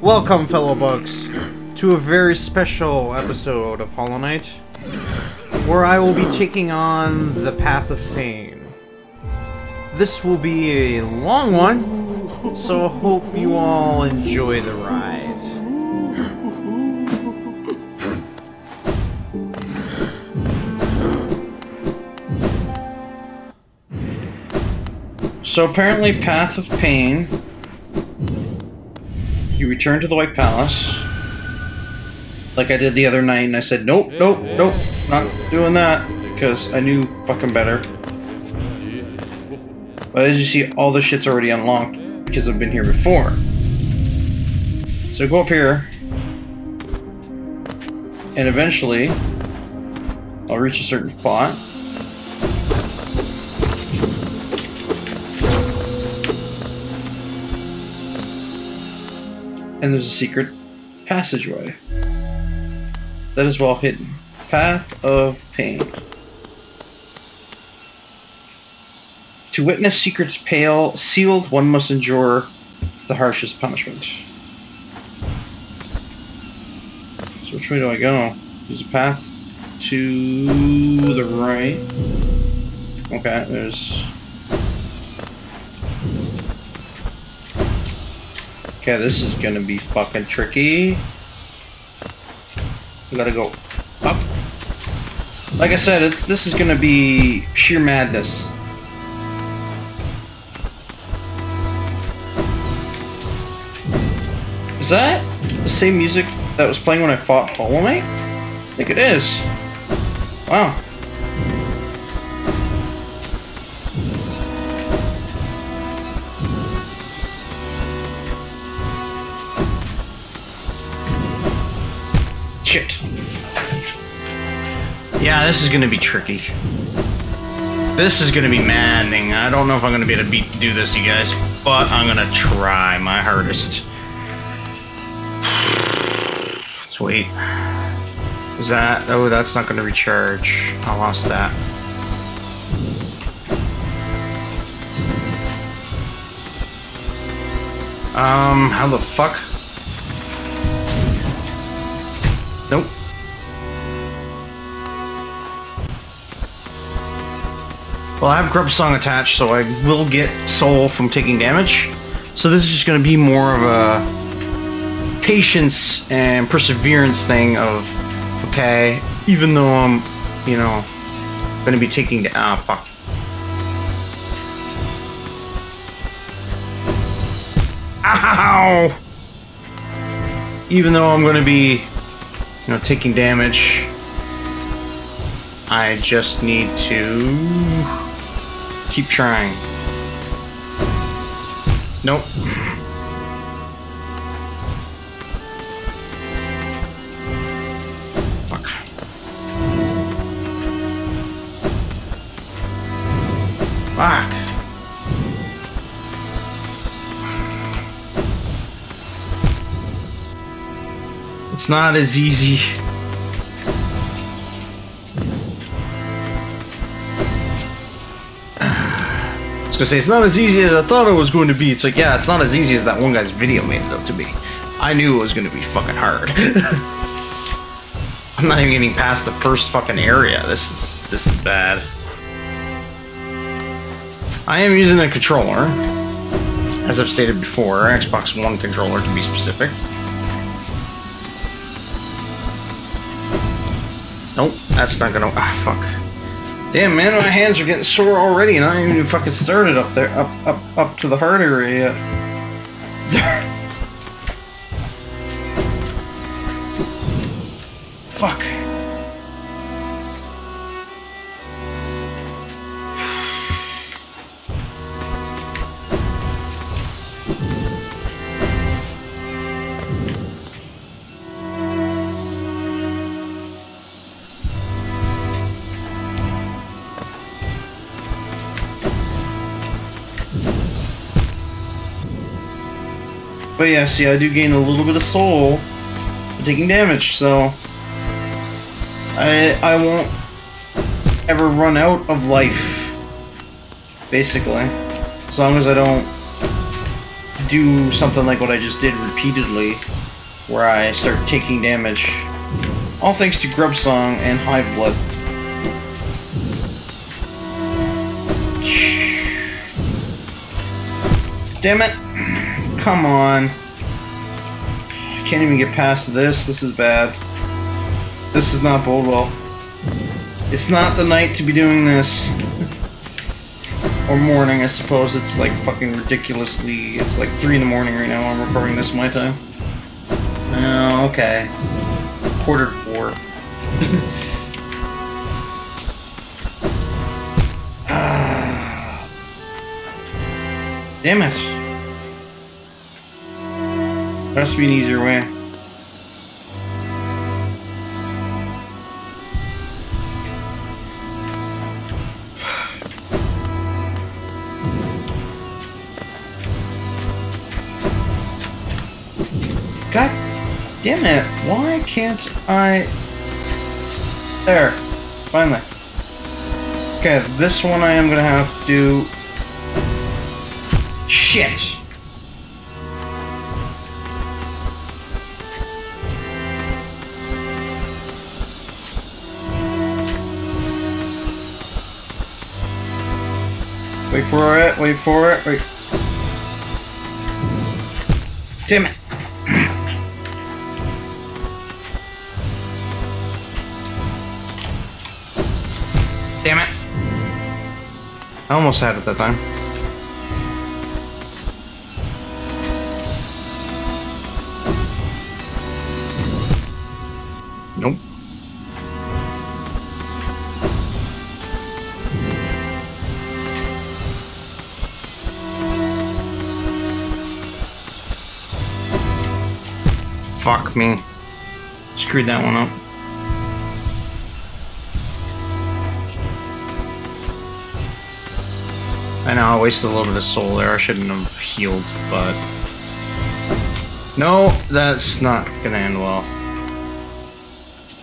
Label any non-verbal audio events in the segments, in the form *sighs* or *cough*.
Welcome, fellow bugs, to a very special episode of Hollow Knight, where I will be taking on the Path of Pain. This will be a long one, so I hope you all enjoy the ride. So apparently Path of Pain you return to the White Palace, like I did the other night, and I said, nope, nope, nope, not doing that, because I knew fucking better. But as you see, all the shit's already unlocked, because I've been here before. So go up here, and eventually, I'll reach a certain spot. And there's a secret passageway that is well hidden. Path of Pain. To witness secrets pale sealed, one must endure the harshest punishment. So which way do I go? There's a path to the right. Okay, there's Okay, this is gonna be fucking tricky. We gotta go up. Like I said, it's this is gonna be sheer madness. Is that the same music that was playing when I fought Hollow Knight? I think it is. Wow. Yeah, this is gonna be tricky. This is gonna be maddening. I don't know if I'm gonna be able to beat do this, you guys, but I'm gonna try my hardest. *sighs* Wait. Is that? Oh, that's not gonna recharge. I lost that. Um, how the fuck? Nope. Well, I have Grub Song attached, so I will get soul from taking damage. So this is just going to be more of a patience and perseverance thing of, okay, even though I'm, you know, going to be taking... Ah, fuck. Ow! Even though I'm going to be, you know, taking damage, I just need to keep trying. Nope. Fuck. Fuck. It's not as easy. Gonna say, it's not as easy as I thought it was going to be. It's like, yeah, it's not as easy as that one guy's video made it out to be. I knew it was gonna be fucking hard. *laughs* I'm not even getting past the first fucking area. This is this is bad. I am using a controller, as I've stated before, Xbox One controller to be specific. Nope, that's not gonna. Ah, fuck. Damn, man, my hands are getting sore already, and I ain't even fucking started up there, up, up, up to the heart area yet. *laughs* Fuck. But yeah, see, I do gain a little bit of soul taking damage, so I I won't ever run out of life. Basically, as long as I don't do something like what I just did repeatedly, where I start taking damage. All thanks to Grub Song and Hive Blood. Damn it! Come on. I can't even get past this. This is bad. This is not bode well. It's not the night to be doing this. or morning, I suppose. It's like fucking ridiculously... It's like 3 in the morning right now I'm recording this my time. Oh, okay. Quarter to 4. *laughs* Ah. Damn it. Has be an easier way. God damn it. Why can't I... There. Finally. Okay, this one I am gonna have to Shit! Wait for it, wait for it, wait. Damn it! Damn it! I almost had it that time. Fuck me. Screwed that one up. I know, I wasted a little bit of soul there. I shouldn't have healed, but... No, that's not gonna end well.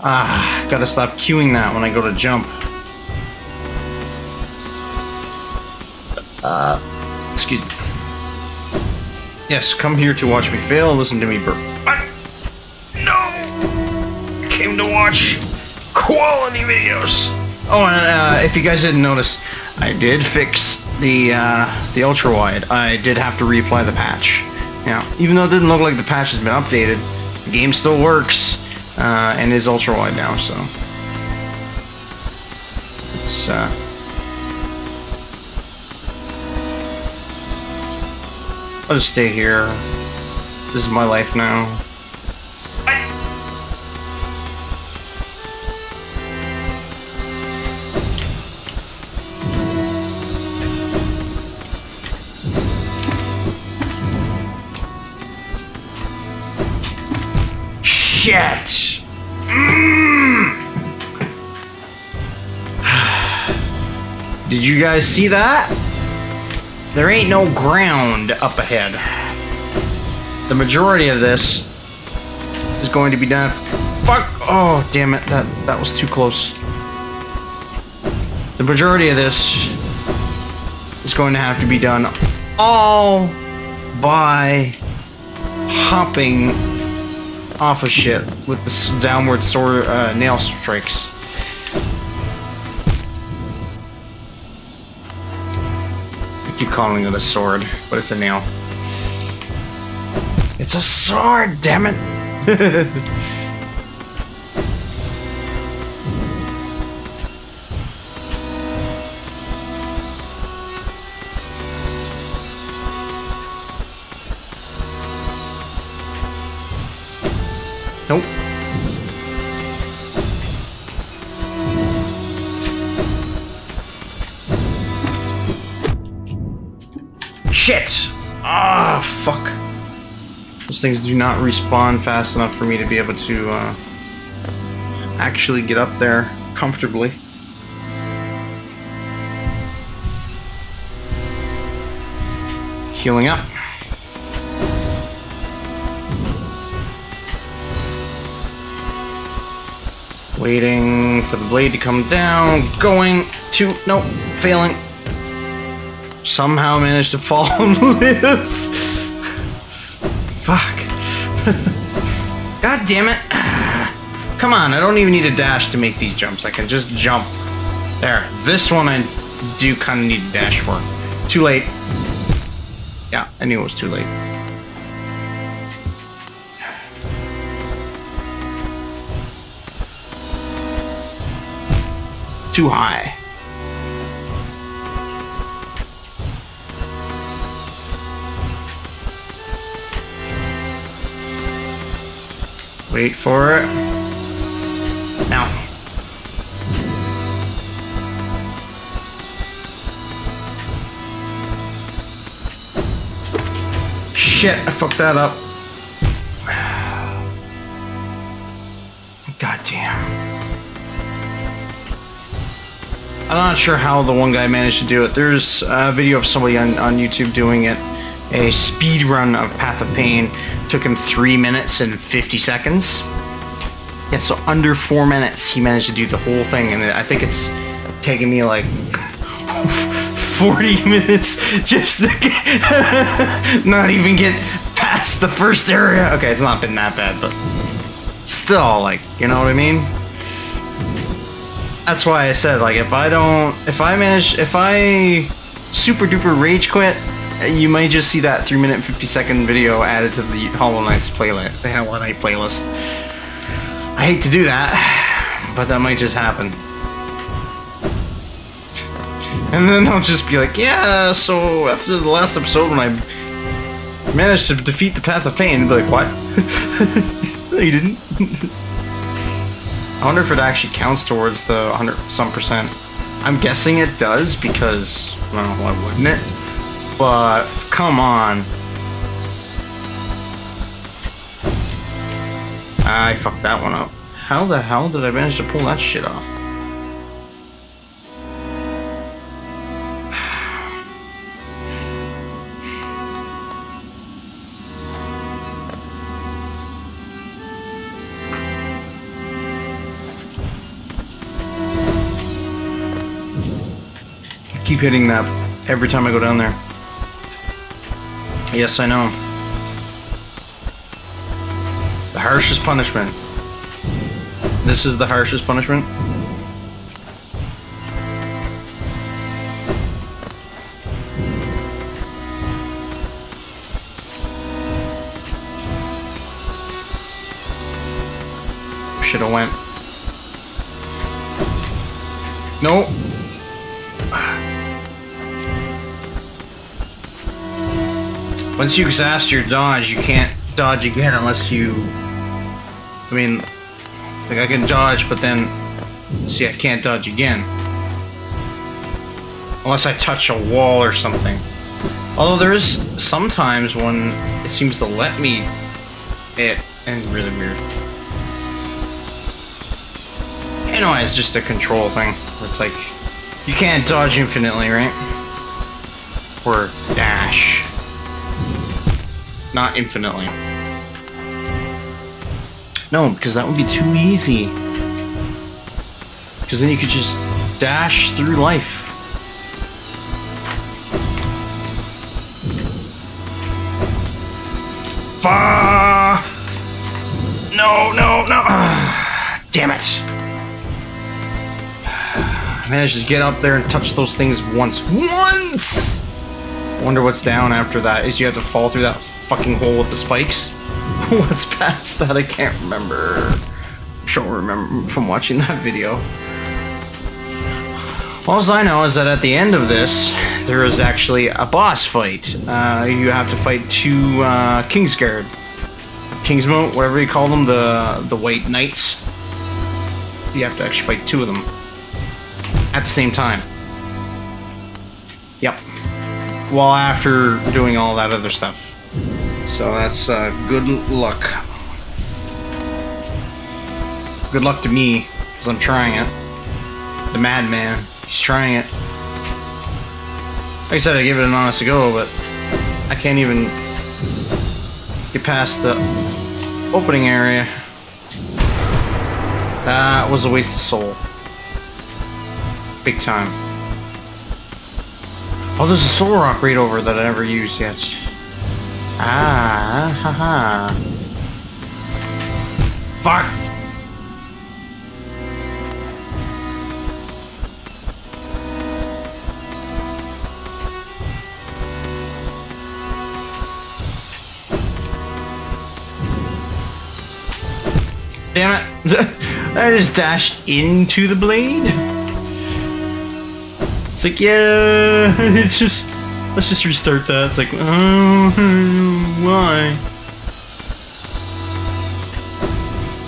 Ah, gotta stop queuing that when I go to jump. Uh, excuse me. Yes, come here to watch me fail. Listen to me burp. Watch quality videos. Oh, and uh, if you guys didn't notice, I did fix the uh, the ultra wide. I did have to reapply the patch. Now, even though it didn't look like the patch has been updated, the game still works uh, and is ultra wide now. So it's. Uh, I'll just stay here. This is my life now. Shit! Mm. *sighs* Did you guys see that? There ain't no ground up ahead. The majority of this is going to be done. Fuck! Oh, damn it. That, that was too close. The majority of this is going to have to be done all by hopping off of shit with the downward sword uh, nail strikes. I keep calling it a sword, but it's a nail. It's a sword, damn it! *laughs* Nope. Shit! Ah, fuck. Those things do not respawn fast enough for me to be able to uh, actually get up there comfortably. Healing up. Waiting for the blade to come down. Going to... Nope. Failing. Somehow managed to fall *laughs* and live. Fuck. *laughs* God damn it. *sighs* Come on, I don't even need a dash to make these jumps. I can just jump. There. This one I do kind of need a dash for. Too late. Yeah, I knew it was too late. Too high. Wait for it. Now. Shit, I fucked that up. I'm not sure how the one guy managed to do it. There's a video of somebody on, on YouTube doing it. A speed run of Path of Pain took him 3 minutes and 50 seconds. Yeah, so under 4 minutes he managed to do the whole thing, and I think it's taken me like *laughs* 40 minutes just to get, *laughs* not even get past the first area. Okay, it's not been that bad, but still, like, you know what I mean? That's why I said, like, if I don't, if I manage, if I super duper rage quit, you might just see that 3 minute 50 second video added to the Hollow Knights playlist, the Hollow Knight playlist. I hate to do that, but that might just happen. And then I'll just be like, yeah, so after the last episode when I managed to defeat the Path of Pain, be like, what? *laughs* no, you didn't. *laughs* I wonder if it actually counts towards the 100 some percent. I'm guessing it does because, well, why wouldn't it? But, come on. I fucked that one up. How the hell did I manage to pull that shit off? Keep hitting that every time I go down there. Yes, I know. The harshest punishment. This is the harshest punishment? Once you exhaust your dodge, you can't dodge again unless you... I mean, like I can dodge, but then... See, I can't dodge again. Unless I touch a wall or something. Although there is sometimes when it seems to let me it, and really weird. Anyway, it's just a control thing. It's like, you can't dodge infinitely, right? Or dash not infinitely. No, because that would be too easy. Because then you could just dash through life. Fa! No, no, no! *sighs* Damn it! I managed to get up there and touch those things once. Once! Wonder what's down after that. Is you have to fall through that fucking hole with the spikes. *laughs* What's past that? I can't remember. I'm sure I remember from watching that video. All I know is that at the end of this, there is actually a boss fight. Uh, you have to fight two uh, Kingsguard. Kingsmote, whatever you call them, the, the White Knights. You have to actually fight two of them. At the same time. Yep. While after doing all that other stuff. So that's uh, good luck. Good luck to me, because I'm trying it. The madman, he's trying it. Like I said, I give it an honest go, but I can't even get past the opening area. That was a waste of soul. Big time. Oh, there's a soul rock right over that I never used yet. Ah, haha. Fuck! Damn it! *laughs* I just dashed into the blade. It's like, yeah, *laughs* it's just, let's just restart that. It's like, oh, why?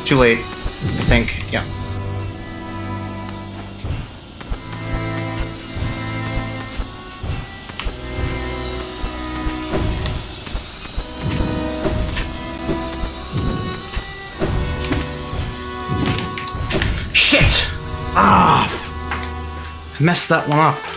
Too late, I think, yeah. Shit! Ah! I messed that one up.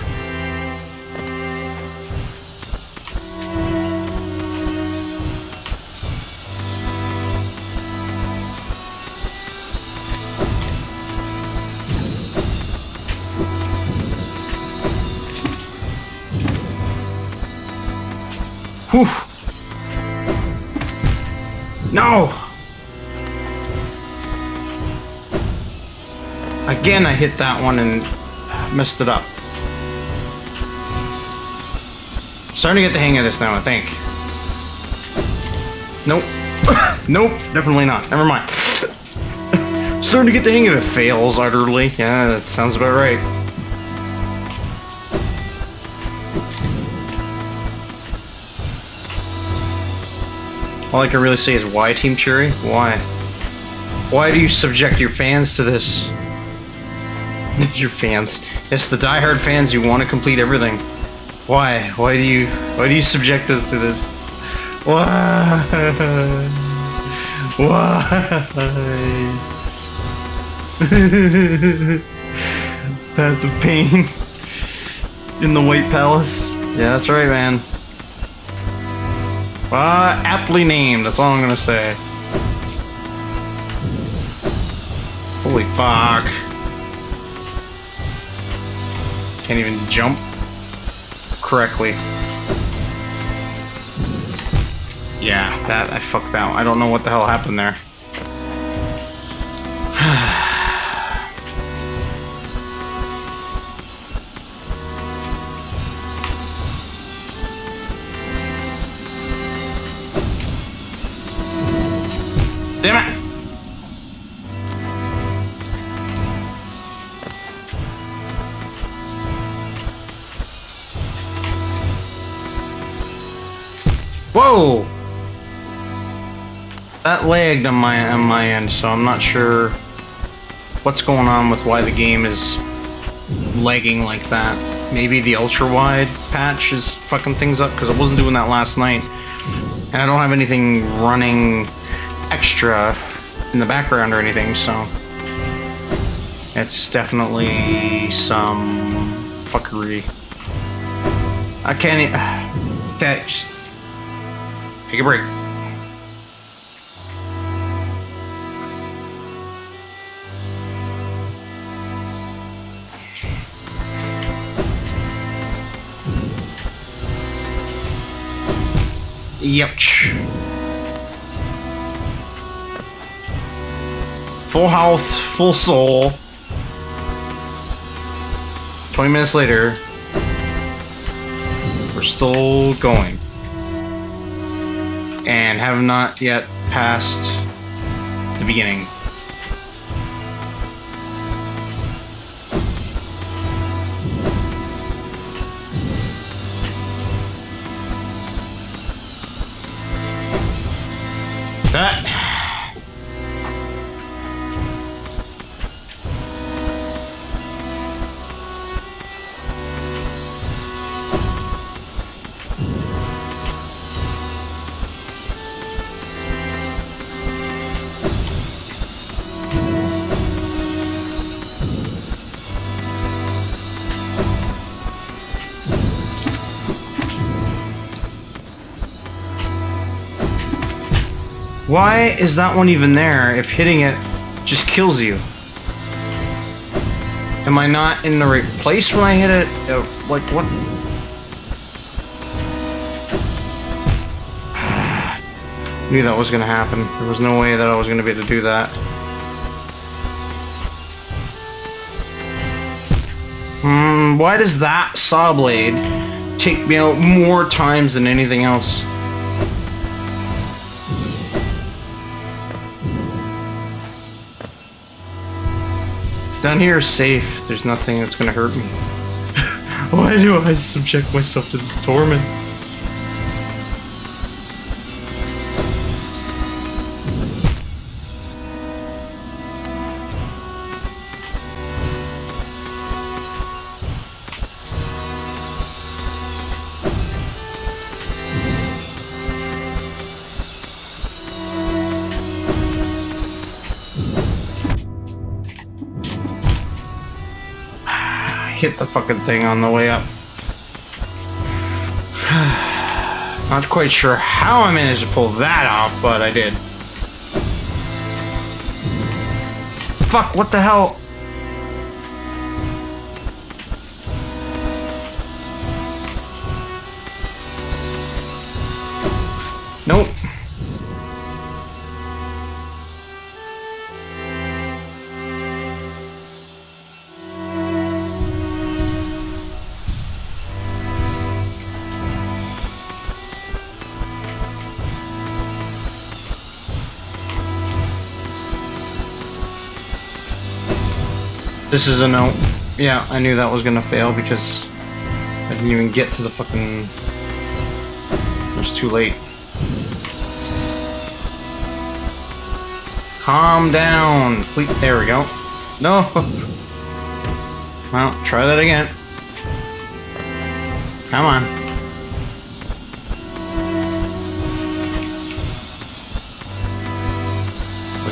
No! Again, I hit that one and messed it up. Starting to get the hang of this now, I think. Nope. *coughs* nope, definitely not. Never mind. *coughs* Starting to get the hang of it. Fails utterly. Yeah, that sounds about right. All I can really say is why, Team Cherry? Why? Why do you subject your fans to this? *laughs* your fans. It's the diehard fans who want to complete everything. Why? Why do you why do you subject us to this? Why? *laughs* Why? *laughs* Path of pain in the White Palace. Yeah, that's right, man. Uh, aptly named, that's all I'm gonna say. Holy fuck. Can't even jump correctly. Yeah, that, I fucked out. I don't know what the hell happened there. Damn it! Whoa! That lagged on my on my end, so I'm not sure what's going on with why the game is lagging like that. Maybe the ultra wide patch is fucking things up because I wasn't doing that last night, and I don't have anything running extra in the background or anything, so it's definitely some fuckery. I can't. E *sighs* okay, just take a break. Yep. Full health, full soul. 20 minutes later, we're still going. And have not yet passed the beginning. That. Why is that one even there if hitting it just kills you? Am I not in the right place when I hit it? Uh, like, what? *sighs* Knew that was gonna happen. There was no way that I was gonna be able to do that. Hmm, why does that saw blade take me out more times than anything else? Down here is safe. There's nothing that's gonna hurt me. *laughs* Why do I subject myself to this torment? Fucking thing on the way up. *sighs* Not quite sure how I managed to pull that off, but I did. Fuck, what the hell? This is a no. Yeah, I knew that was gonna fail because I didn't even get to the fucking... It was too late. Calm down. Please, there we go. No. *laughs* Well, try that again. Come on.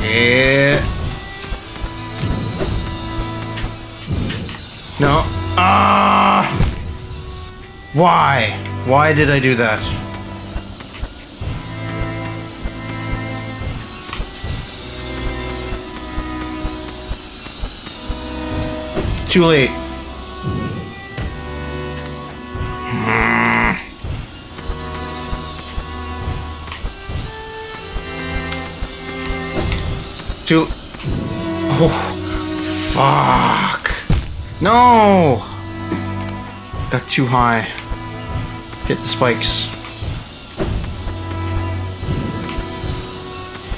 Yeah. Why? Why did I do that? Too late. Too... Oh, fuck. No! Got too high. Hit the spikes.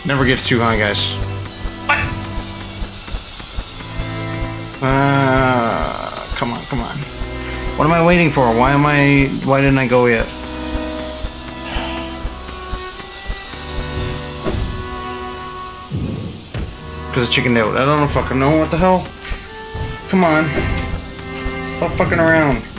Never get too high, guys. What? Uh, come on, come on. What am I waiting for? Why am I... Why didn't I go yet? Because of chicken out. I don't fucking know what the hell. Come on. Stop fucking around.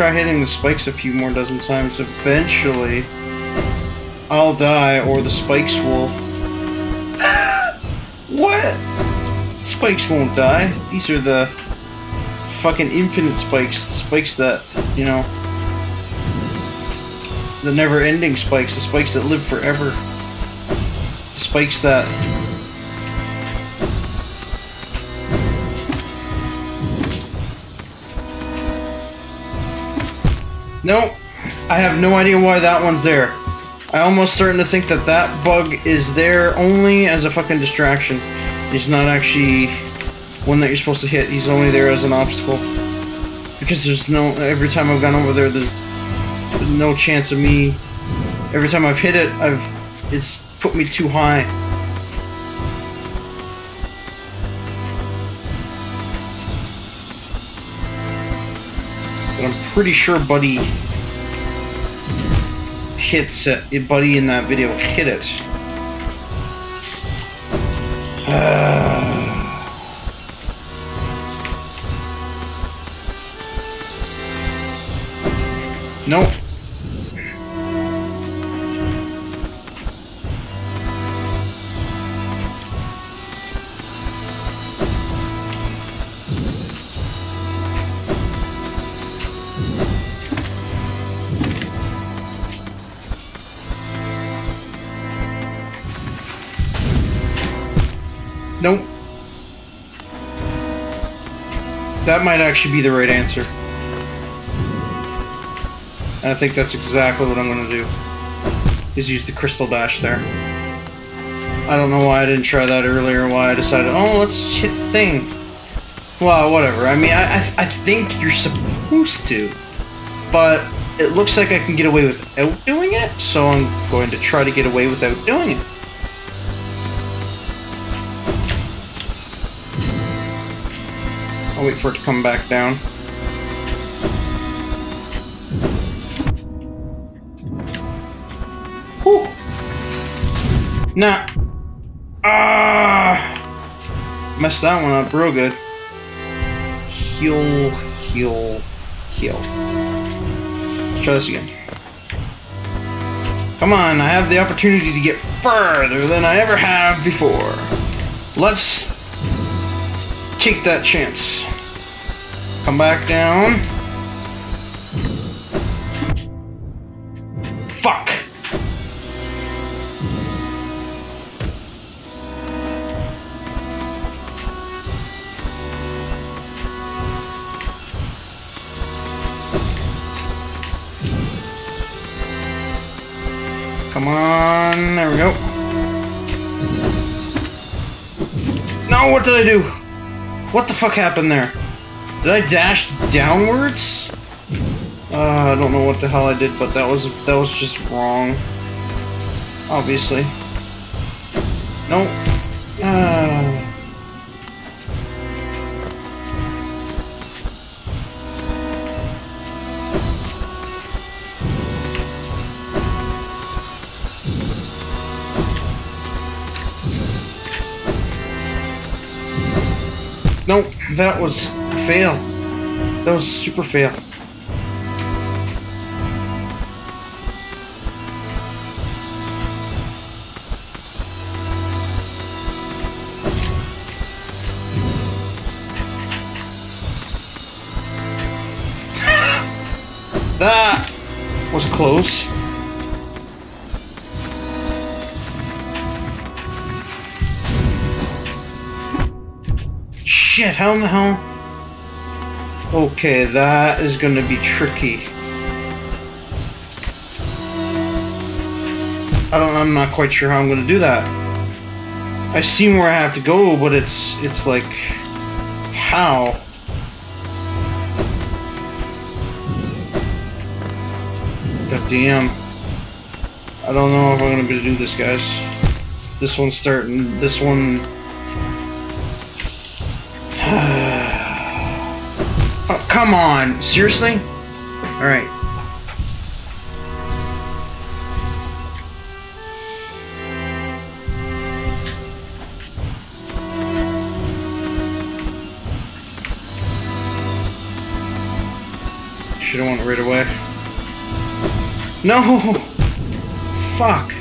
Try hitting the spikes a few more dozen times. Eventually, I'll die, or the spikes will... *laughs* what? Spikes won't die. These are the fucking infinite spikes. The spikes that, you know... The never-ending spikes. The spikes that live forever. The spikes that... Nope. I have no idea why that one's there. I almost starting to think that that bug is there only as a fucking distraction. He's not actually one that you're supposed to hit. He's only there as an obstacle. Because there's no... Every time I've gone over there, there's no chance of me... Every time I've hit it, I've... It's put me too high. Pretty sure Buddy hits it. Buddy in that video hit it. Uh... *sighs* Nope. That might actually be the right answer. And I think that's exactly what I'm going to do. Is use the crystal dash there. I don't know why I didn't try that earlier, why I decided, oh, let's hit the thing. Well, whatever. I mean, I, I, I think you're supposed to. But it looks like I can get away without doing it, so I'm going to try to get away without doing it. I'll wait for it to come back down. Whew. Nah. Ah! Messed that one up real good. Heal, heal, heal. Let's try this again. Come on, I have the opportunity to get further than I ever have before. Let's take that chance. Come back down. Fuck. Come on, there we go. No, what did I do? What the fuck happened there? Did I dash downwards? Uh, I don't know what the hell I did, but that was that was just wrong. Obviously. No. Fail. That was super fail. That was close. Shit, how in the hell? Okay, that is gonna be tricky. I don't I'm not quite sure how I'm gonna do that. I see where I have to go, but it's it's like how? God damn. I don't know if I'm gonna be able to do this guys. This one's starting this one come on. Seriously? Alright. Should've went right away. No! Fuck.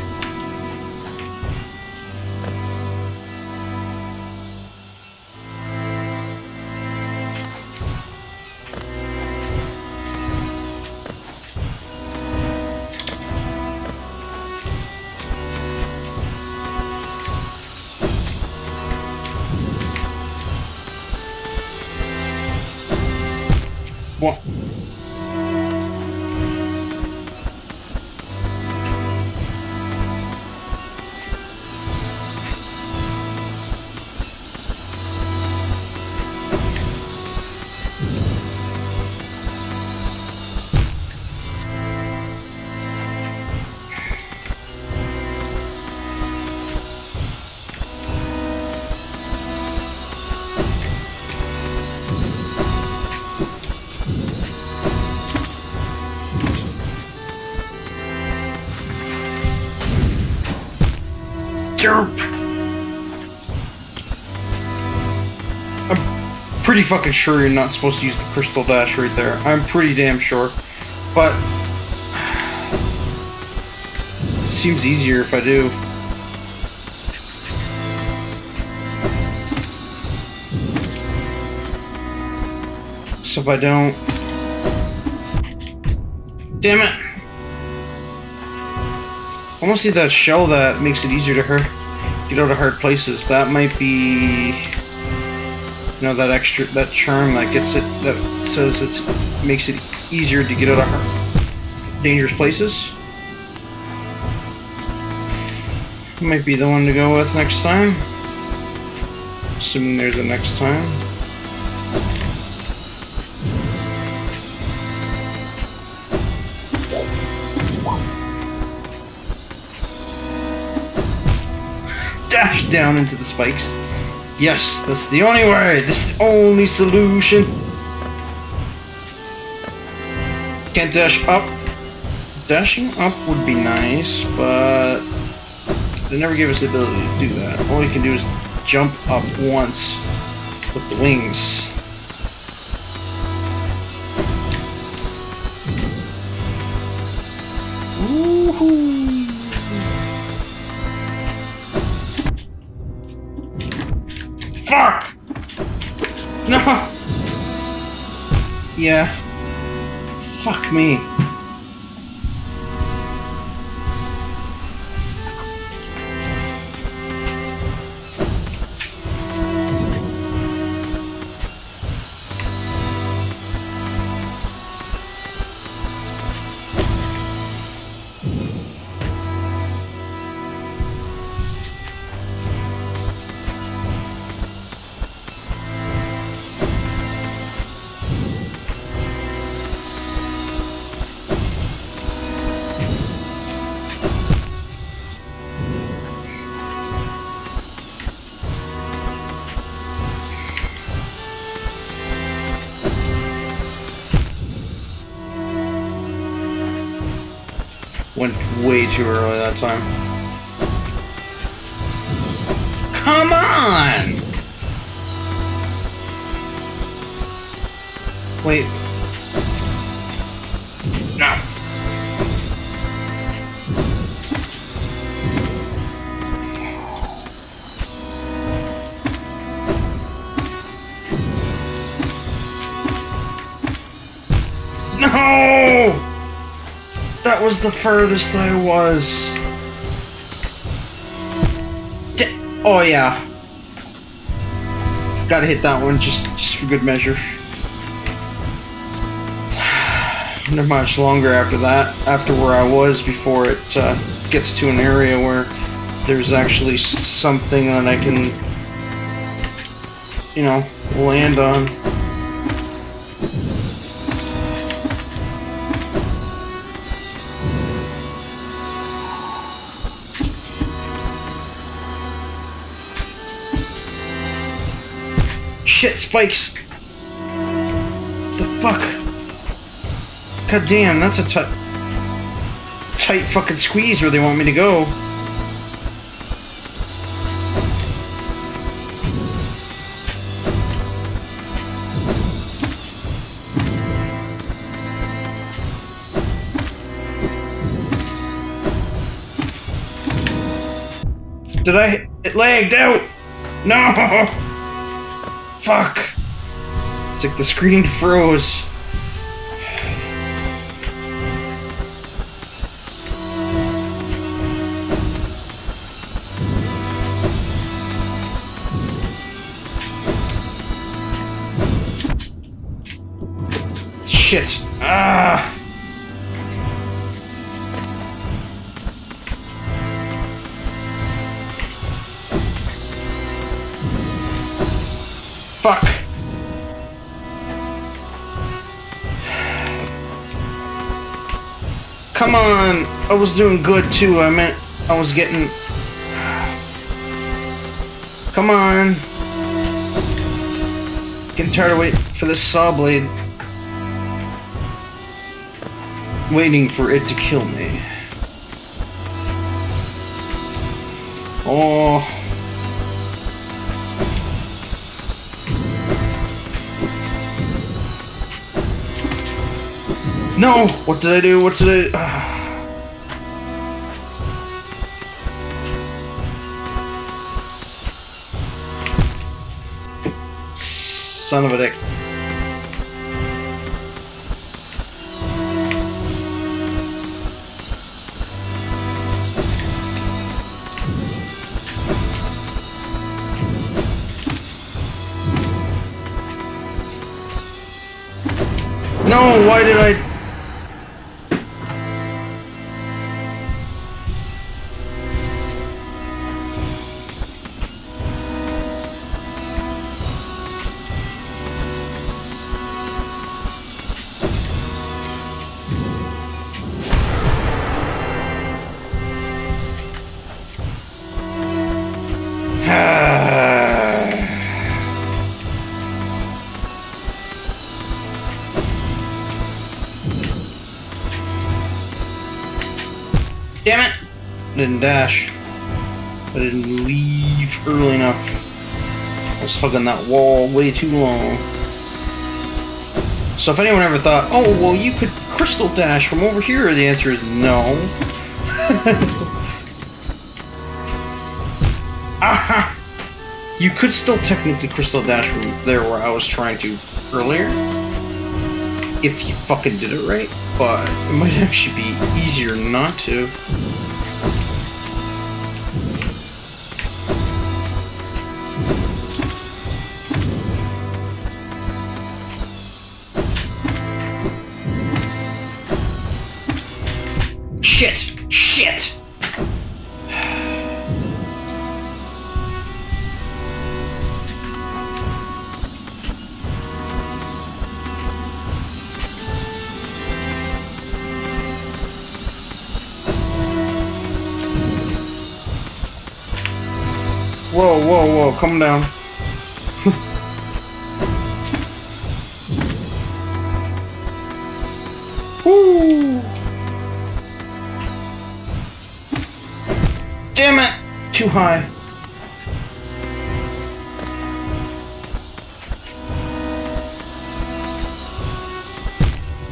Pretty fucking sure you're not supposed to use the crystal dash right there. I'm pretty damn sure. But *sighs* seems easier if I do. So if I don't... Damn it! Almost need that shell that makes it easier to hurt. Get out of hard places. That might be... You know, that extra, that charm that gets it, that says it makes it easier to get out of dangerous places. Might be the one to go with next time. Assuming there's a next time. Dash down into the spikes. Yes, that's the only way. This is the only solution. Can't dash up. Dashing up would be nice, but they never gave us the ability to do that. All you can do is jump up once with the wings. Me. Way too early that time. Was the furthest I was. D oh yeah. Gotta hit that one just, just for good measure. *sighs* Not much longer after that, after where I was before it uh, gets to an area where there's actually something that I can, you know, land on. Spikes! The fuck? God damn, that's a tight, tight fucking squeeze where they want me to go. Did I? It lagged out! No! *laughs* Fuck! It's like the screen froze. I was doing good too. I meant I was getting... Come on. Getting tired of waiting for this saw blade. Waiting for it to kill me. Oh... No! What did I do? What did I... Uh, son of a dick. No, why did I Dash. I didn't leave early enough. I was hugging that wall way too long. So if anyone ever thought, oh, well, you could crystal dash from over here, the answer is no. *laughs* Aha! You could still technically crystal dash from there where I was trying to earlier. If you fucking did it right. But it might *laughs* actually be easier not to. Whoa, whoa, whoa, come down. *laughs* Woo! Damn it! Too high. *laughs*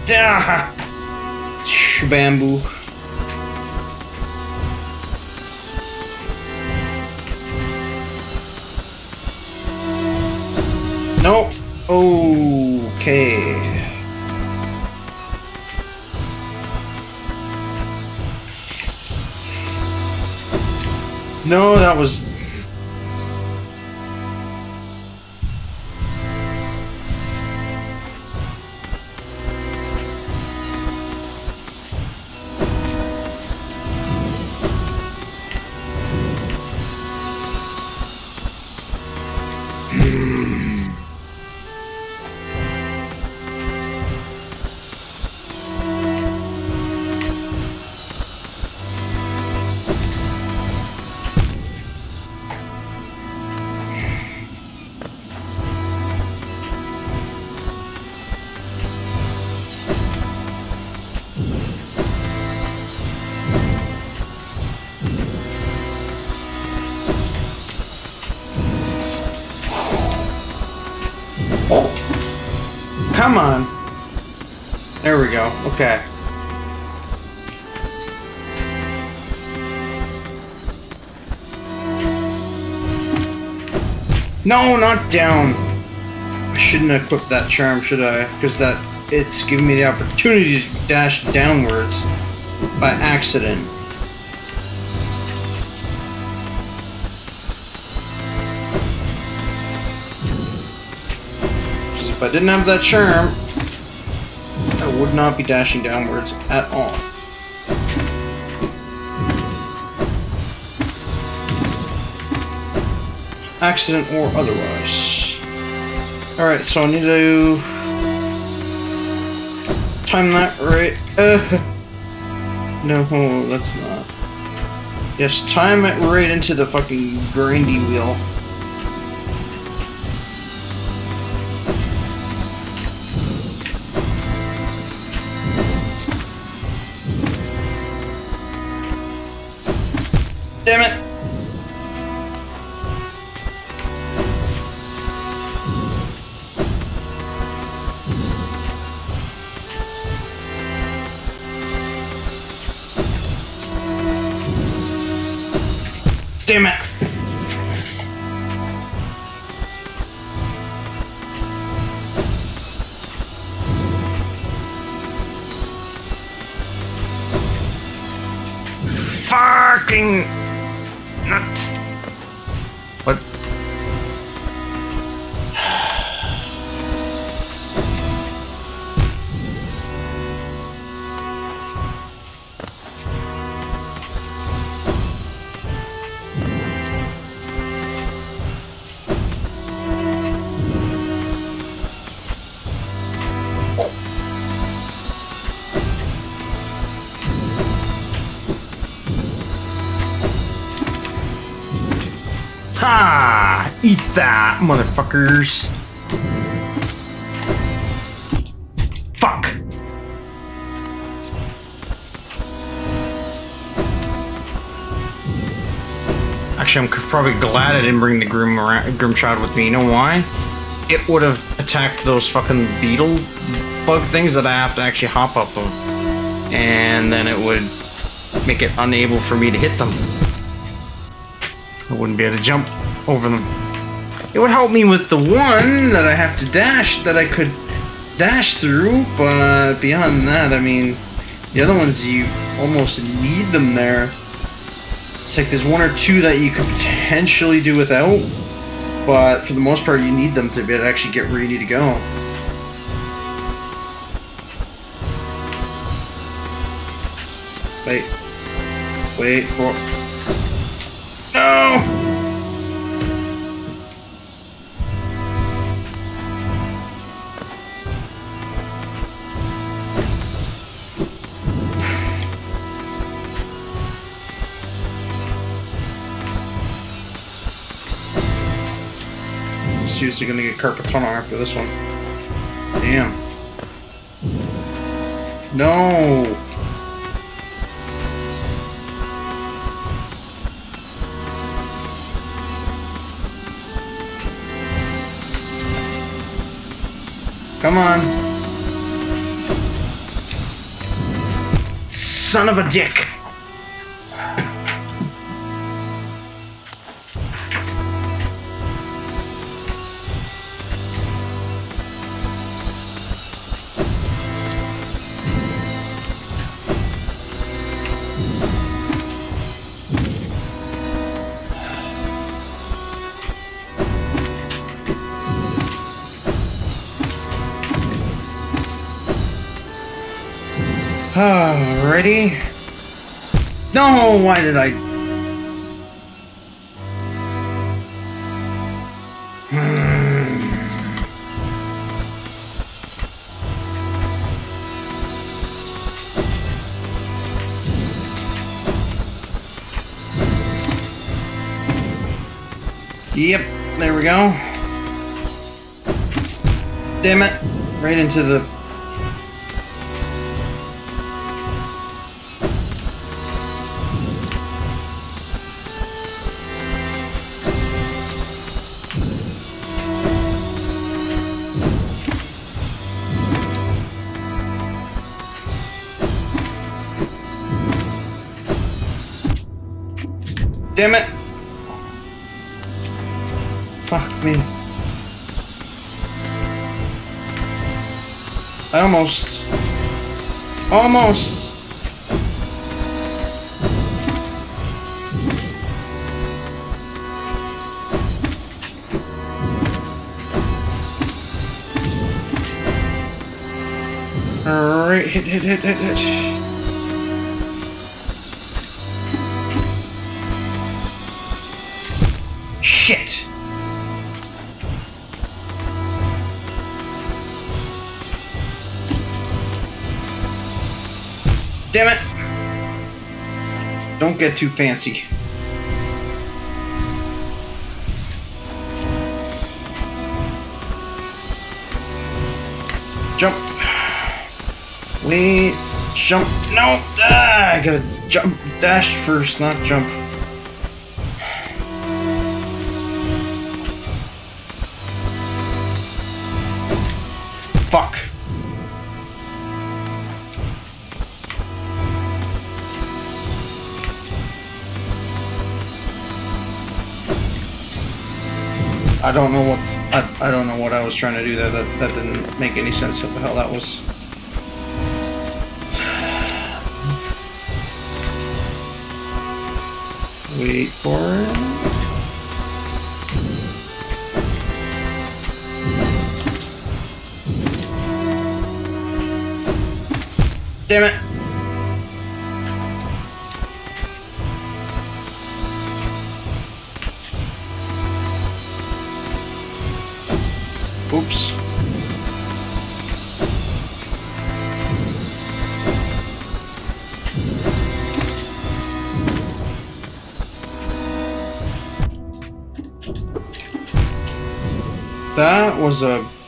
Ah! Shabamboo. No, that was... No, not down. I shouldn't equip that charm, should I? Because that it's giving me the opportunity to dash downwards by accident. If I didn't have that charm, I would not be dashing downwards at all. Accident or otherwise. Alright, so I need to time that right. Uh, *laughs* no, that's not. Yes, time it right into the fucking grindy wheel. Motherfuckers! Fuck! Actually, I'm probably glad I didn't bring the Grim Grimshot with me. You know why? It would have attacked those fucking beetle bug things that I have to actually hop up of. And then it would make it unable for me to hit them. I wouldn't be able to jump over them. It would help me with the one that I have to dash, that I could dash through, but beyond that, I mean, the other ones you almost need them there. It's like there's one or two that you could potentially do without, but for the most part, you need them to be able to actually get where you need to go. Wait. Wait for... Seriously gonna get carpet tunnel after this one. Damn. No! Come on. Son of a dick. Alrighty. No, why did I... Hmm. Yep, there we go. Damn it. Right into the Almost! Alright, hit, hit, hit, hit, hit. Don't get too fancy. Jump. Wait. Jump. No! Ah, I gotta jump. Dash first, not jump. Don't know what I, I don't know what I was trying to do there. That that didn't make any sense. What the hell that was. Wait for it. Damn it!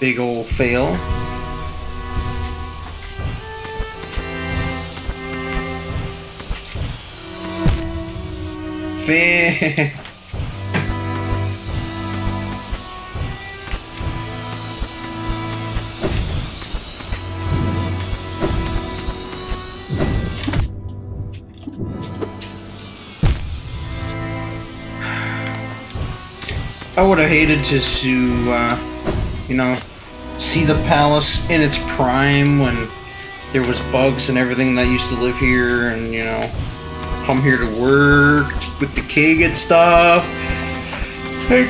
Big old fail. Fail. *laughs* I would have hated to, uh, you know, see the palace in its prime when there was bugs and everything that used to live here, and you know, come here to work with the king and stuff. Like,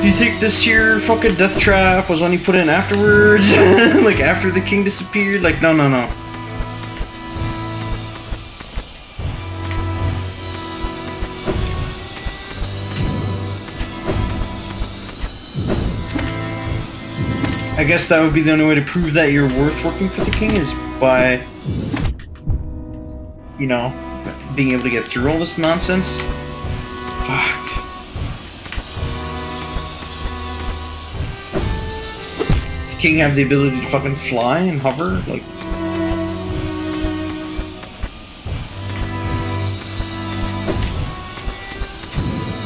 do you think this here fucking death trap was only put in afterwards? *laughs* like after the king disappeared? Like, no, no, no. I guess that would be the only way to prove that you're worth working for the king is by, you know, being able to get through all this nonsense. Fuck. The king have the ability to fucking fly and hover? Like,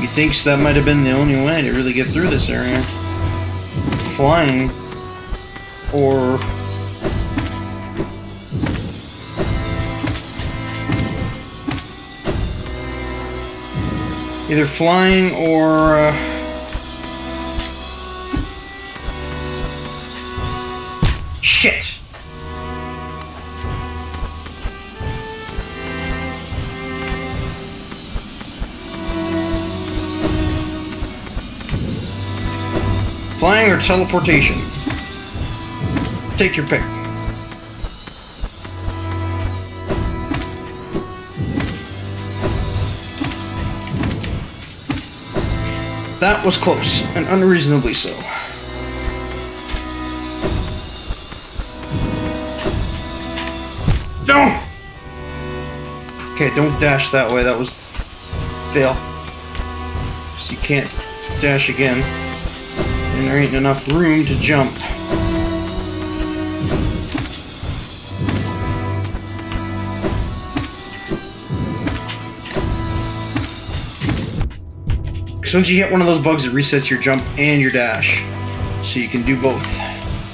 he thinks that might have been the only way to really get through this area. Flying or either flying or uh, shit. Flying or teleportation? Take your pick. That was close, and unreasonably so. No! Okay, don't dash that way, that was... fail. You can't dash again. And there ain't enough room to jump. So once you hit one of those bugs, it resets your jump and your dash. So you can do both.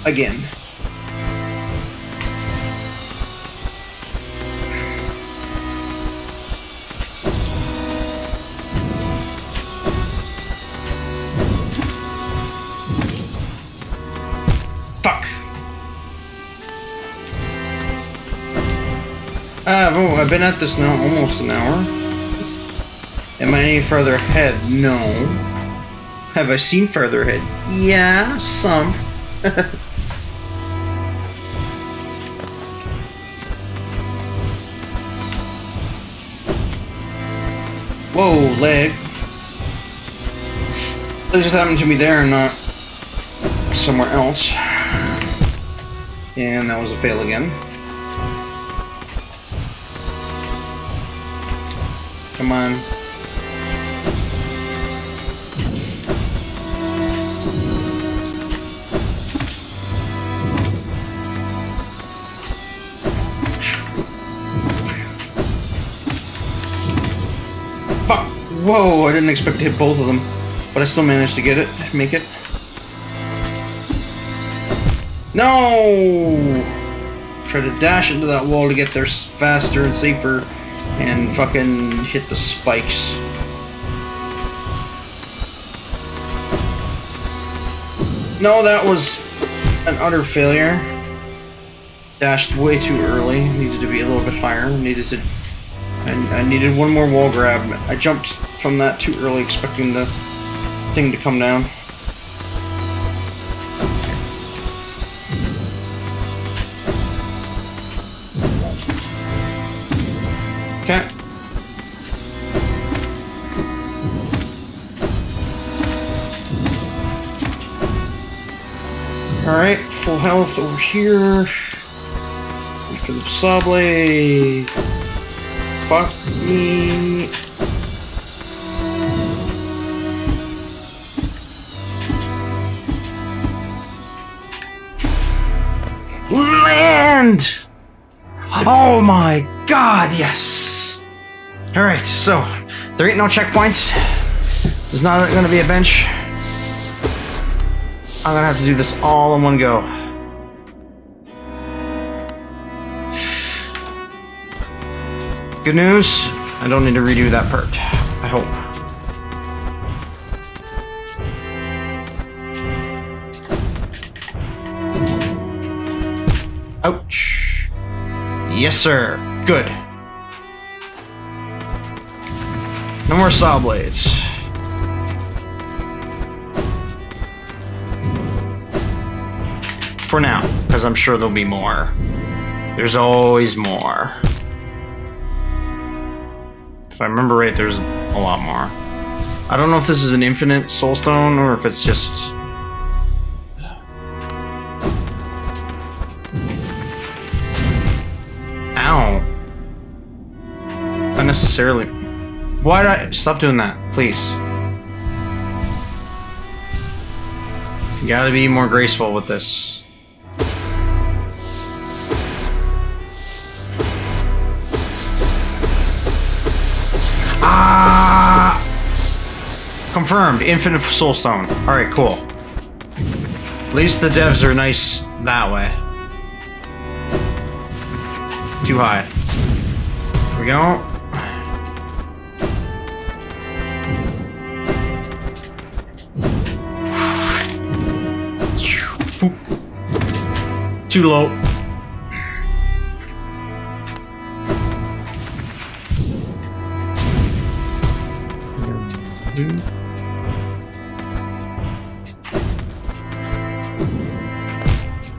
Again. Fuck. Uh, oh, I've been at this now almost an hour. Any further ahead? No. Have I seen further ahead? Yeah, some. *laughs* Whoa, leg. That just happened to me there and not somewhere else. And that was a fail again. Come on. Whoa, I didn't expect to hit both of them. But I still managed to get it, make it. No! Try to dash into that wall to get there faster and safer and fucking hit the spikes. No, that was an utter failure. Dashed way too early. Needed to be a little bit higher. Needed to I, I needed one more wall grab. I jumped from that too early, expecting the thing to come down. Okay. Alright, full health over here. For the saw blade fuck me. Oh my god, yes! Alright, so, there ain't no checkpoints. There's not gonna be a bench. I'm gonna have to do this all in one go. Good news, I don't need to redo that part. I hope. Ouch. Yes, sir. Good. No more saw blades. For now, because I'm sure there'll be more. There's always more. If I remember right, there's a lot more. I don't know if this is an infinite soulstone or if it's just... Unnecessarily. Why did I... Stop doing that, please. You gotta be more graceful with this. Ah! Confirmed. Infinite Soulstone. Alright, cool. At least the devs are nice that way. Too high. Here we go. Too low.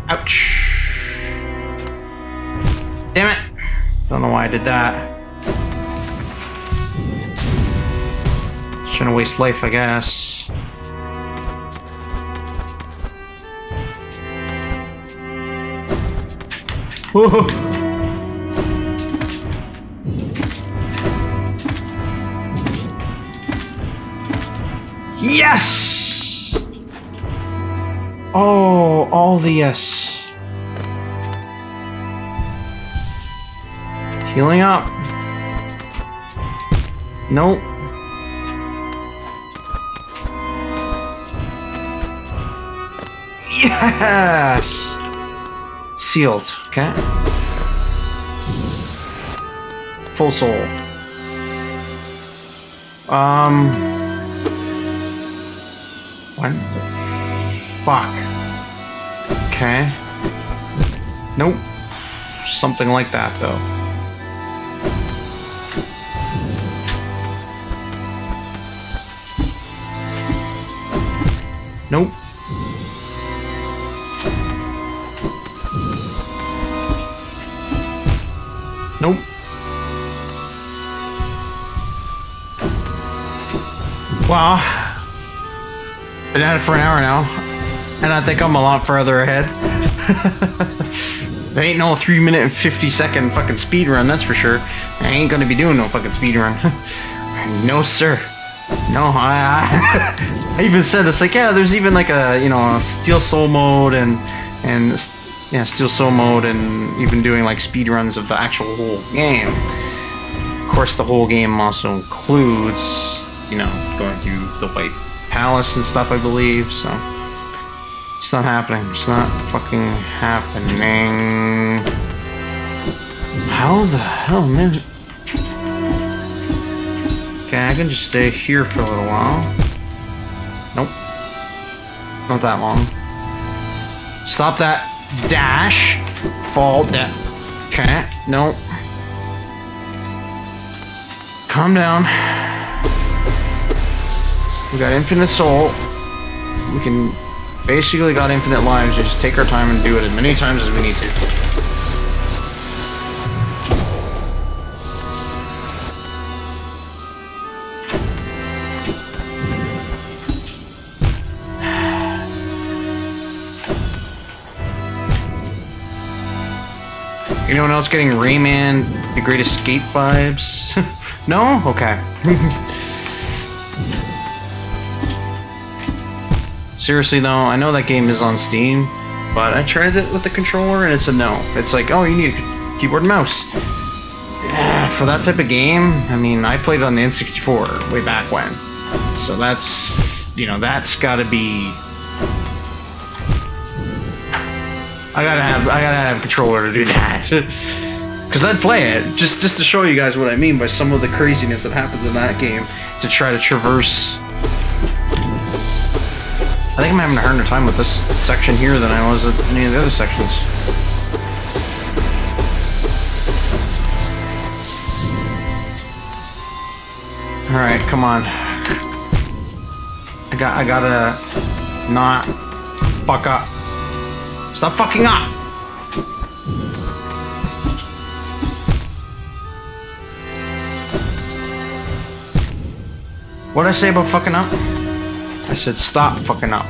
Ouch. Damn it. Don't know why I did that. Shouldn't waste life, I guess. Whoa. *laughs* Yes! Oh, all the yes. Healing up. Nope. Yes! Sealed, okay. Full soul. Um. What fuck? Okay. Nope. Something like that, though. Nope. Well, been at it for an hour now, and I think I'm a lot further ahead. *laughs* there ain't no 3 minute and 50 second fucking speed run, that's for sure. I ain't gonna be doing no fucking speed run. *laughs* no, sir. No, I, I, *laughs* I even said it's like, yeah, there's even like a, you know, Steel Soul mode and, and yeah, Steel Soul mode and even doing like speed runs of the actual whole game. Of course, the whole game also includes, you know, going through the White Palace and stuff, I believe, so... It's not happening. It's not fucking happening. How the hell, man? Okay, I can just stay here for a little while. Nope. Not that long. Stop that dash. Fall down. Okay, nope. Calm down. We got infinite soul. We can basically got infinite lives. Just take our time and do it as many times as we need to. *sighs* Anyone else getting Rayman The Great Escape vibes? *laughs* no? Okay. *laughs* Seriously though, I know that game is on Steam, But I tried it with the controller and it's a no. It's like, oh, you need a keyboard and mouse. For that type of game, I mean, I played on the N64 way back when. So that's, you know, that's gotta be... I gotta have, I gotta have a controller to do that. *laughs* Because I'd play it, just, just to show you guys what I mean by some of the craziness that happens in that game to try to traverse I think I'm having a harder time with this section here than I was at any of the other sections. Alright, come on. I got I gotta not fuck up. Stop fucking up! What did I say about fucking up? I said stop fucking up.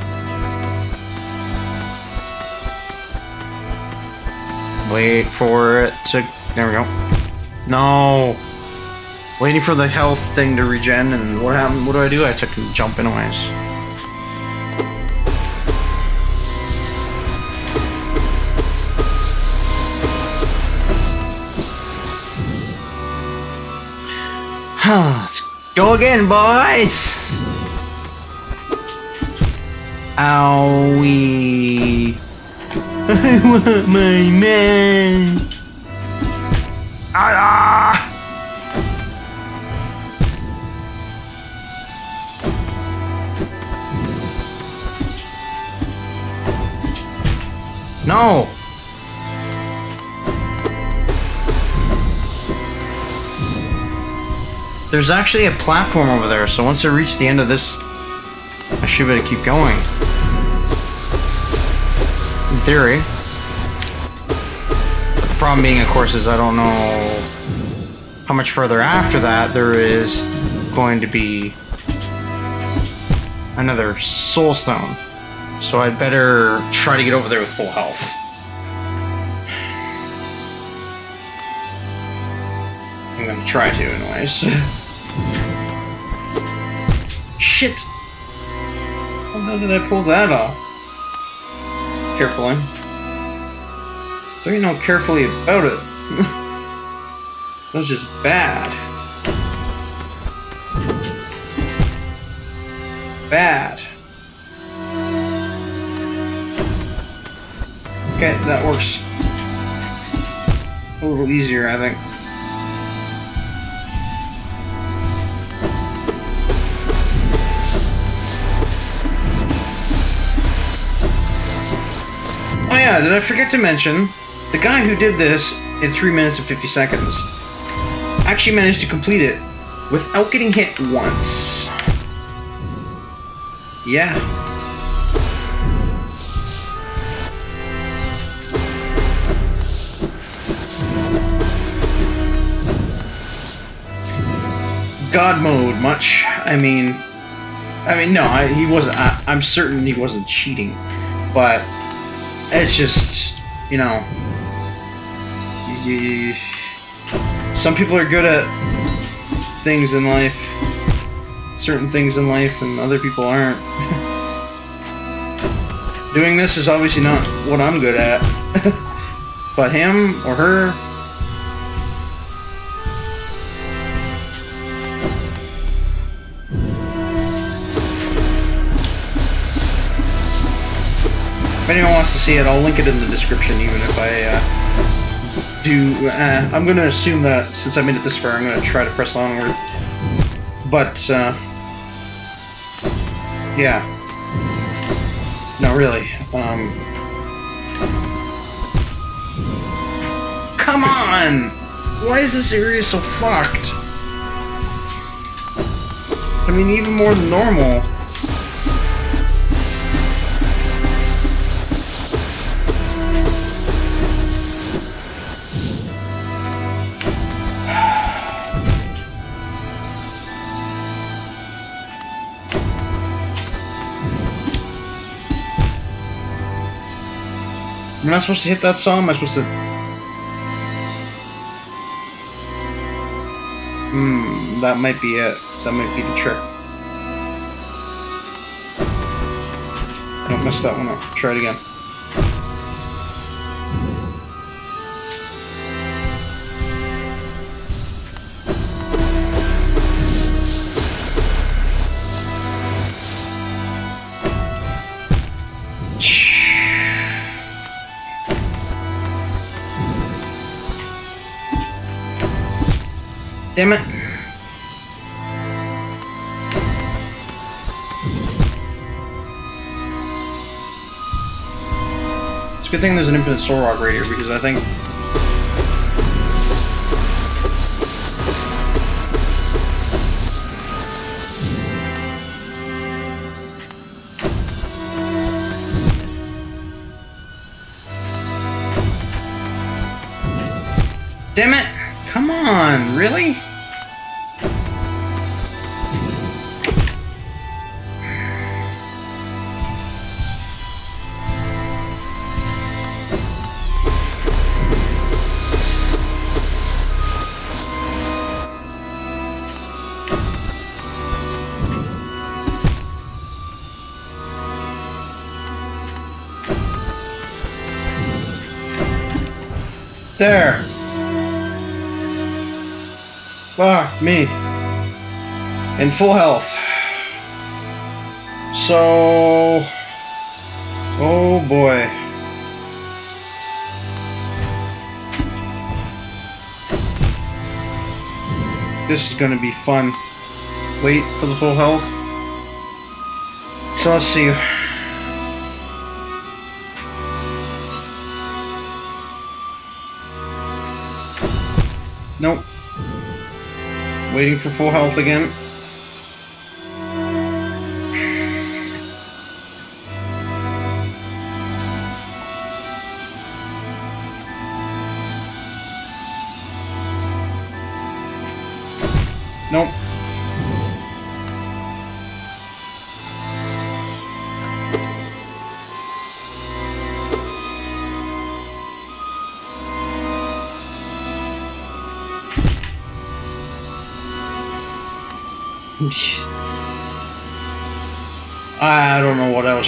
Wait for it to... There we go. No! Waiting for the health thing to regen, and what happened? What do I do? I took a jump anyways. *sighs* Let's go again, boys! Owie. I want my man. Ah! No! There's actually a platform over there, so once I reach the end of this I should better keep going. In theory. The problem being, of course, is I don't know how much further after that there is going to be another soul stone. So I'd better try to get over there with full health. I'm gonna try to anyways. *laughs* Shit! How did I pull that off? Carefully. There ain't no carefully about it. *laughs* that was just bad. Bad. Okay, that works. A little easier, I think. Oh, yeah, did I forget to mention, the guy who did this in 3 minutes and 50 seconds actually managed to complete it without getting hit once. Yeah. God mode, much. I mean, I mean, no, I, he wasn't. I, I'm certain he wasn't cheating, but it's just, you know, some people are good at things in life, certain things in life, and other people aren't. *laughs* Doing this is obviously not what I'm good at, *laughs* but him or her anyone wants to see it, I'll link it in the description, even if I uh, do. Uh, I'm going to assume that since I made it this far, I'm going to try to press onward. But, uh, yeah. No, really. Um, come on! Why is this area so fucked? I mean, even more than normal. Am I supposed to hit that song? Am I supposed to... Hmm, that might be it. That might be the trick. Don't mess that one up. Try it again. Damn it. It's a good thing there's an infinite soul rock right here because I think Damn it! In full health. So... Oh boy. This is gonna be fun. Wait for the full health. So let's see. Nope. Waiting for full health again.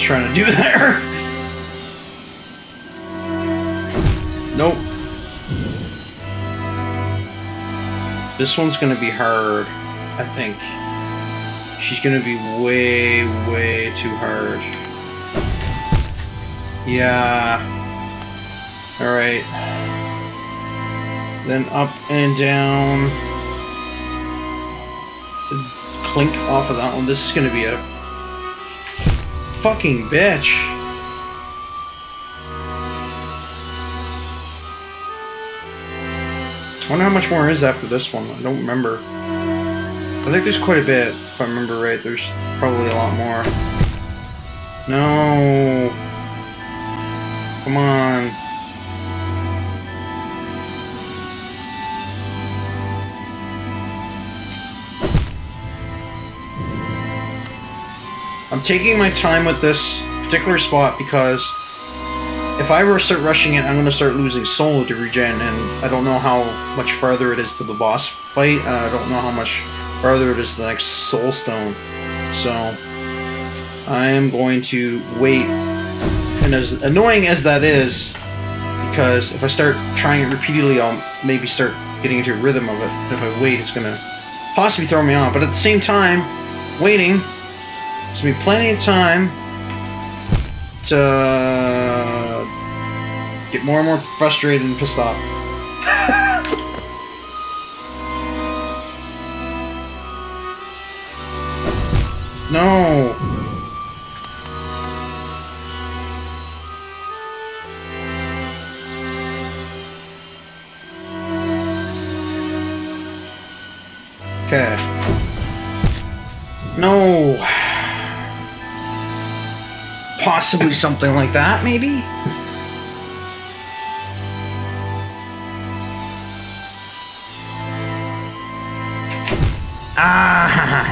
Trying to do there. Nope. This one's gonna be hard, I think. She's gonna be way, way too hard. Yeah. Alright. Then up and down. Clink off of that one. This is gonna be a fucking bitch. I wonder how much more is after this one. I don't remember. I think there's quite a bit, if I remember right. There's probably a lot more. No. Come on. Taking my time with this particular spot because if I were to start rushing it, I'm going to start losing soul to regen, and I don't know how much farther it is to the boss fight. Uh, I don't know how much farther it is to the next soul stone. So I am going to wait. And as annoying as that is, because if I start trying it repeatedly, I'll maybe start getting into a rhythm of it. If I wait, it's going to possibly throw me off. But at the same time, waiting there's be plenty of time to get more and more frustrated and pissed off. *laughs* no. Possibly something like that, maybe? Ah!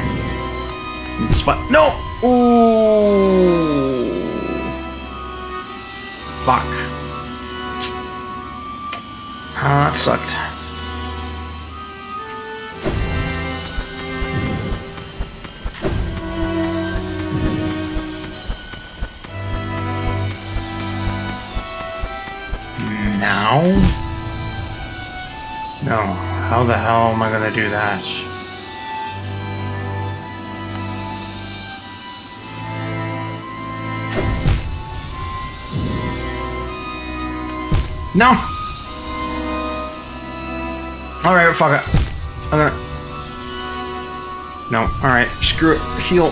Spot. No! Ooh! Fuck. Ah, that sucked. Now? No. How the hell am I gonna do that? No! Alright, fuck it. I'm gonna... No, alright, screw it. Heal.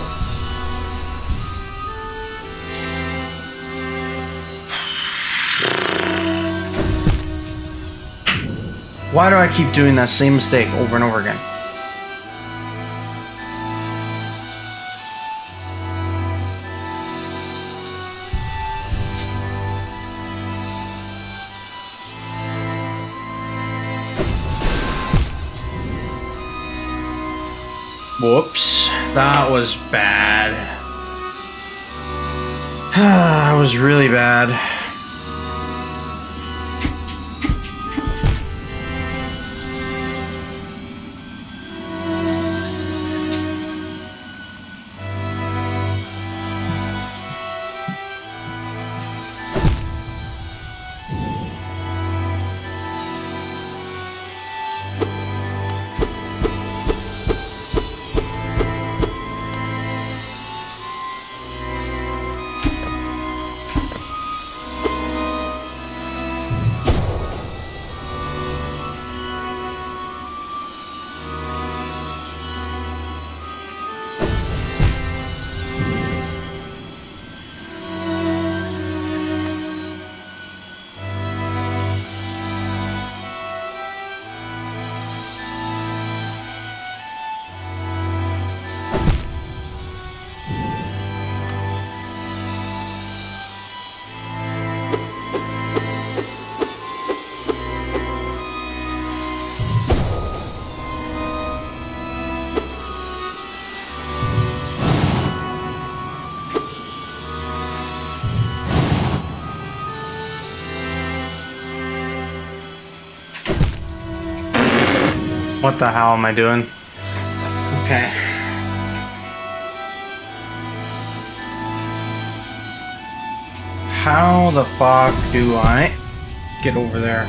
Why do I keep doing that same mistake over and over again? Whoops. That was bad. *sighs* that was really bad. What the hell am I doing? Okay. How the fuck do I get over there?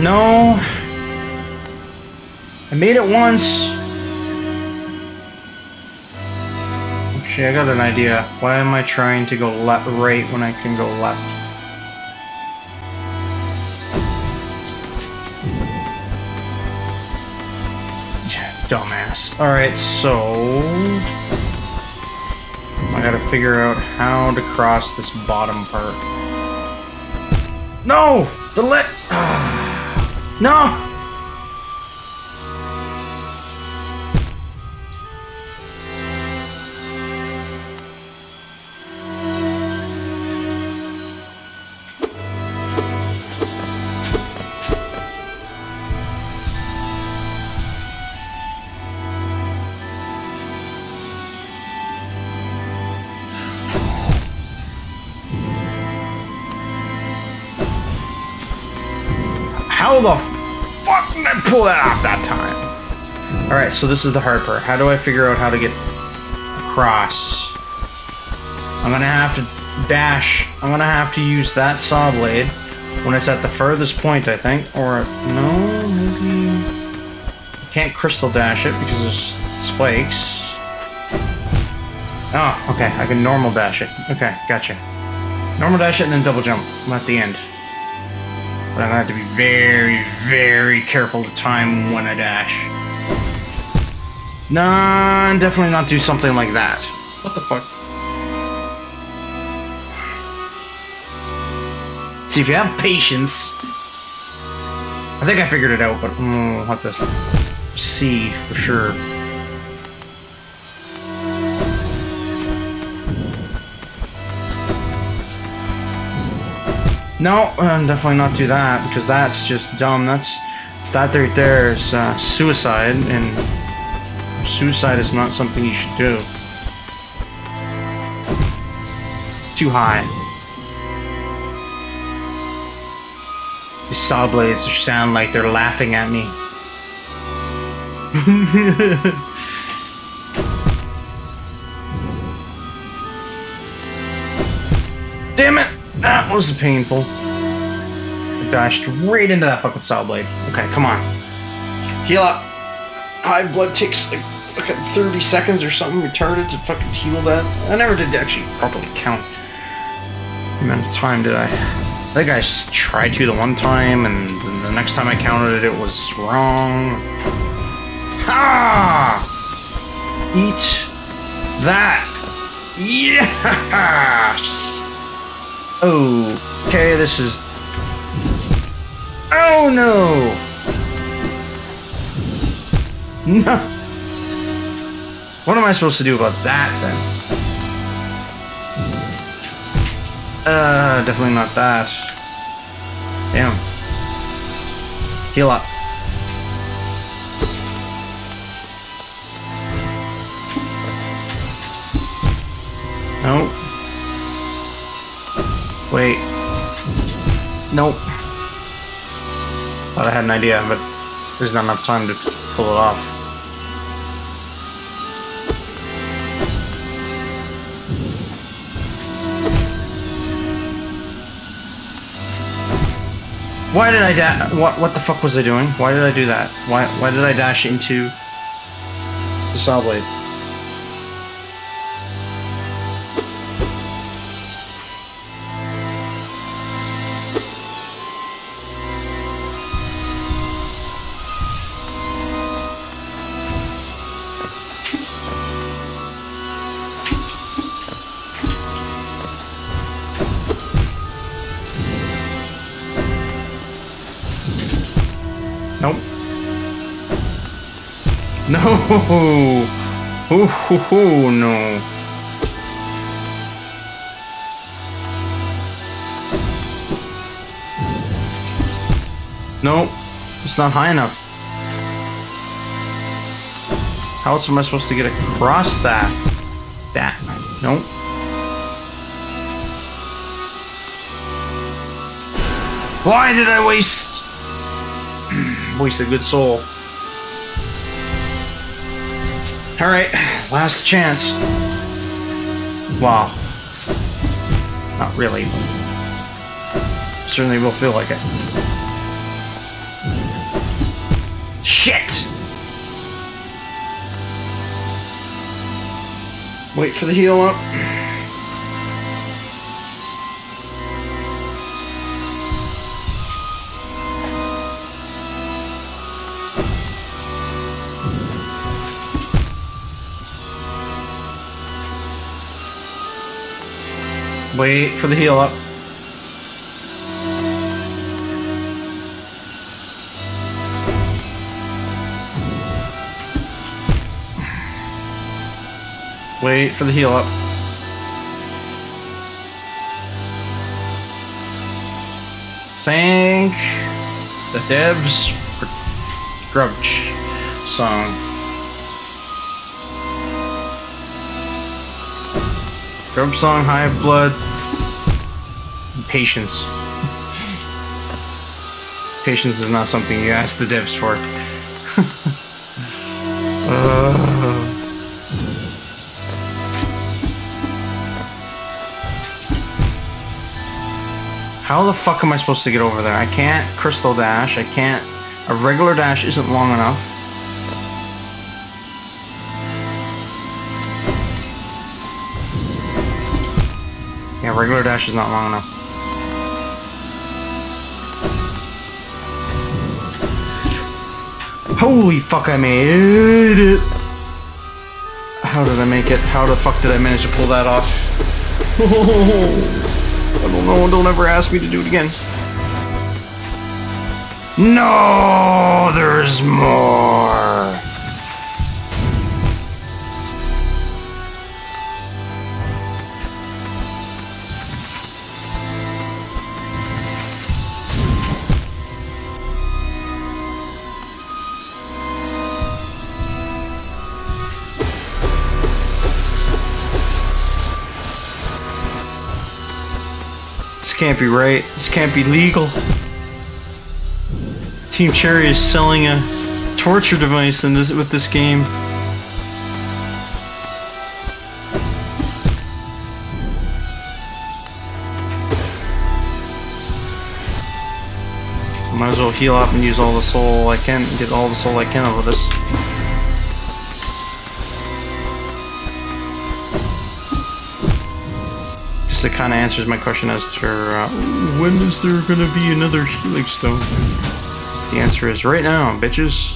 No. I made it once. Actually, I got an idea. Why am I trying to go left, right when I can go left? Yeah, dumbass. Alright, so... I gotta figure out how to cross this bottom part. No! The lit... No! Alright, so this is the hard part. How do I figure out how to get across? I'm gonna have to dash. I'm gonna have to use that saw blade when it's at the furthest point, I think. Or, no, maybe... Can't crystal dash it because there's spikes. Oh, okay, I can normal dash it. Okay, gotcha. Normal dash it and then double jump I'm at the end. But I'm gonna have to be very, very careful to time when I dash. Nah, definitely not do something like that. What the fuck? See, if you have patience... I think I figured it out, but mm, to see for sure. No, uh, definitely not do that, because that's just dumb. That's That right there is uh, suicide, and suicide is not something you should do. Too high. These saw blades sound like they're laughing at me. *laughs* Damn it! That was painful. I dashed right into that fucking saw blade. Okay, come on. Heal up. High blood ticks. Fucking 30 seconds or something retarded to fucking heal that. I never did actually properly count the amount of time did I. I think I tried to the one time, and the next time I counted it, it was wrong. Ha! Eat that. Yes! Oh. Okay, this is... Oh no! *laughs* No! What am I supposed to do about that then? Uh, definitely not that. Damn. Heal up. Nope. Wait. Nope. Thought I had an idea, but there's not enough time to pull it off. Why did I dash? What, what the fuck was I doing? Why did I do that? Why, why did I dash into the saw blade? No! Ooh, ooh, ooh, no. Nope. It's not high enough. How else am I supposed to get across that? That. Nope. Why did I waste... *clears throat* waste a good soul? Alright, last chance. Wow. Not really, certainly will feel like it. Shit! Wait for the heal up. Wait for the heal up. Wait for the heal up. Thank the devs for Grudge song. Grub song, high blood, patience. Patience is not something you ask the devs for. *laughs* uh. How the fuck am I supposed to get over there? I can't crystal dash, I can't... A regular dash isn't long enough. Yeah, regular dash is not long enough. Holy fuck, I made it! How did I make it? How the fuck did I manage to pull that off? *laughs* I don't know, don't ever ask me to do it again. No, there's more! Can't be right. This can't be legal. Team Cherry is selling a torture device in this with this game. Might as well heal up and use all the soul I can, get all the soul I can out of this. Just it kind of answers my question as to uh, when is there gonna be another healing stone? The answer is right now, bitches.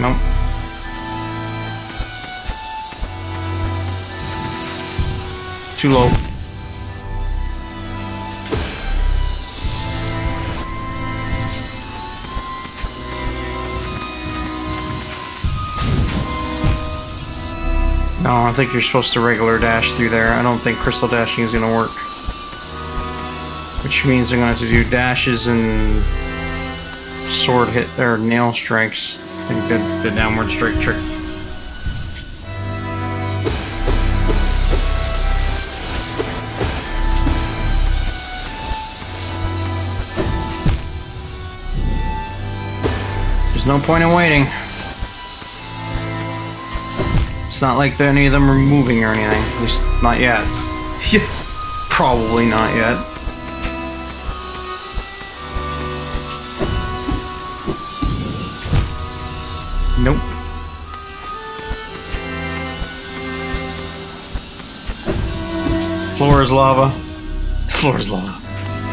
Nope. Too low. Think you're supposed to regular dash through there. I don't think crystal dashing is gonna work. Which means I'm gonna have to do dashes and sword hit or nail strikes and the, the downward strike trick. There's no point in waiting. It's not like any of them are moving or anything. At least not yet. *laughs* Probably not yet. Nope. Floor is lava. Floor is lava.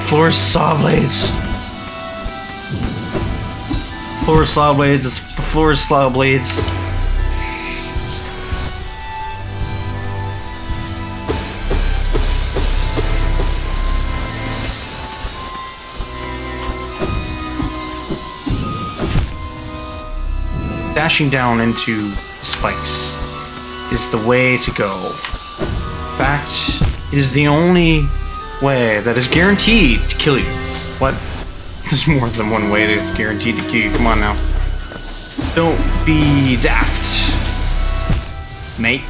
Floor is saw blades. Floor is saw blades. Floor is saw blades. Dashing down into spikes is the way to go. In fact, it is the only way that is guaranteed to kill you. What? *laughs* There's more than one way that it's guaranteed to kill you. Come on now. Don't be daft, mate.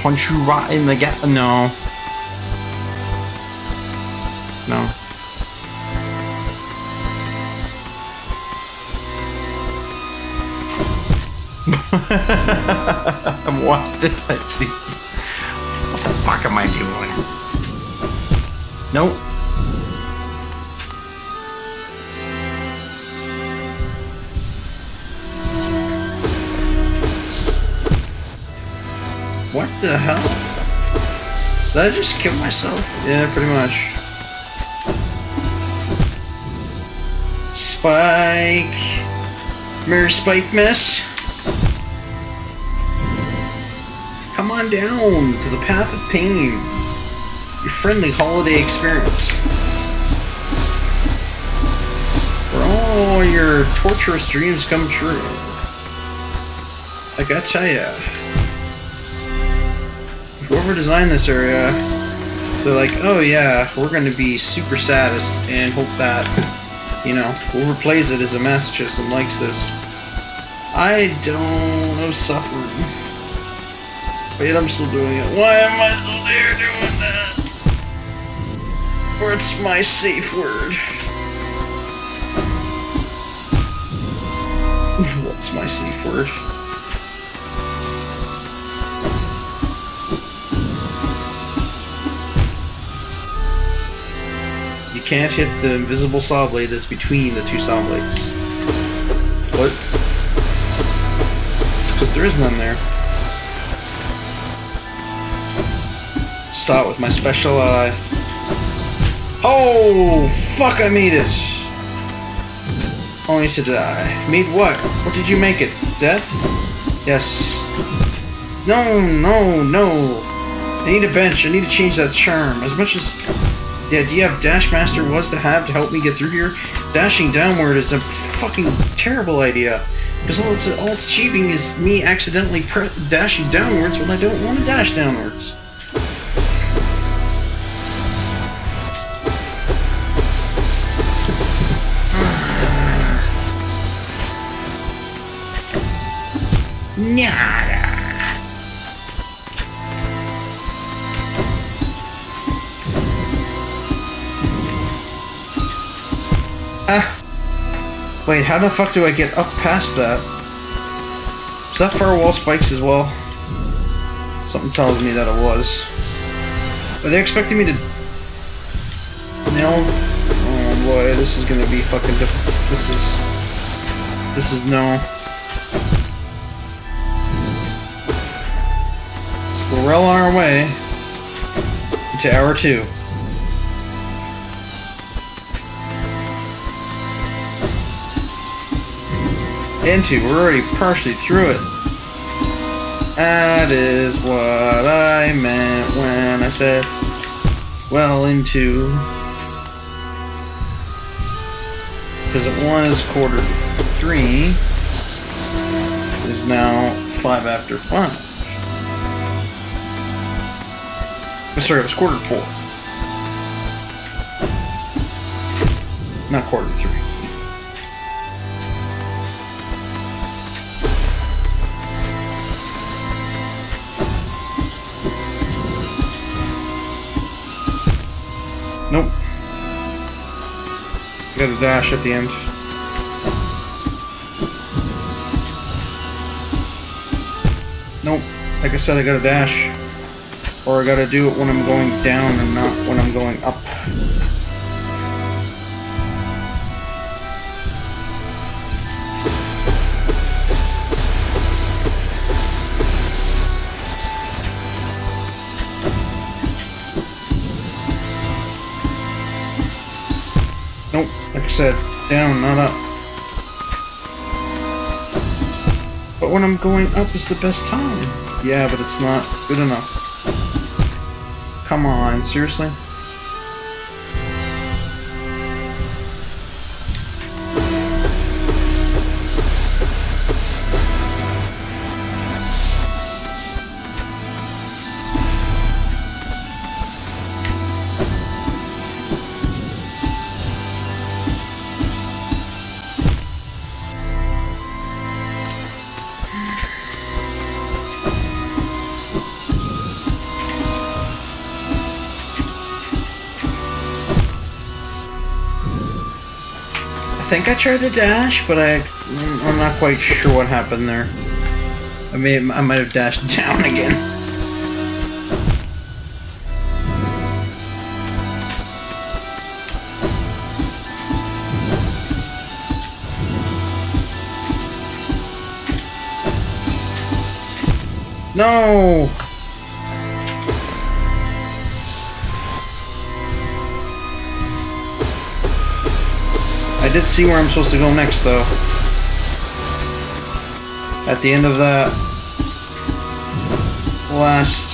Punch you right in the gap. No. What did I do? What the fuck am I doing? Nope. What the hell? Did I just kill myself? Yeah, pretty much. Spike. Mirror spike miss. On down to the path of pain. Your friendly holiday experience. Where all your torturous dreams come true. I tell ya. Whoever designed this area, they're like, oh yeah, we're gonna be super sadist and hope that, you know, whoever plays it is a masochist and likes this. I don't know suffering. Yet I'm still doing it. Why am I still there doing that? It's my safe word. *laughs* What's my safe word? You can't hit the invisible saw blade that's between the two saw blades. What? It's because there is none there. Saw it with my special eye. Oh, fuck, I made it. Only to die. Made what? What did you make it? Death? Yes. No, no, no. I need a bench. I need to change that charm. As much as the idea of Dash Master was to have to help me get through here, dashing downward is a fucking terrible idea. Because all it's, all it's achieving is me accidentally dashing downwards when I don't want to dash downwards. Ah. Wait, how the fuck do I get up past that? Is that firewall spikes as well? Something tells me that it was. Are they expecting me to No? Oh boy, this is gonna be fucking difficult. This is... This is no... We're well on our way to hour two. Into, we're already partially through it. That is what I meant when I said, well into. Because it was quarter three, is now five after five. Sorry, it was quarter four. Not quarter three. Nope. Got a dash at the end. Nope. Like I said, I got a dash. Or I gotta do it when I'm going down and not when I'm going up. Nope, like I said, down, not up. But when I'm going up is the best time. Yeah, but it's not good enough. Come on, seriously? Think I tried to dash, but I, I'm not quite sure what happened there. I mean, I might have dashed *laughs* down again. No! Did see where I'm supposed to go next, though. At the end of that last...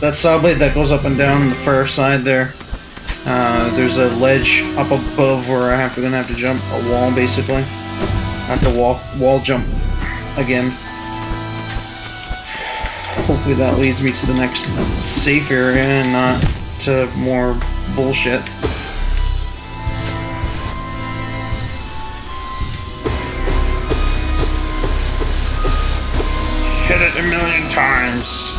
That saw blade that goes up and down the far side there. Uh, there's a ledge up above where I have to gonna have to jump a wall, basically. I have to wall wall jump again. Hopefully that leads me to the next safe area and not to more bullshit. Times.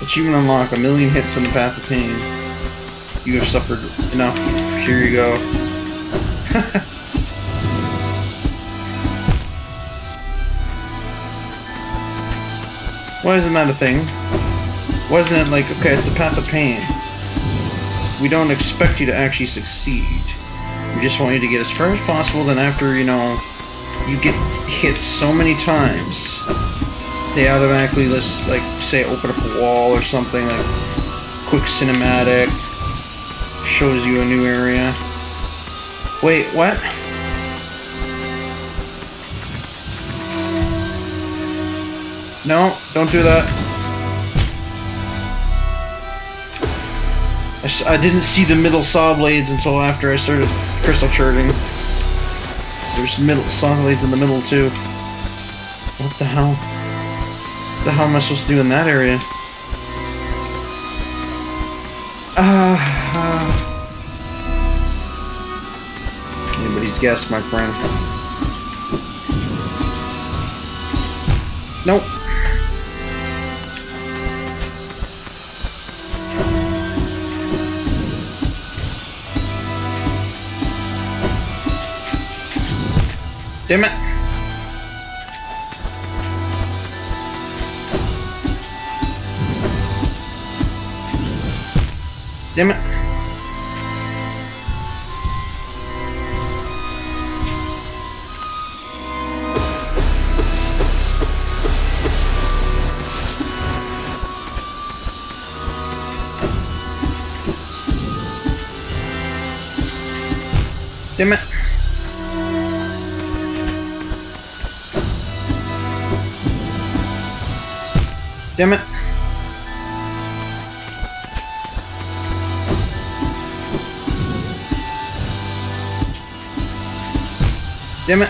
Achievement unlock a million hits on the path of pain. You have suffered enough. Here you go. *laughs* Why isn't that a thing? Why isn't it like, okay, it's a path of pain. We don't expect you to actually succeed. We just want you to get as far as possible, then after, you know, you get hit so many times, they automatically just, like, say, open up a wall or something, like, quick cinematic, shows you a new area. Wait, what? No, don't do that. I didn't see the middle saw blades until after I started crystal charting. There's middle saw blades in the middle too. What the hell? What the hell am I supposed to do in that area? Ah. anybody's guess, my friend. Nope. Damn it. Damn it. Damn it. Damn it.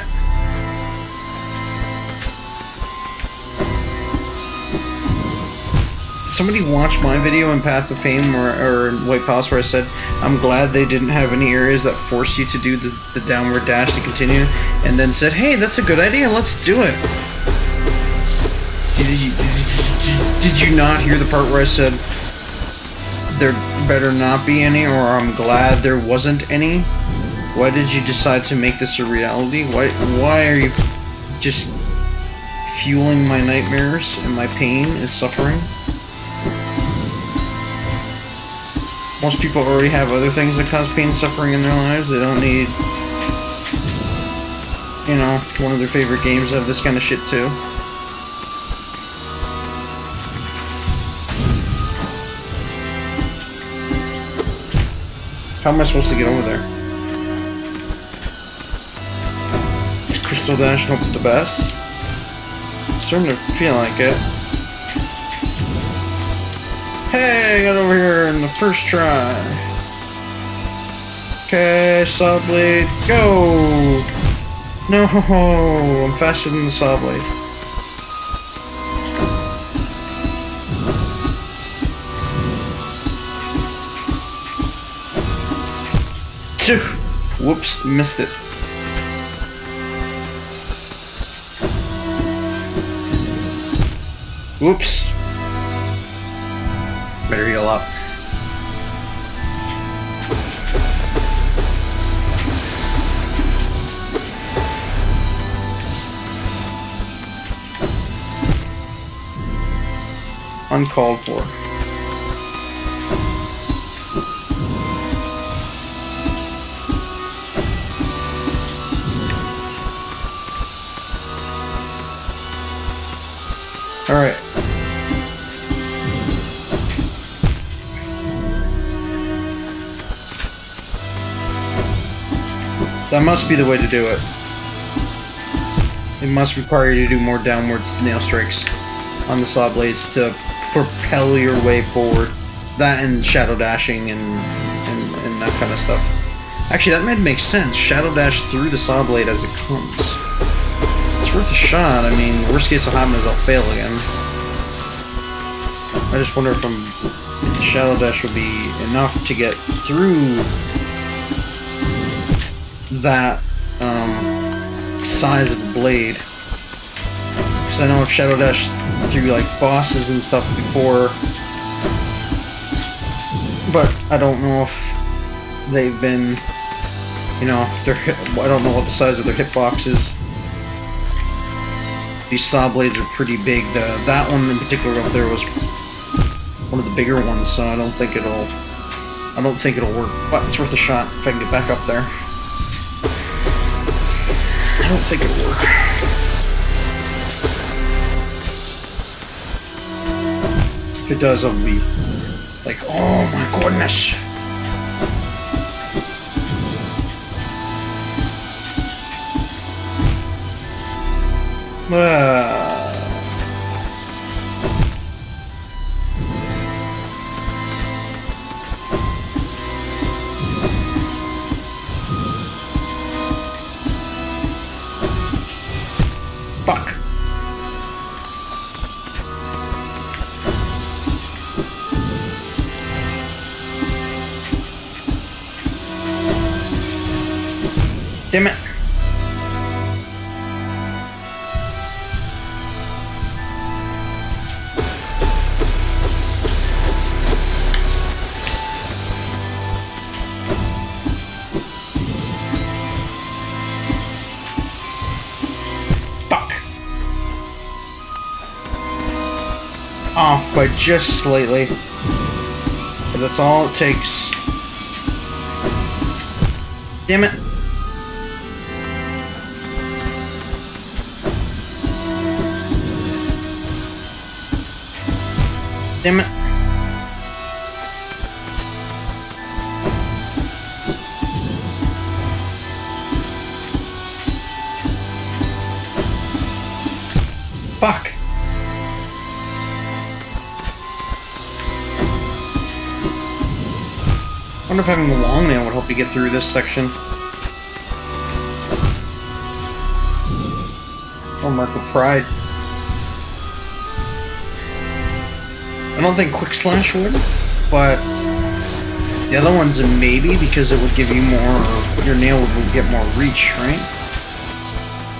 Somebody watched my video in Path of Pain or, or White Palace where I said, I'm glad they didn't have any areas that force you to do the, the downward dash to continue, and then said, hey, that's a good idea, let's do it. Did you, did, you not hear the part where I said, there better not be any, or I'm glad there wasn't any? Why did you decide to make this a reality? Why, why are you just fueling my nightmares and my pain and suffering? Most people already have other things that cause pain and suffering in their lives. They don't need, you know, one of their favorite games have this kind of shit too. How am I supposed to get over there? Is Crystal Dash for the best? starting to feel like it. Hey, I got over here in the first try. Okay, saw blade, go! No, I'm faster than the saw blade. Whoops, missed it. Whoops. Better heal up. Uncalled for. That must be the way to do it. It must require you to do more downwards nail strikes on the saw blades to propel your way forward. That and shadow dashing and, and, and that kind of stuff. Actually, that might make sense. Shadow dash through the saw blade as it comes. It's worth a shot. I mean, worst case will happen is I'll fail again. I just wonder if, I'm, shadow dash will be enough to get through that um, size of blade. Because I know I've Shadow Dash through like bosses and stuff before, but I don't know if they've been, you know, they're I don't know what the size of their hitbox is. These saw blades are pretty big. The, that one in particular up there was one of the bigger ones, so I don't think it'll I don't think it'll work, but it's worth a shot if I can get back up there. Don't think it'll work. If it does, I'll be like, oh my goodness. Ah. Just slightly. That's all it takes. Damn it. Damn it. If having the long nail would help you get through this section. Or mark of pride. I don't think Quick Slash would, but the other one's a maybe because it would give you more, your nail would get more reach, right?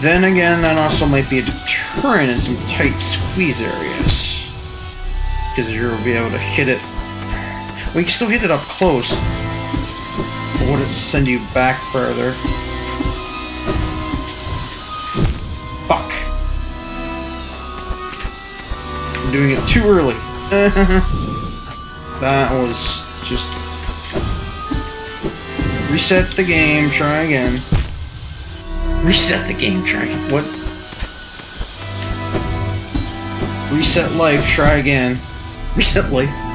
Then again, that also might be a deterrent in some tight squeeze areas. Because you'll be able to hit it. You can still hit it up close. Would it send you back further? Fuck. I'm doing it too early. *laughs* that was just... Reset the game, try again. Reset the game, try again. What? Reset life, try again. Reset life.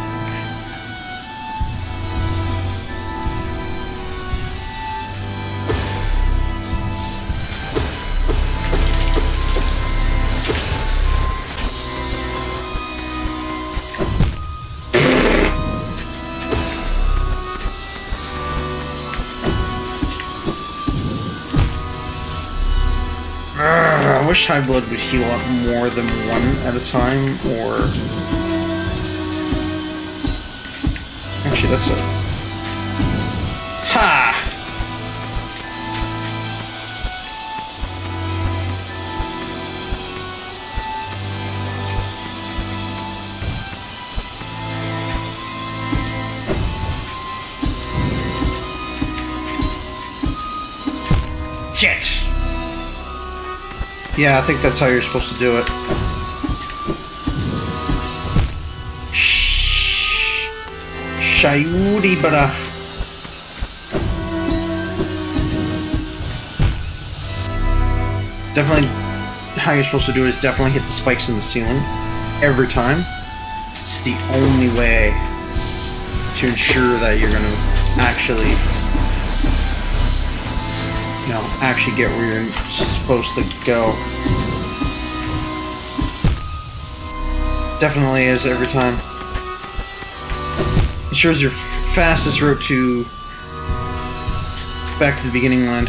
Hiveblood would heal up more than one at a time, or... Actually, that's a... Yeah, I think that's how you're supposed to do it. Shh. Shayuri bara. Definitely, how you're supposed to do it is definitely hit the spikes in the ceiling every time. It's the only way to ensure that you're going to actually you know, actually get where you're supposed to go. Definitely is every time. Ensures your fastest route to back to the beginning land.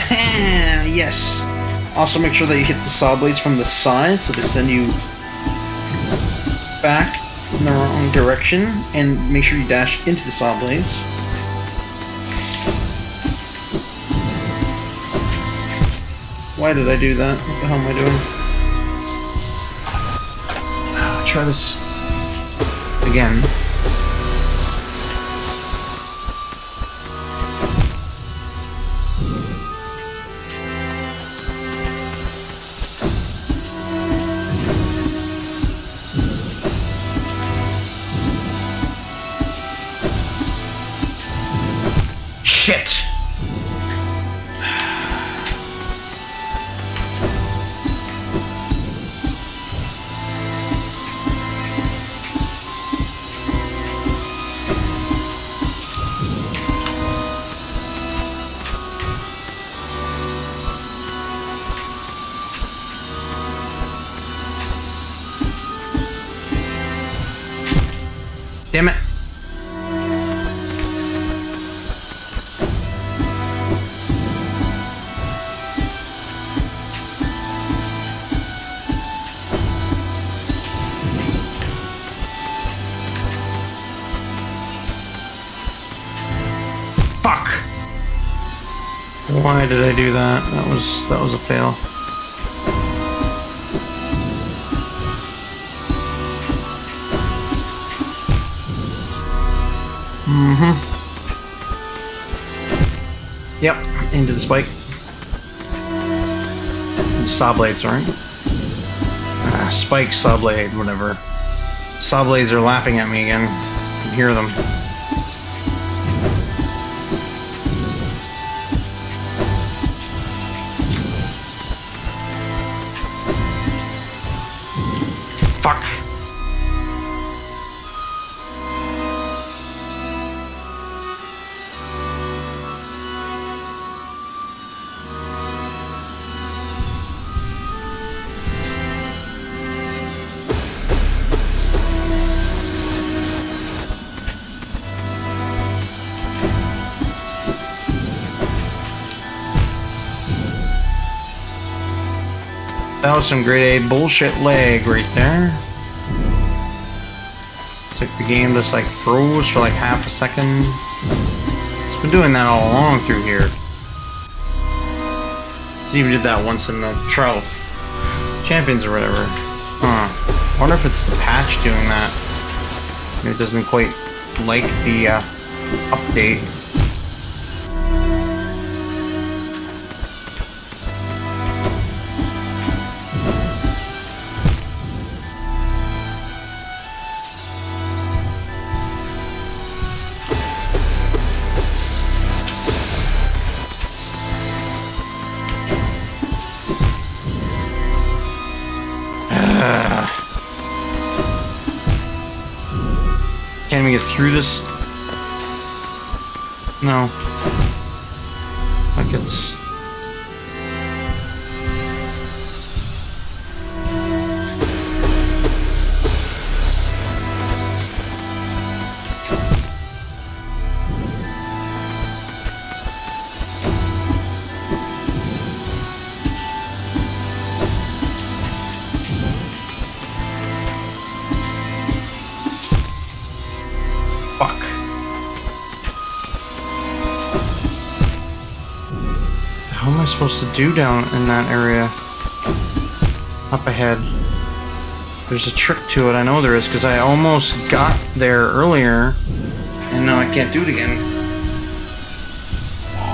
Ah, yes. Also make sure that you hit the saw blades from the side so they send you back wrong direction and make sure you dash into the saw blades. Why did I do that? What the hell am I doing? Ah, try this again. Was that was a fail. Mm-hmm. Yep, into the spike. Saw blades, right? Ah, spike saw blade, whatever. Saw blades are laughing at me again. I can hear them. Some grade A bullshit lag right there. It's like the game just like froze for like half a second. It's been doing that all along through here. It even did that once in the Trial Champions or whatever. Huh. Wonder if it's the patch doing that. It doesn't quite like the uh, update. Do down in that area? Up ahead. There's a trick to it, I know there is, because I almost got there earlier, and now I can't do it again.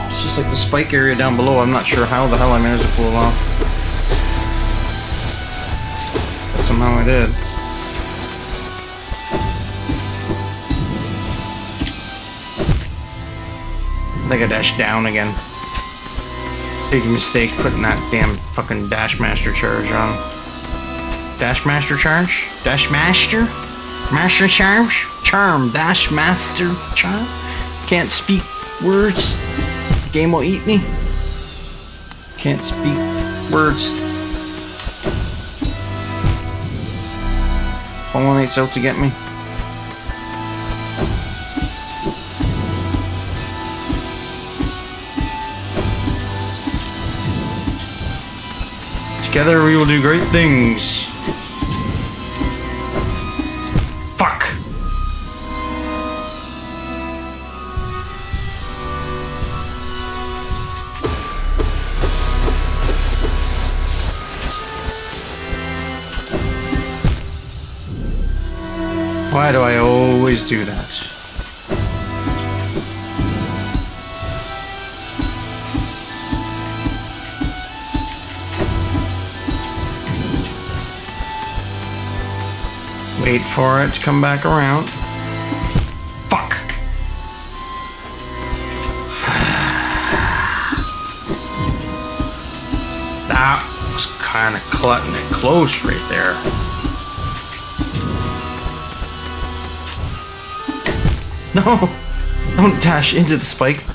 It's just like the spike area down below, I'm not sure how the hell I managed to pull it off. But somehow I did. I think I dashed down again. Big mistake putting that damn fucking Dash Master charge on. Dash Master charge? Dash Master? Charge? Charm. Dash Master charm? Can't speak words. Game will eat me. Can't speak words. Pollinate's out to get me. Together we will do great things. Fuck. Why do I always do that? For it to come back around. Fuck! *sighs* That was kind of cutting it close right there. No! Don't dash into the spike.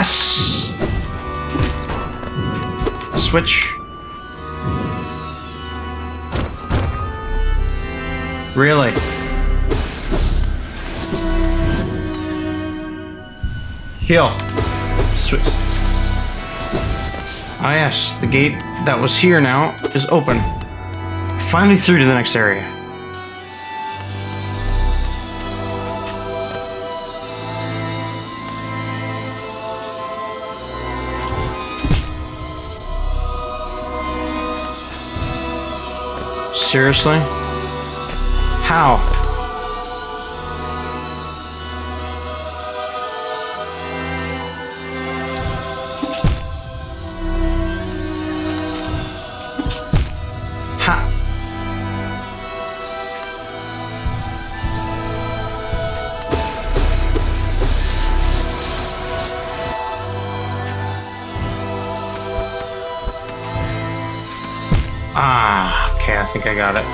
Yes! Switch. Really? Heal. Switch. Ah yes, the gate that was here now is open. Finally through to the next area. Seriously? How? Got it.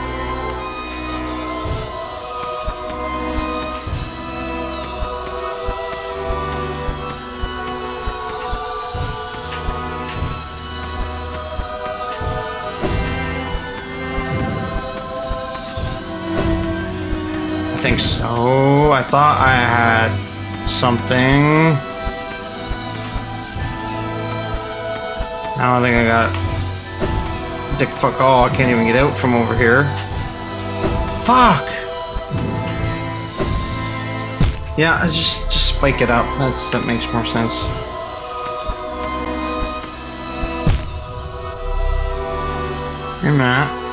I think so. I thought I had something. Now I think I got dick fuck all. I can't even get out from over here. Fuck. Yeah, I just just spike it up. That's that makes more sense. Matt.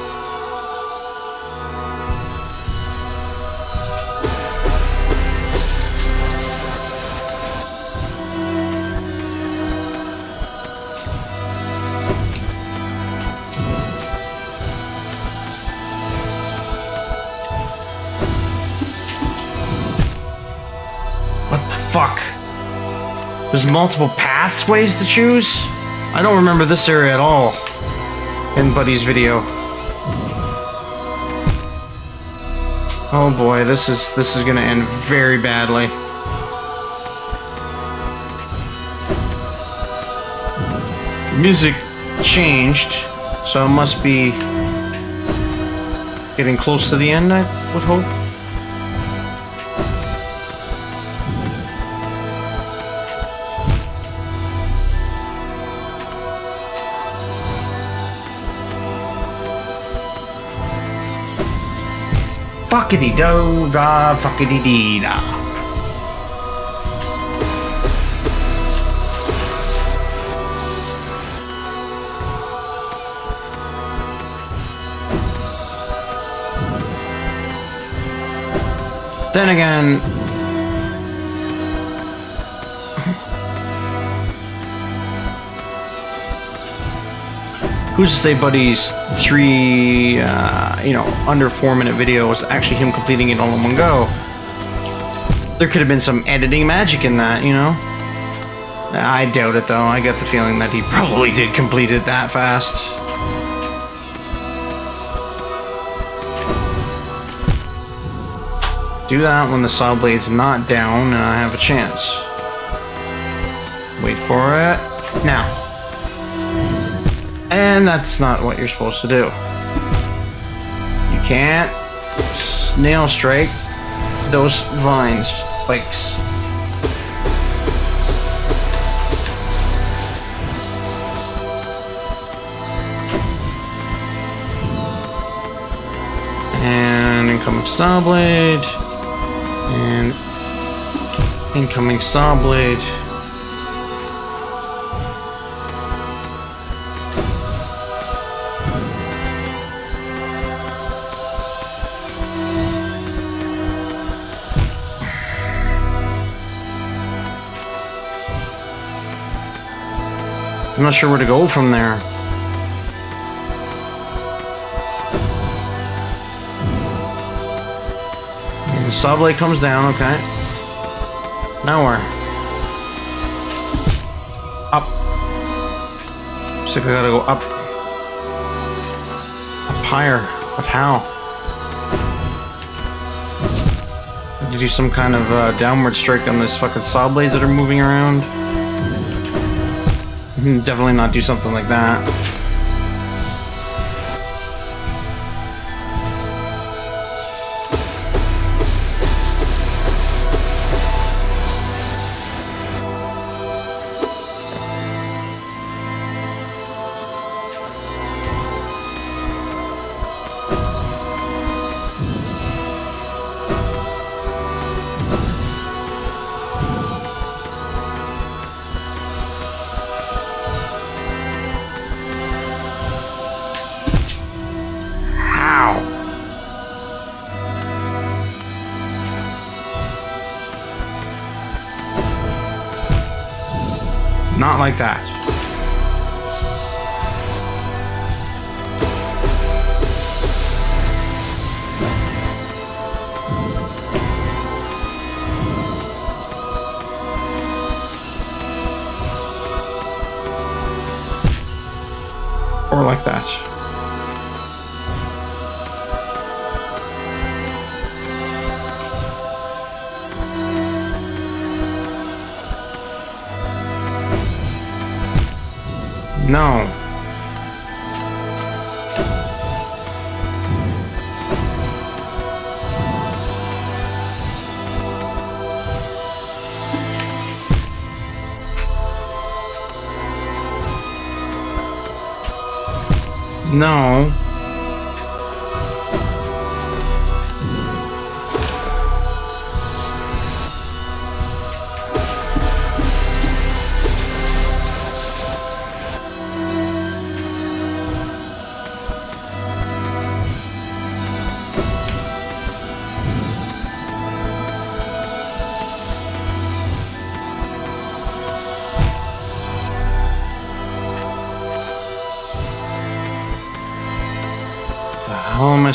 There's multiple pathways to choose? I don't remember this area at all in Buddy's video. Oh boy, this is this is gonna end very badly. Music changed, so it must be getting close to the end, I would hope. Fuckity do da fuckity dee da. Then again, who's to say Buddy's three, uh, you know, under four minute video was actually him completing it all in one go? There could have been some editing magic in that, you know? I doubt it though. I get the feeling that he probably did complete it that fast. Do that when the saw blade's not down and I have a chance. Wait for it. Now. And that's not what you're supposed to do. You can't nail strike those vines, spikes. And incoming saw blade. And incoming saw blade. I'm not sure where to go from there. And the saw blade comes down, okay. Now where? Up. Looks like I gotta go up. Up higher. But how? To do some kind of uh, downward strike on these fucking saw blades that are moving around. *laughs* Definitely not do something like that. No.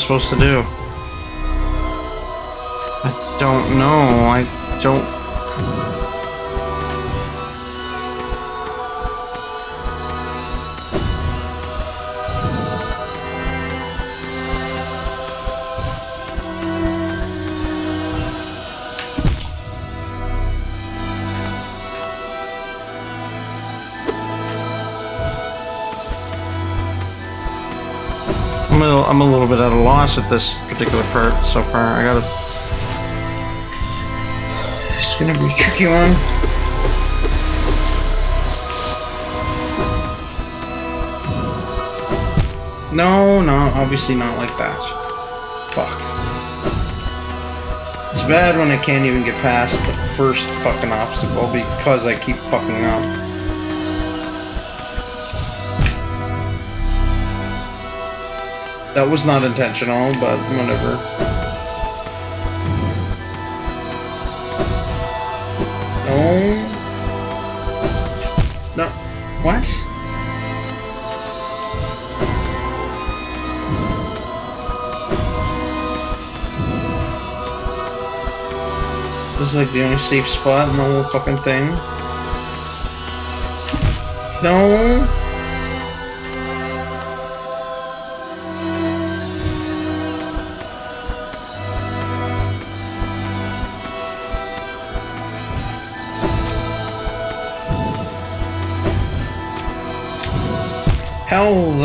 Supposed to do? I don't know. I don't. Little, bit at a loss at this particular part so far. I gotta. It's gonna be a tricky one. No, no, obviously not like that. Fuck. It's bad when I can't even get past the first fucking obstacle because I keep fucking up. That was not intentional, but whatever. No. No. What? This is like the only safe spot in the whole fucking thing. Hell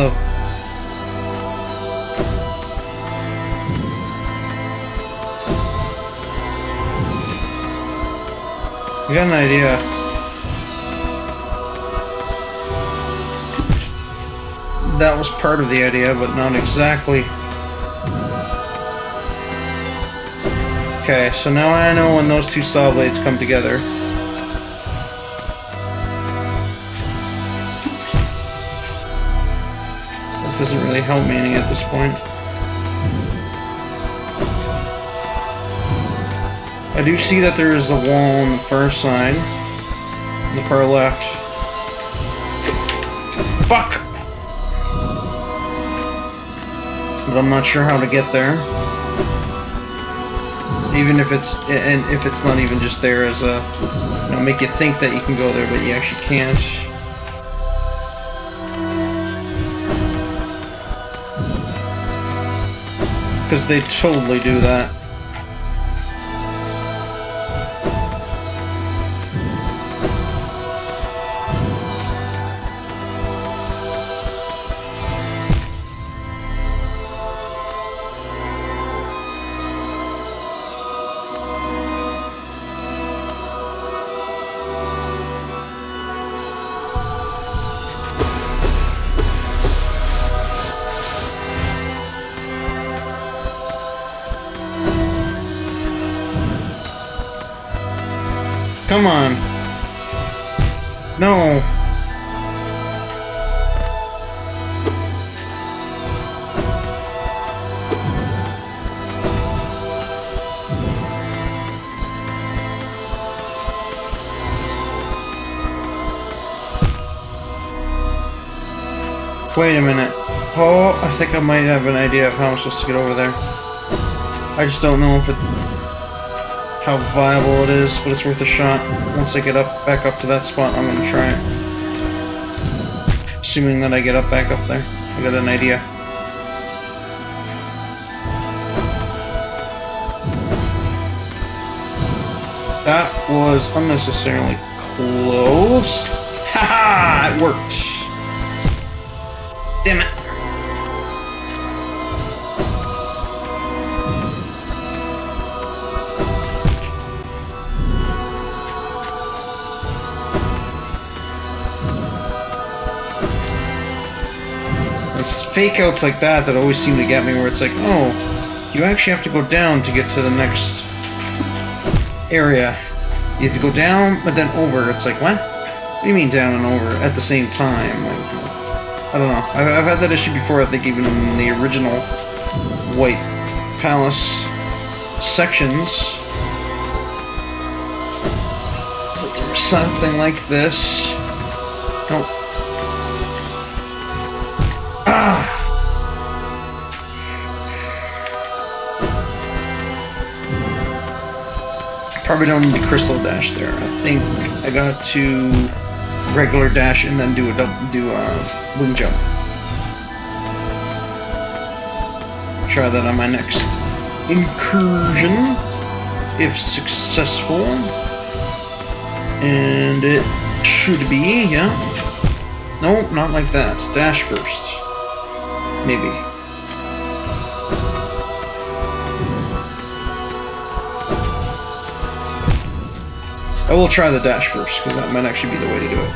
I got an idea. That was part of the idea, but not exactly. Okay, so now I know when those two saw blades come together. Really help me any at this point. I do see that there is a wall on the far side. On the far left. Fuck! But I'm not sure how to get there. Even if it's and if it's not even just there as a you know, make you think that you can go there, but you actually can't. Because they totally do that. Have an idea of how I'm supposed to get over there. I just don't know if it, how viable it is, but it's worth a shot. Once I get up, back up to that spot, I'm gonna try it. Assuming that I get up back up there. I got an idea. That was unnecessarily close. *laughs* Haha! -ha! It worked. Fake outs like that that always seem to get me where it's like, oh, you actually have to go down to get to the next area. You have to go down, but then over. It's like, what? What do you mean down and over at the same time? Like, I don't know. I've, I've had that issue before, I think even in the original White Palace sections. So there was something like this. Probably don't need the crystal dash there. I think I got to regular dash and then do a double, do a wing jump. Try that on my next incursion, if successful. And it should be, yeah. No, not like that. Dash first. Maybe. I will try the dash first, because that might actually be the way to do it.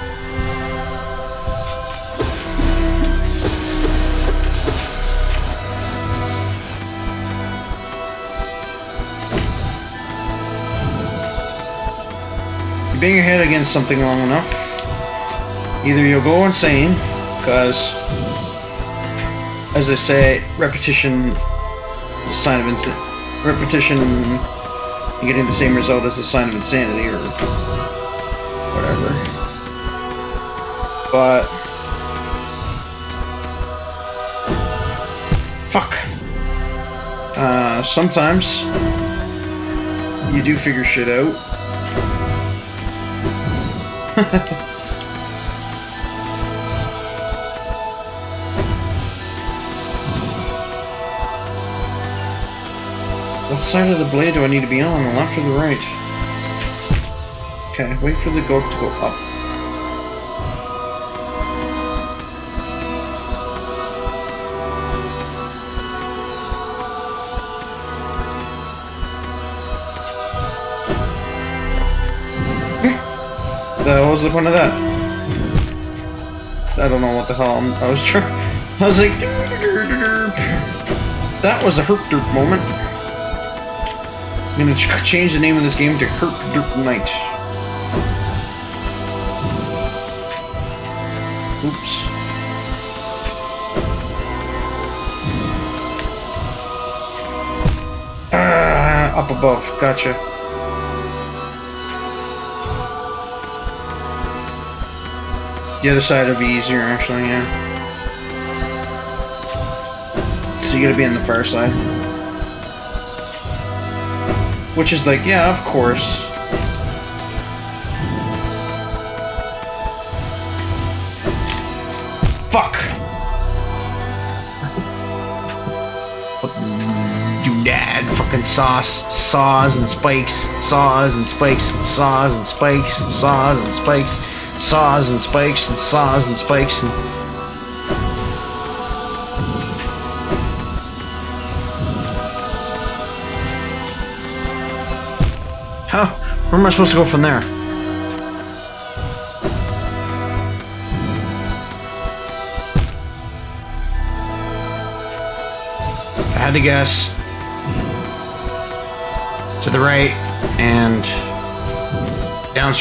Bang your head against something long enough, either you'll go insane, because, as I say, repetition is a sign of instant. Repetition getting the same result as a sign of insanity or whatever. But fuck. Uh, sometimes you do figure shit out. Side of the blade do I need to be on, the left or the right? Okay, wait for the goat to go up. *laughs* what was the point of that? I don't know what the hell I'm, I was trying. *laughs* I was like, *laughs* that was a herp derp moment. I'm gonna ch change the name of this game to Herp Derp Knight. Oops. Ah, up above. Gotcha. The other side will be easier, actually, yeah. So you gotta be on the far side. Which is like, yeah, of course. Fuck! Doodad, fucking sauce, saws and spikes, saws and spikes, and saws and spikes, and saws and spikes, saws and spikes, and saws and spikes, and How? Where am I supposed to go from there? I had to guess, to the right and down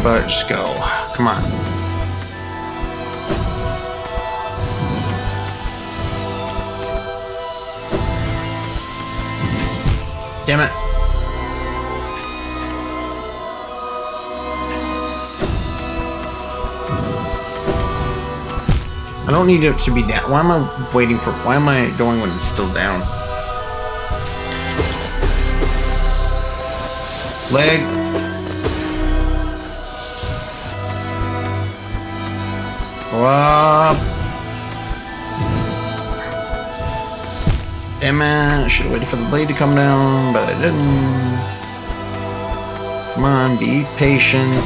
about it. Just go. Come on. Damn it. I don't need it to be down. Why am I waiting for... Why am I going when it's still down? Leg. Up. Damn it. I should have waited for the blade to come down, but I didn't. Come on, be patient.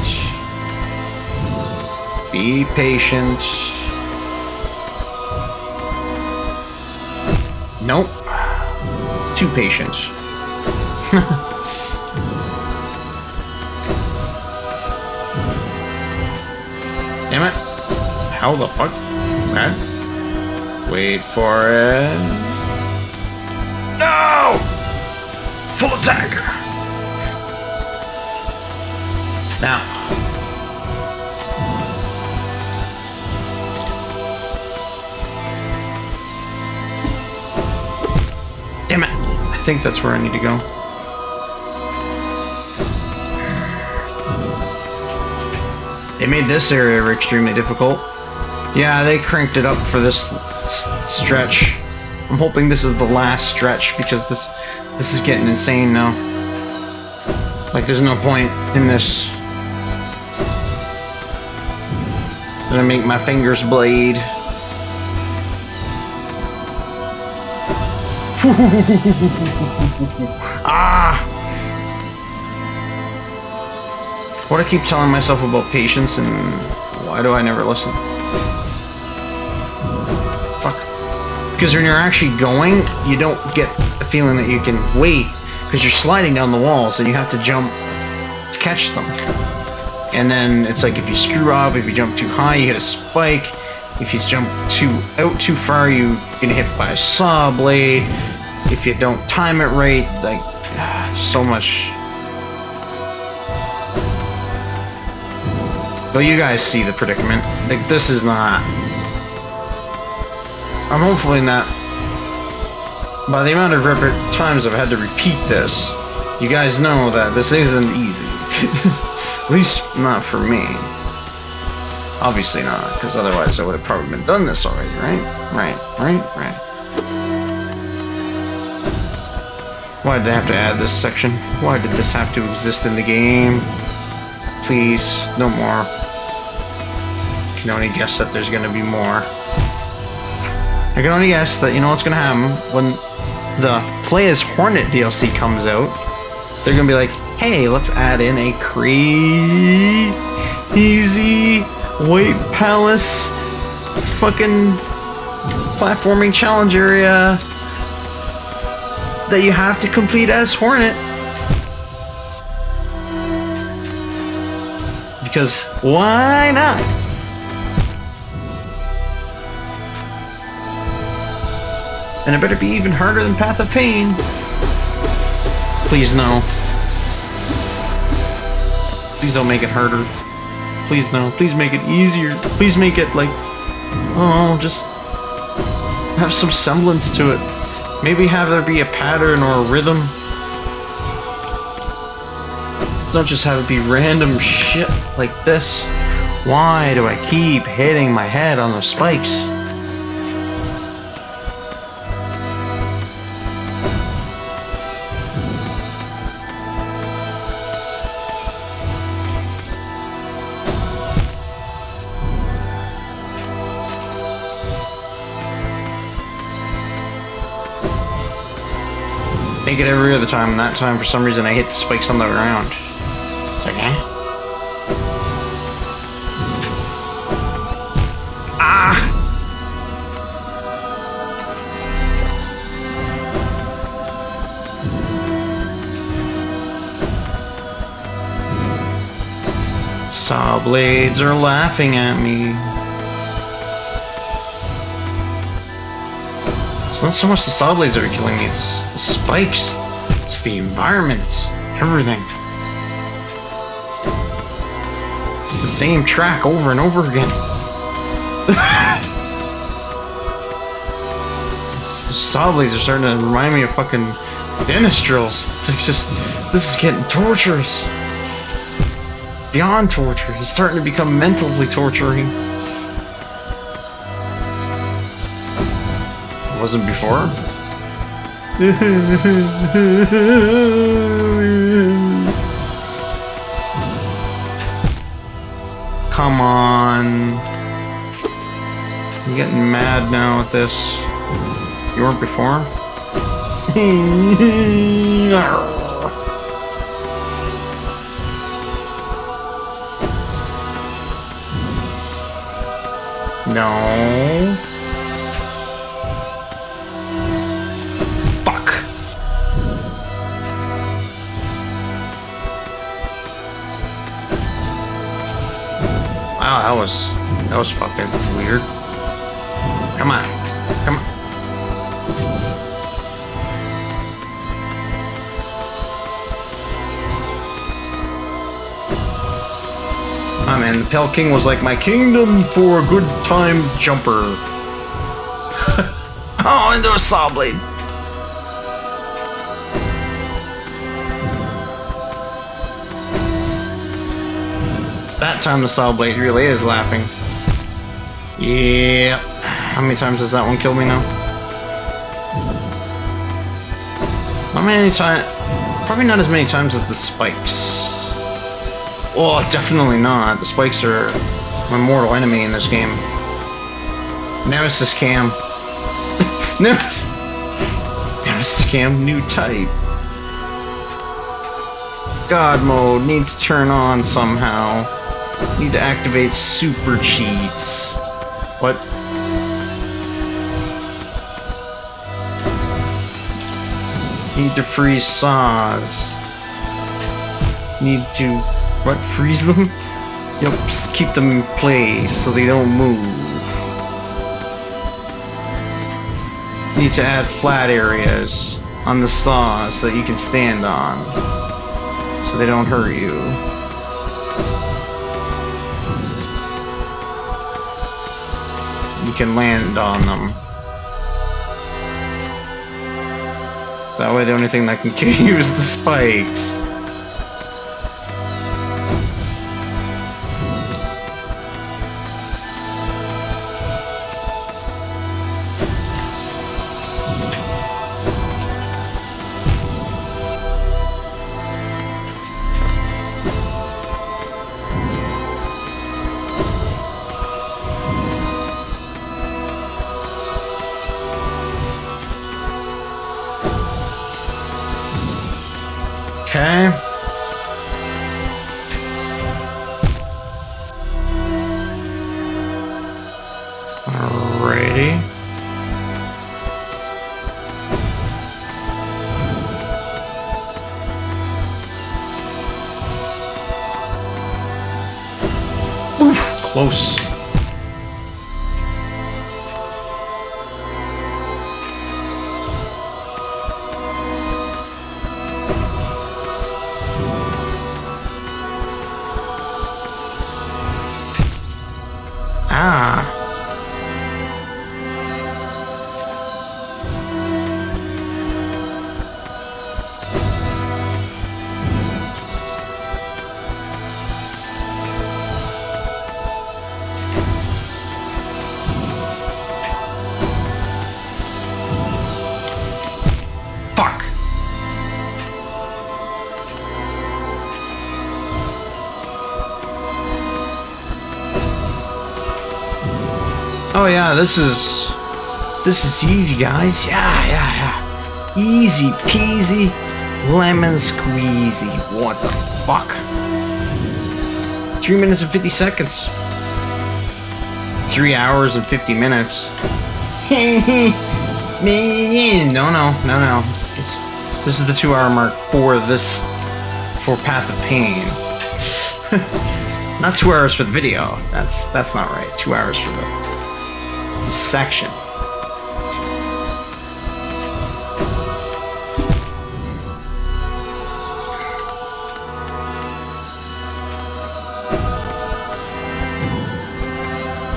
Be patient. Nope. Too patient. *laughs* How the fuck? Man. Wait for it. No! Full attack! Now. Damn it. I think that's where I need to go. They made this area extremely difficult. Yeah, they cranked it up for this stretch. I'm hoping this is the last stretch because this this is getting insane now. Like there's no point in this. Gonna make my fingers bleed. *laughs* ah! What I keep telling myself about patience and why do I never listen? Because when you're actually going, you don't get the feeling that you can wait because you're sliding down the walls and you have to jump to catch them. And then it's like if you screw up, if you jump too high, you hit a spike. If you jump too out too far, you get hit by a saw blade. If you don't time it right, like ah, so much But you guys see the predicament. Like, this is not... I'm hopefully not... By the amount of times I've had to repeat this, you guys know that this isn't easy. *laughs* At least not for me. Obviously not, because otherwise I would have probably been done this already, right? Right, right, right. Why did they have to add this section? Why did this have to exist in the game? Please, no more can only guess that there's gonna be more. I can only guess that you know what's gonna happen when the Play as Hornet DLC comes out. They're gonna be like, hey, let's add in a crazy White Palace fucking platforming challenge area that you have to complete as Hornet. Because why not? And it better be even harder than Path of Pain. Please no. Please don't make it harder. Please no. Please make it easier. Please make it like, oh, just have some semblance to it. Maybe have there be a pattern or a rhythm. Don't just have it be random shit like this. Why do I keep hitting my head on the spikes? Make it every other time, and that time for some reason I hit the spikes on the ground. It's like, eh? Ah! Saw blades are laughing at me. Not so much the saw blades that are killing me, it's the spikes. It's the environment. It's everything. It's the same track over and over again. *laughs* the saw blades are starting to remind me of fucking dentist drills. It's like just, this is getting torturous. Beyond torture. It's starting to become mentally torturing. Wasn't before. Come on. I'm getting mad now at this. You weren't before? *laughs* no. Wow, that was that was fucking weird. Come on. Come on. Ah man, the Pale King was like my kingdom for a good time jumper. *laughs* oh, into a saw blade. That time the saw blade really is laughing. Yeah. How many times has that one killed me now? How many times? Probably not as many times as the spikes. Oh, definitely not. The spikes are my mortal enemy in this game. Nemesis cam. *laughs* Nemesis. Nemesis cam, new type. God mode, needs to turn on somehow. Need to activate super cheats. What? Need to freeze saws. Need to what? Freeze them? *laughs* Yep, just keep them in place so they don't move. Need to add flat areas on the saw so that you can stand on. So they don't hurt you. Can land on them. That way the only thing that can kill you is the spikes. Yeah, this is this is easy, guys. Yeah, yeah, yeah. Easy peasy, lemon squeezy. What the fuck? Three minutes and fifty seconds. Three hours and fifty minutes. *laughs* no, no, no, no. It's, it's, this is the two-hour mark for this for Path of Pain. *laughs* not two hours for the video. That's that's not right. Two hours for the section.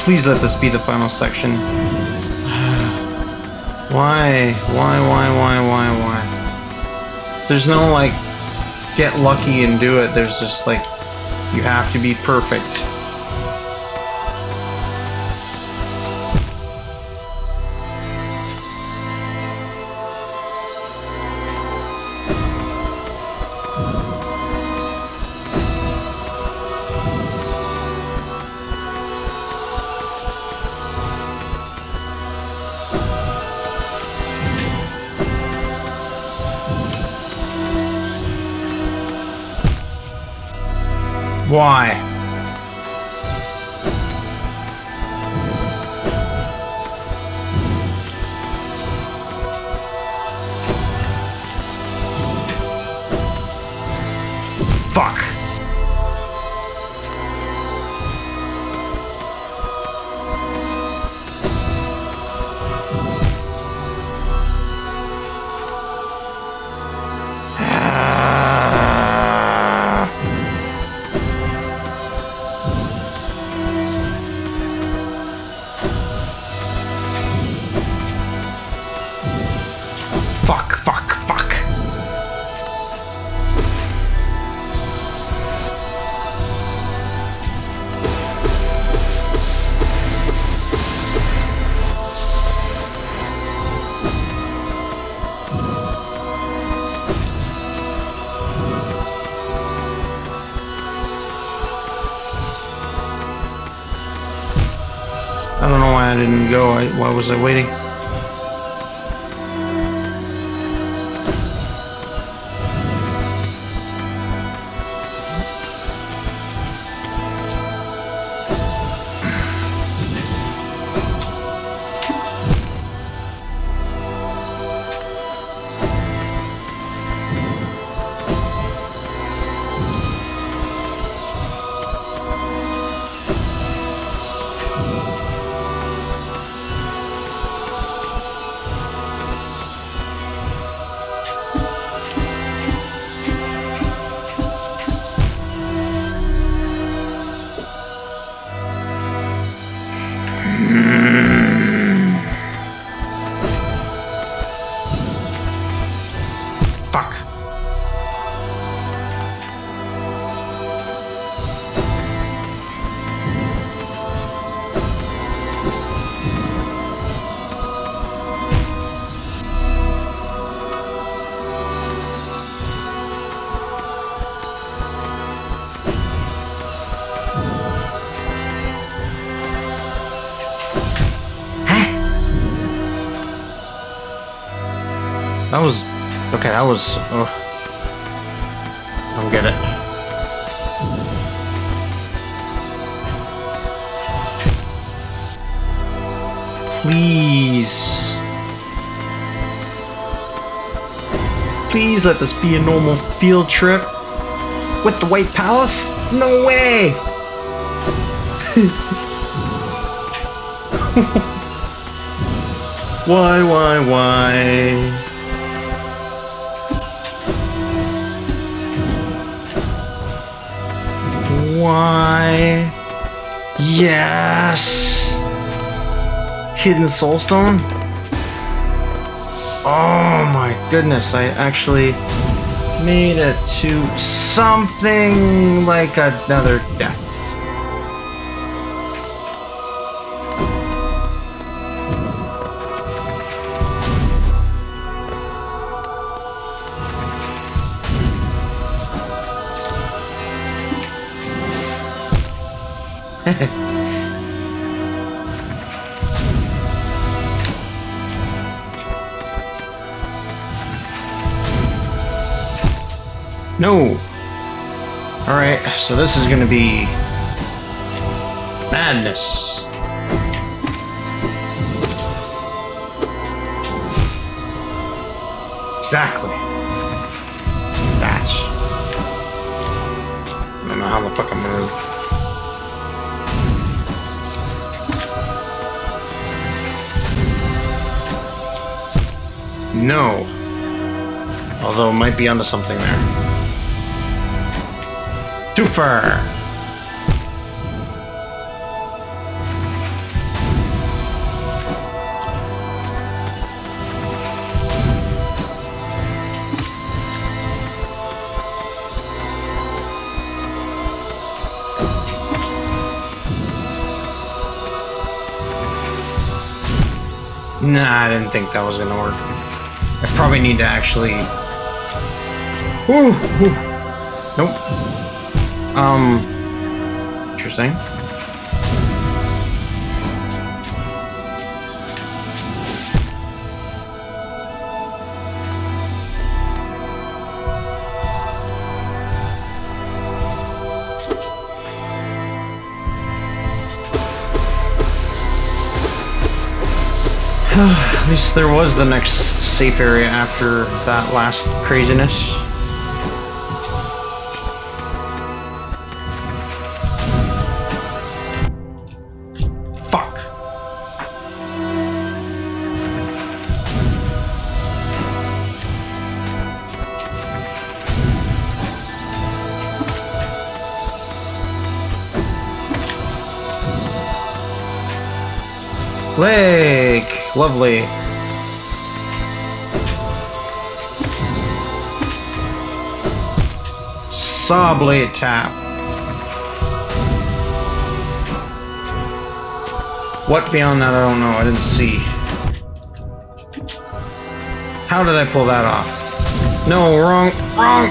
please let this be the final section. *sighs* why? Why, why, why, why, why? There's no, like, get lucky and do it. There's just, like, you have to be perfect. Was I okay. That was. Oh, I don't get it. Please, please let this be a normal field trip with the White Palace. No way. *laughs* why? Why? Why? Why? Yes! Hidden Soulstone? Oh my goodness, I actually made it to something like another this is gonna be madness. Exactly. That's. I don't know how the fuck I'm gonna. No. Although might be onto something there. Super. Nah, I didn't think that was gonna work. I probably need to actually... Ooh, ooh. Nope. Um... Interesting. *sighs* At least there was the next safe area after that last craziness. Lake! Lovely. Blade tap. What beyond that, I don't know. I didn't see. How did I pull that off? No, wrong, wrong,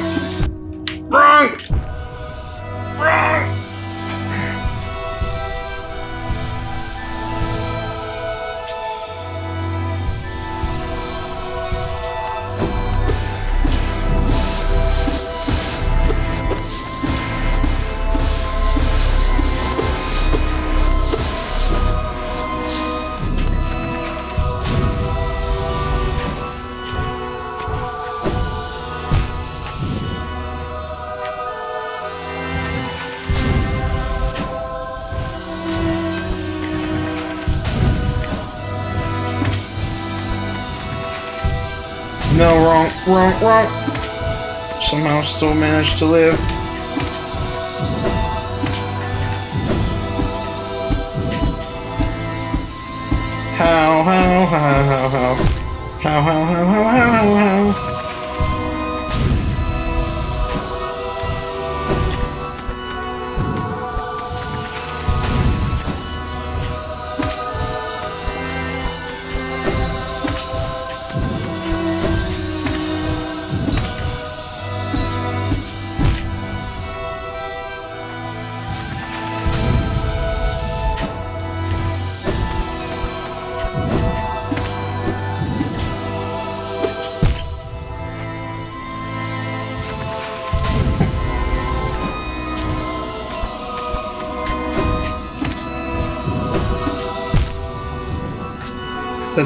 Somehow still managed to live.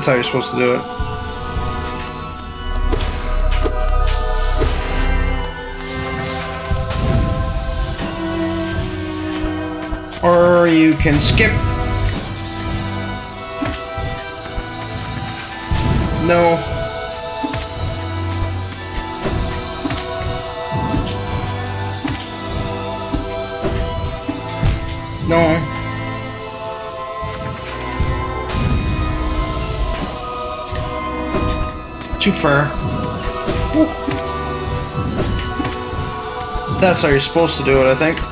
That's how you're supposed to do it. Or you can skip. No. No. Too far. That's how you're supposed to do it, I think.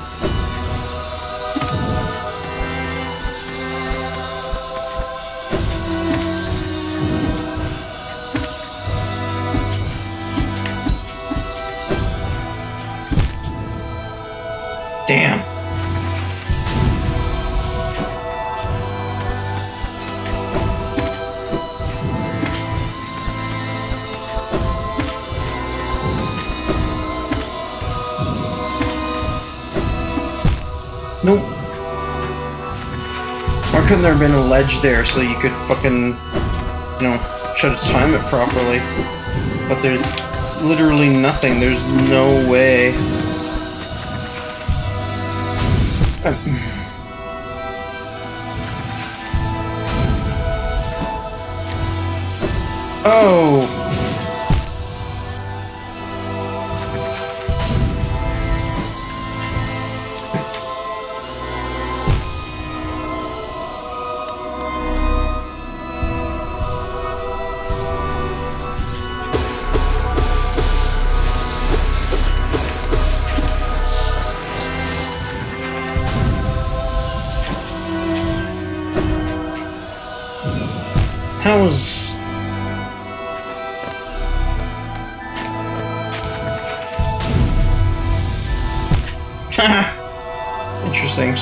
Been a ledge there so you could fucking, you know, try to time it properly? But there's literally nothing. There's no way. Oh!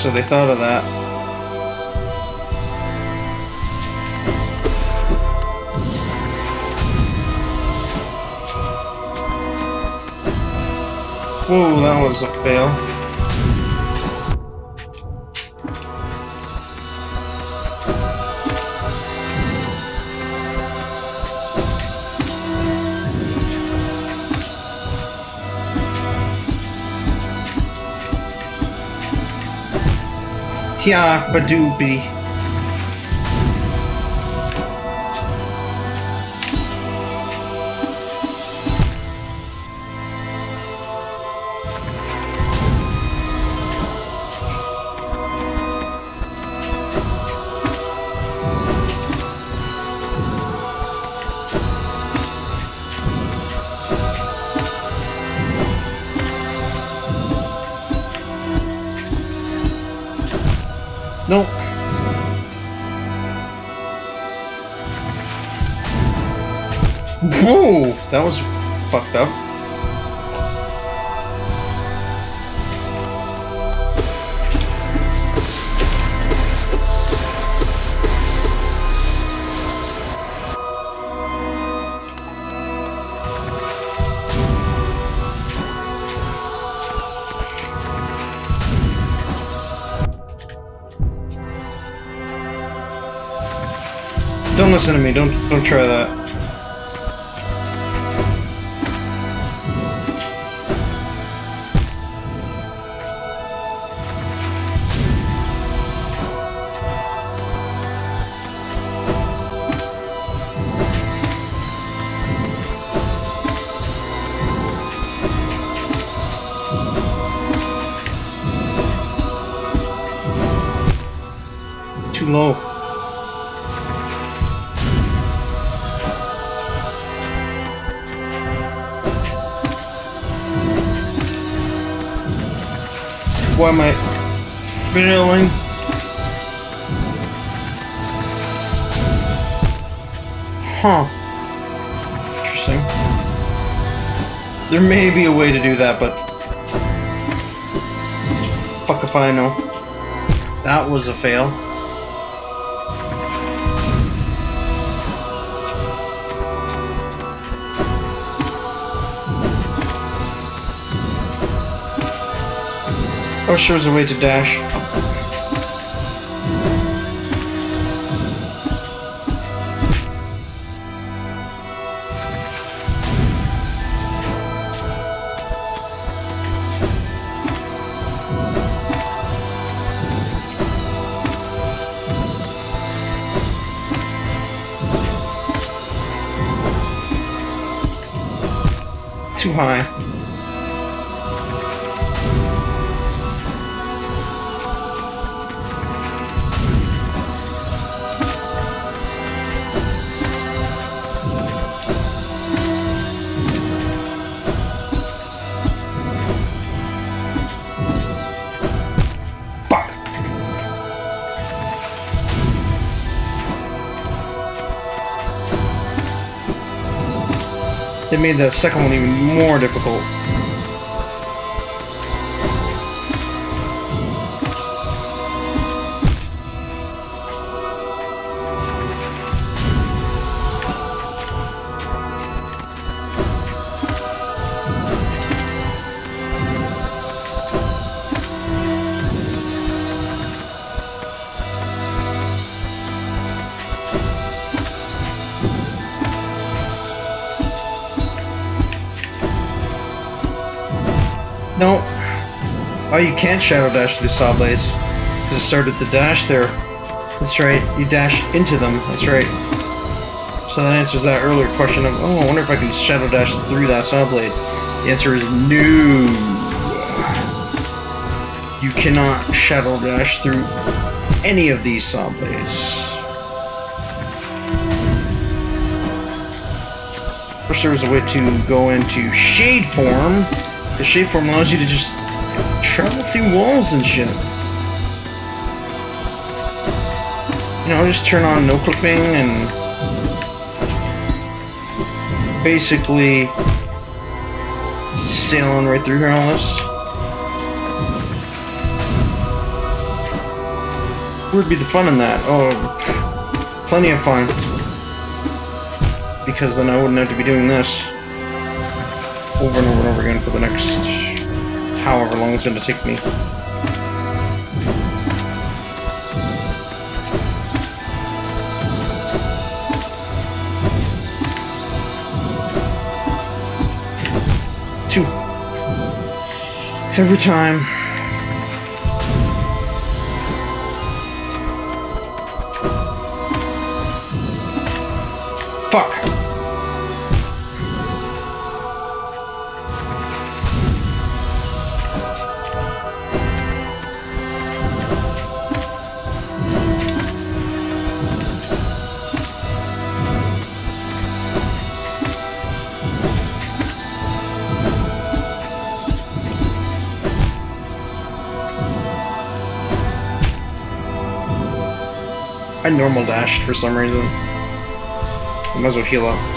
So they thought of that. Whoa, that was a fail. Yeah, Badoobie. Nope. Whoa! That was fucked up. Listen to me. Don't don't try that. Why am I failing? Huh. Interesting. There may be a way to do that, but... Fuck if I know. That was a fail. I sure, there's a way to dash. Made the second one even more difficult. Oh, you can't shadow dash through saw blades. Because it started to dash there. That's right, you dash into them. That's right. So that answers that earlier question of, oh, I wonder if I can shadow dash through that saw blade. The answer is no. You cannot shadow dash through any of these saw blades. First, there was a way to go into shade form. The shade form allows you to just travel through walls and shit. You know, just turn on no clipping and basically sailing right through here on this. Where'd be the fun in that? Oh, plenty of fun. Because then I wouldn't have to be doing this over and over and over again for the next however long it's going to take me. Two. Every time. Normal dashed for some reason. I might as well heal up.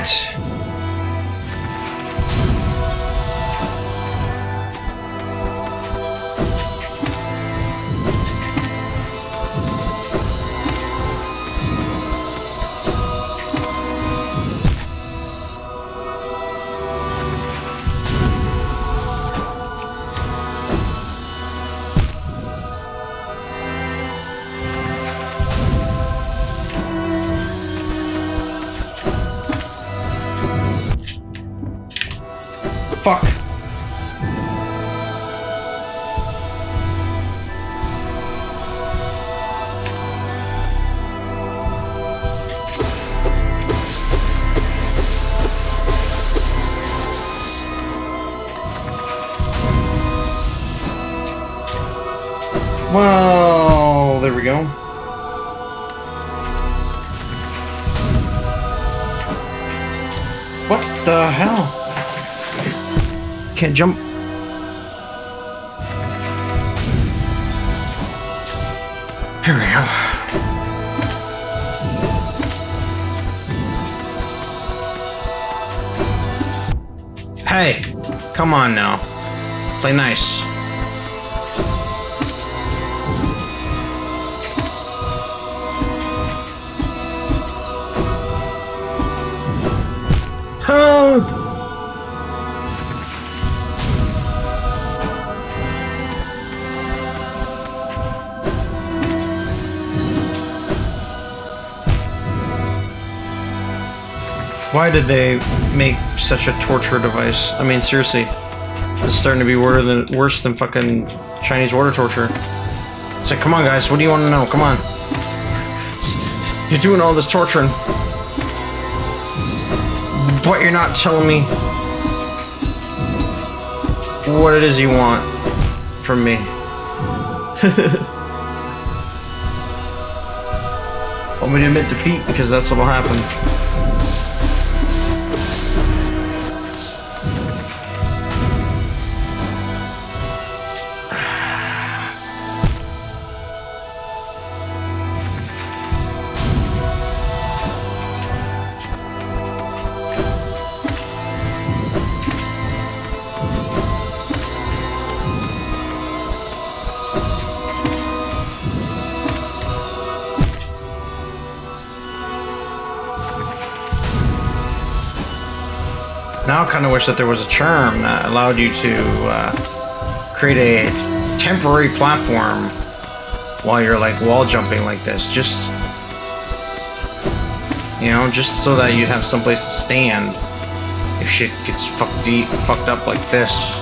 Damn the hell? Can't jump. Here we go. Hey, come on now. Play nice. Why did they make such a torture device? I mean, seriously, it's starting to be worse than worse than fucking Chinese water torture. It's like, come on, guys, what do you want to know? Come on, *laughs* you're doing all this torturing, but you're not telling me what it is you want from me. *laughs* Want me to admit defeat because that's what'll happen. That there was a charm that allowed you to uh, create a temporary platform while you're like wall jumping like this. Just, you know, just so that you have someplace to stand if shit gets fucked deep, fucked up like this.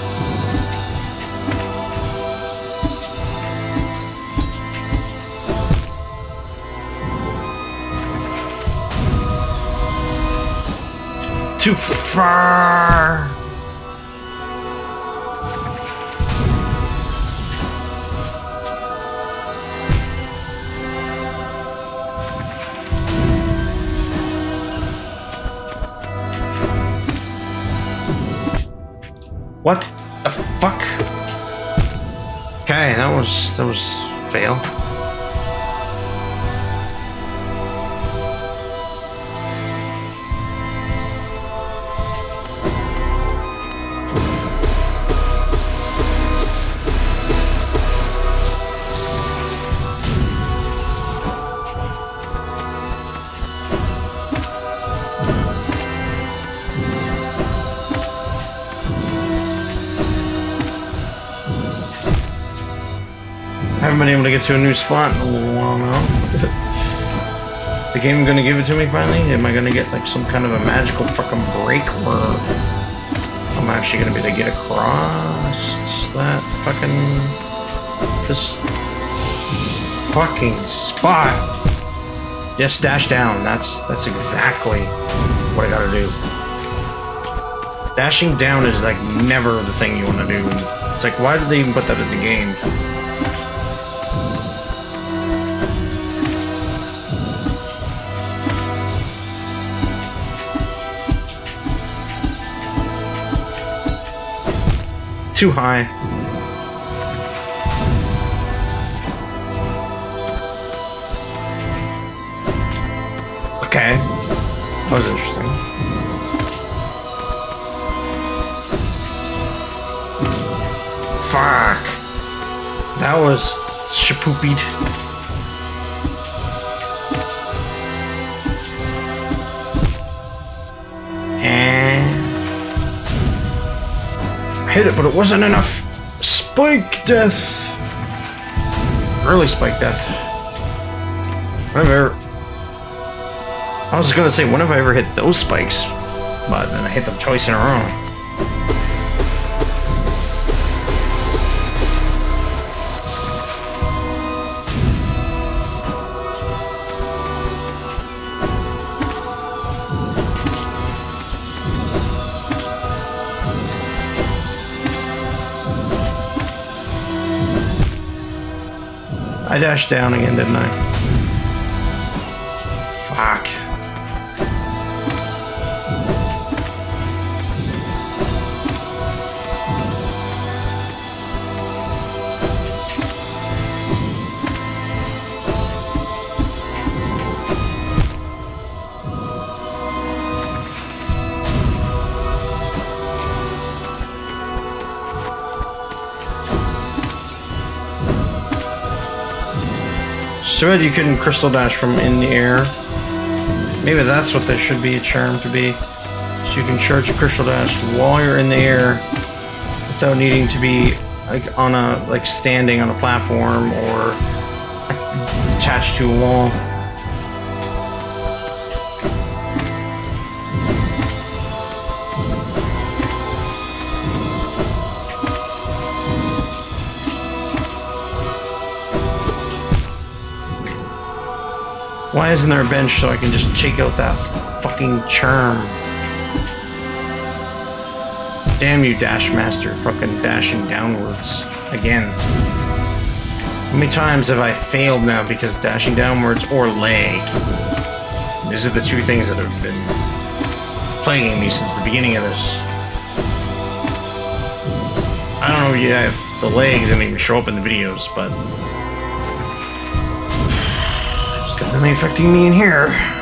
Too far. What the fuck? Okay, that was that was fail. Haven't been able to get to a new spot in a little while now. *laughs* the game gonna give it to me finally? Am I gonna get like some kind of a magical fucking break where I'm actually gonna be able to get across that fucking this fucking spot? Yes, dash down. That's that's exactly what I gotta do. Dashing down is like never the thing you want to do. It's like, why did they even put that in the game? Too high. Okay. That was interesting. Fuck. That was shapoopied. Hit it, but it wasn't enough. Spike death. Early spike death. When have I ever... I was gonna say, when have I ever hit those spikes? But then I hit them twice in a row. Dashed down again, didn't I? So bad you couldn't crystal dash from in the air. Maybe that's what there should be a charm to be. So you can charge a crystal dash while you're in the air without needing to be like on a like standing on a platform or attached to a wall. Isn't there a bench so I can just check out that fucking charm? Damn you, Dash Master, fucking dashing downwards. Again. How many times have I failed now because dashing downwards or lag? These are the two things that have been plaguing me since the beginning of this. I don't know if the lag didn't even show up in the videos, but definitely affecting me in here.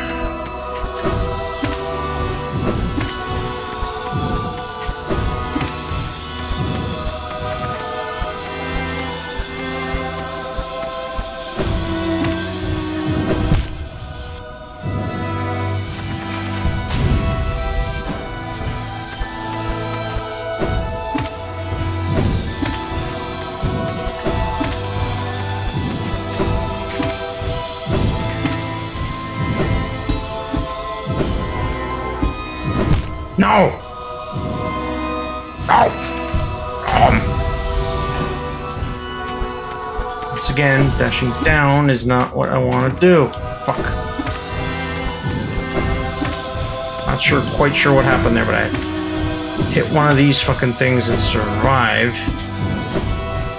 Again, dashing down is not what I want to do. Fuck. Not sure, quite sure what happened there, but I hit one of these fucking things and survived.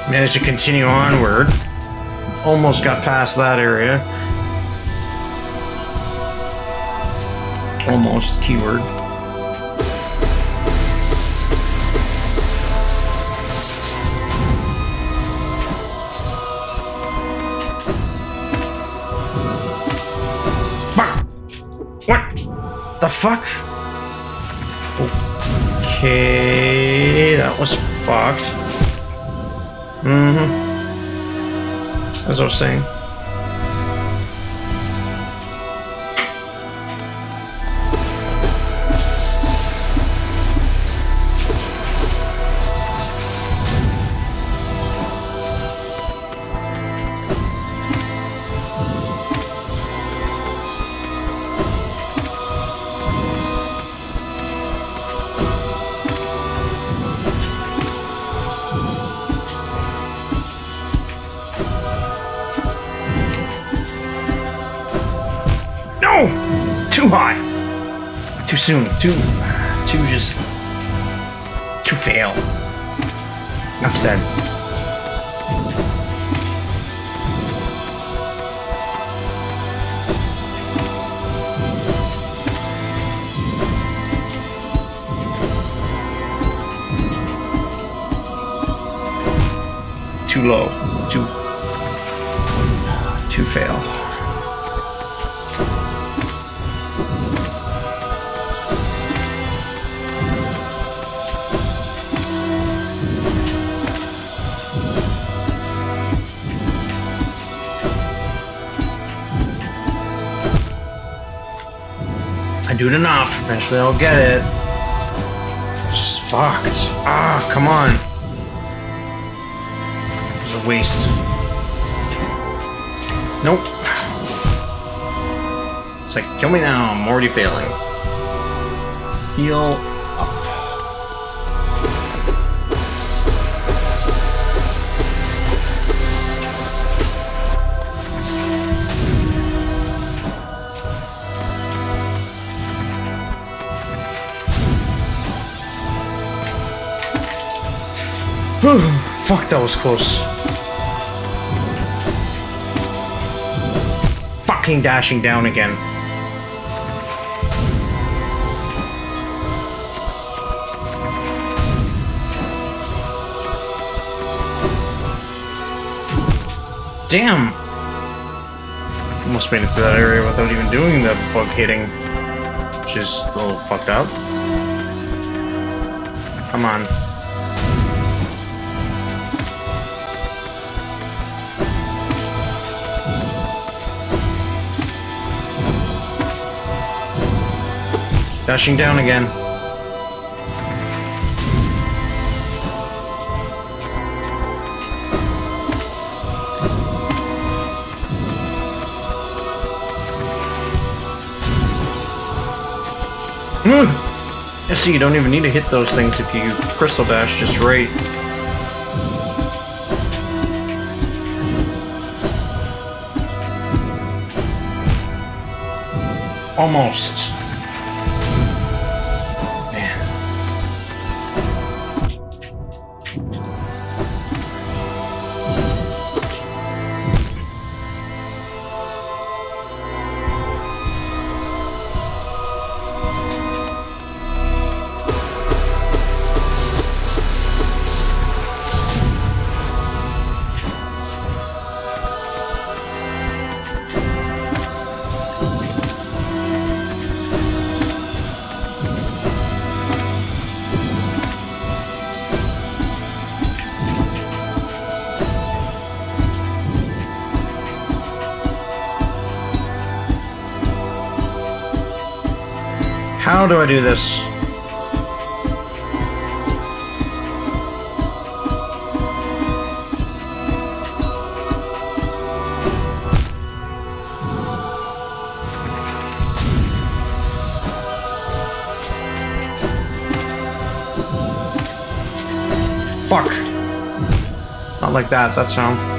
Managed to continue onward. Almost got past that area. Almost, keyword. Fuck? Okay, that was fucked. Mm-hmm. As I was saying. Soon. Too, too just, too fail. Enough said. Too low. Do it enough. Eventually I'll get it. It's just fucked. Ah, come on. It was a waste. Nope. It's like, kill me now. I'm already failing. Heal that was close. Fucking dashing down again. Damn! Almost made it to that area without even doing the bug hitting. Which is a little fucked up. Come on. Dashing down again. Hmm. Yeah, see, you don't even need to hit those things if you crystal dash just right. Almost. How do I do this? Fuck. Not like that, that's how.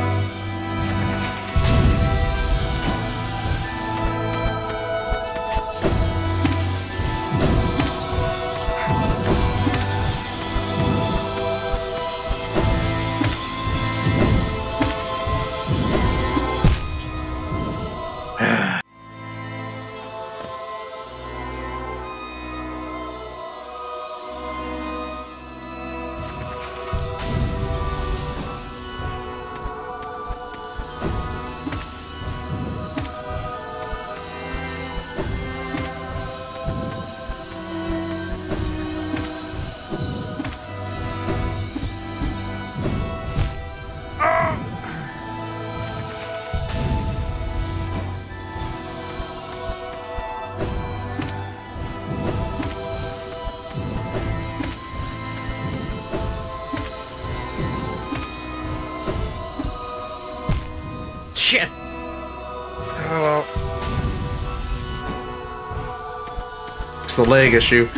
The leg issue,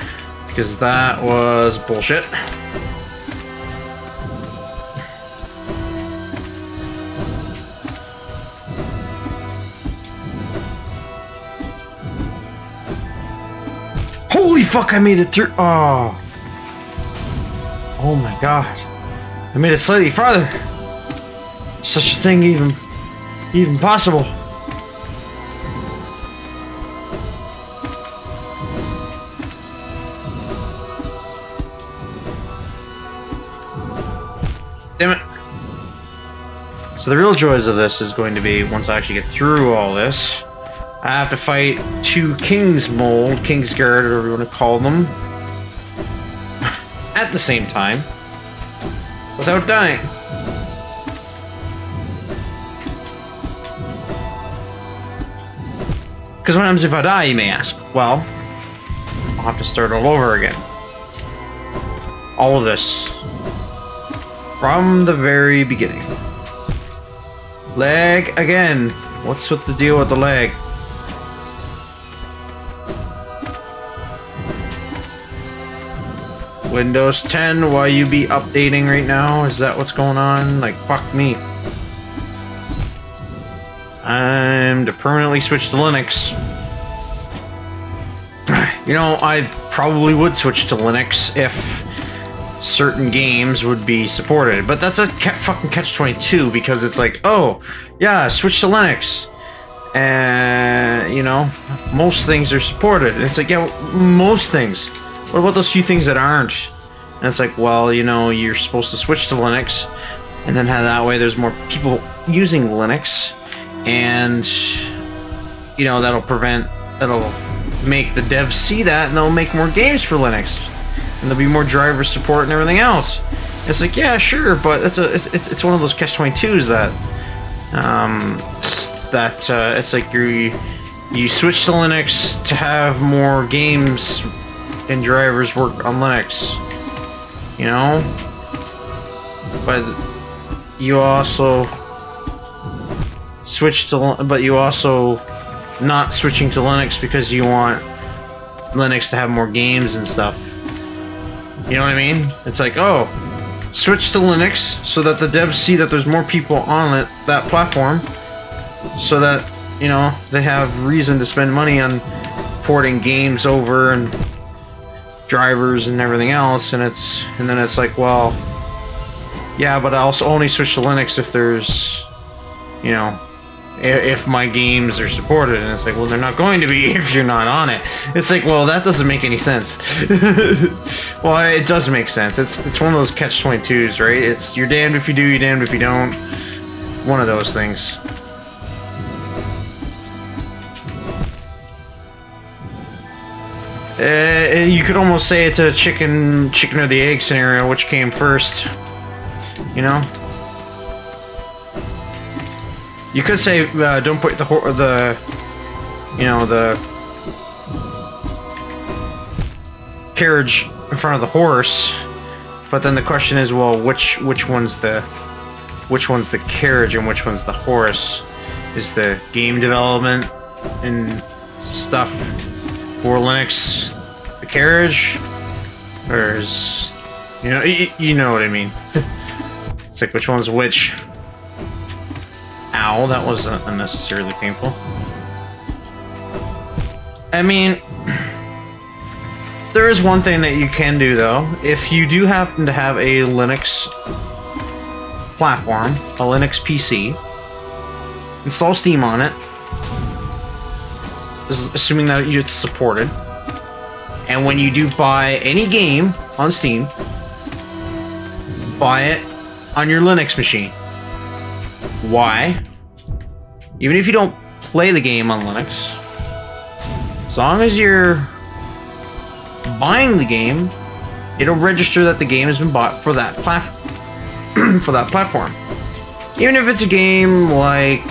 because that was bullshit. Holy fuck, I made it through. Oh. Oh my god. I made it slightly farther. Such a thing even even possible. So the real joys of this is going to be, once I actually get through all this, I have to fight two Kingsmould, King's Guard, whatever you want to call them, *laughs* at the same time, without dying. Because what happens if I die, you may ask? Well, I'll have to start all over again. All of this. From the very beginning. Leg again. What's with the deal with the leg? Windows 10, why you be updating right now? Is that what's going on? Like, fuck me. I'm to permanently switch to Linux. *sighs* You know, I probably would switch to Linux if certain games would be supported, but that's a fucking catch-22 because it's like, oh, yeah, switch to Linux. And, you know, most things are supported. And it's like, yeah, most things. What about those few things that aren't? And it's like, well, you know, you're supposed to switch to Linux, and then that way there's more people using Linux, and you know that'll prevent that'll make the devs see that and they'll make more games for Linux and there'll be more driver support and everything else it's like yeah sure but it's a it's, it's, it's one of those catch 22s that um that uh, it's like you you switch to Linux to have more games and drivers work on Linux you know but you also switch to but you also not switching to Linux because you want Linux to have more games and stuff. You know what I mean? It's like, oh, switch to Linux so that the devs see that there's more people on it, that platform, so that, you know, they have reason to spend money on porting games over and drivers and everything else, and it's, and then it's like, well, yeah, but I also only switch to Linux if there's, you know, if my games are supported and it's like well they're not going to be *laughs* if you're not on it. It's like well that doesn't make any sense. *laughs* Well it does make sense. It's it's one of those catch 22s right? It's you're damned if you do you're damned if you don't. One of those things. Uh, you could almost say it's a chicken chicken or the egg scenario which came first you know you could say, uh, don't put the the, you know, the carriage in front of the horse. But then the question is, well, which which one's the which one's the carriage and which one's the horse? Is the game development and stuff for Linux the carriage, or is You know, you, you know what I mean. *laughs* it's like which one's which. Ow, that was unnecessarily painful. I mean, there is one thing that you can do though. If you do happen to have a Linux platform, a Linux PC, install Steam on it, assuming that it's supported. And when you do buy any game on Steam, buy it on your Linux machine. Why? Even if you don't play the game on Linux, as long as you're buying the game, it'll register that the game has been bought for that plat *clears throat* for that platform. Even if it's a game like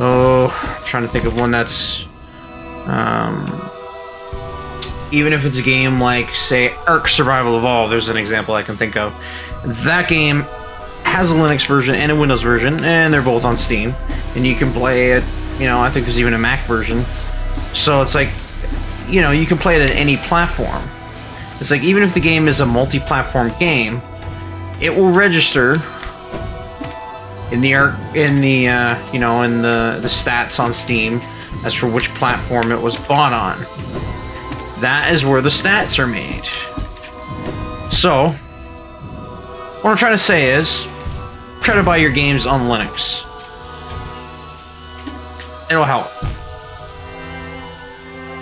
oh, I'm trying to think of one that's um, even if it's a game like say Ark Survival Evolved, there's an example I can think of. That game has a Linux version and a Windows version, and they're both on Steam, and you can play it. You know, I think there's even a Mac version. So it's like, you know, you can play it at any platform. It's like even if the game is a multi-platform game, it will register in the in the uh, you know in the the stats on Steam as for which platform it was bought on. That is where the stats are made. So, what I'm trying to say is, try to buy your games on Linux. It'll help.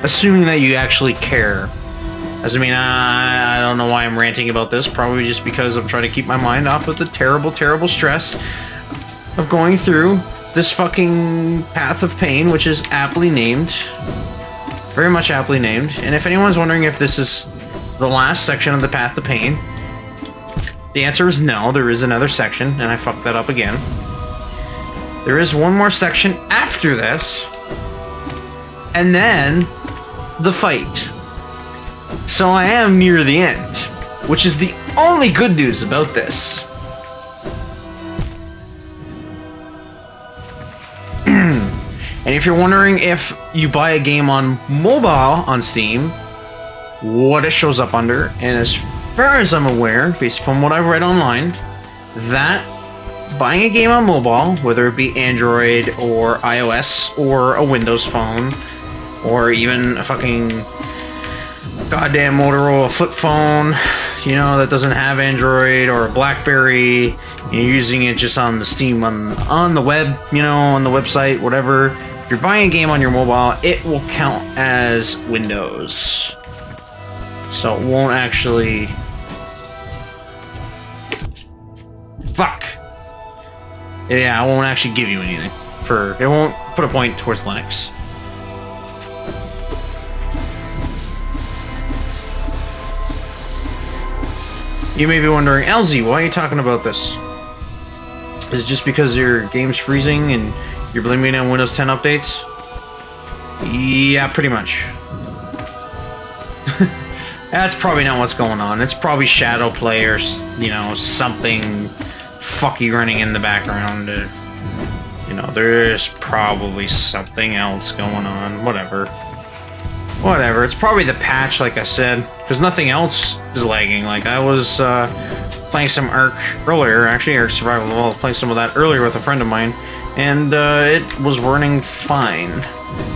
Assuming that you actually care. As I mean, I, I don't know why I'm ranting about this, probably just because I'm trying to keep my mind off of the terrible, terrible stress of going through this fucking path of pain, which is aptly named. Very much aptly named. And if anyone's wondering if this is the last section of the path of pain, the answer is no, there is another section, and I fucked that up again. There is one more section after this, and then the fight. So I am near the end, which is the only good news about this. *clears throat* and if you're wondering if you buy a game on mobile on Steam, what it shows up under, and as far as I'm aware, based upon what I've read online, that buying a game on mobile, whether it be Android or iOS or a Windows phone, or even a fucking goddamn Motorola flip phone, you know, that doesn't have Android or a Blackberry, you're using it just on the Steam on on the web, you know, on the website, whatever. If you're buying a game on your mobile, it will count as Windows. So it won't actually... Fuck! Yeah, I won't actually give you anything. For It won't put a point towards Linux. You may be wondering, Alzy, why are you talking about this? Is it just because your game's freezing and you're blaming it on Windows 10 updates? Yeah, pretty much. *laughs* That's probably not what's going on. It's probably ShadowPlay or, you know, something fucky running in the background. Uh, you know, there's probably something else going on. Whatever. Whatever. It's probably the patch, like I said, because nothing else is lagging. Like, I was, uh, playing some Ark earlier, actually, Ark Survival Evolved, playing some of that earlier with a friend of mine, and uh, it was running fine.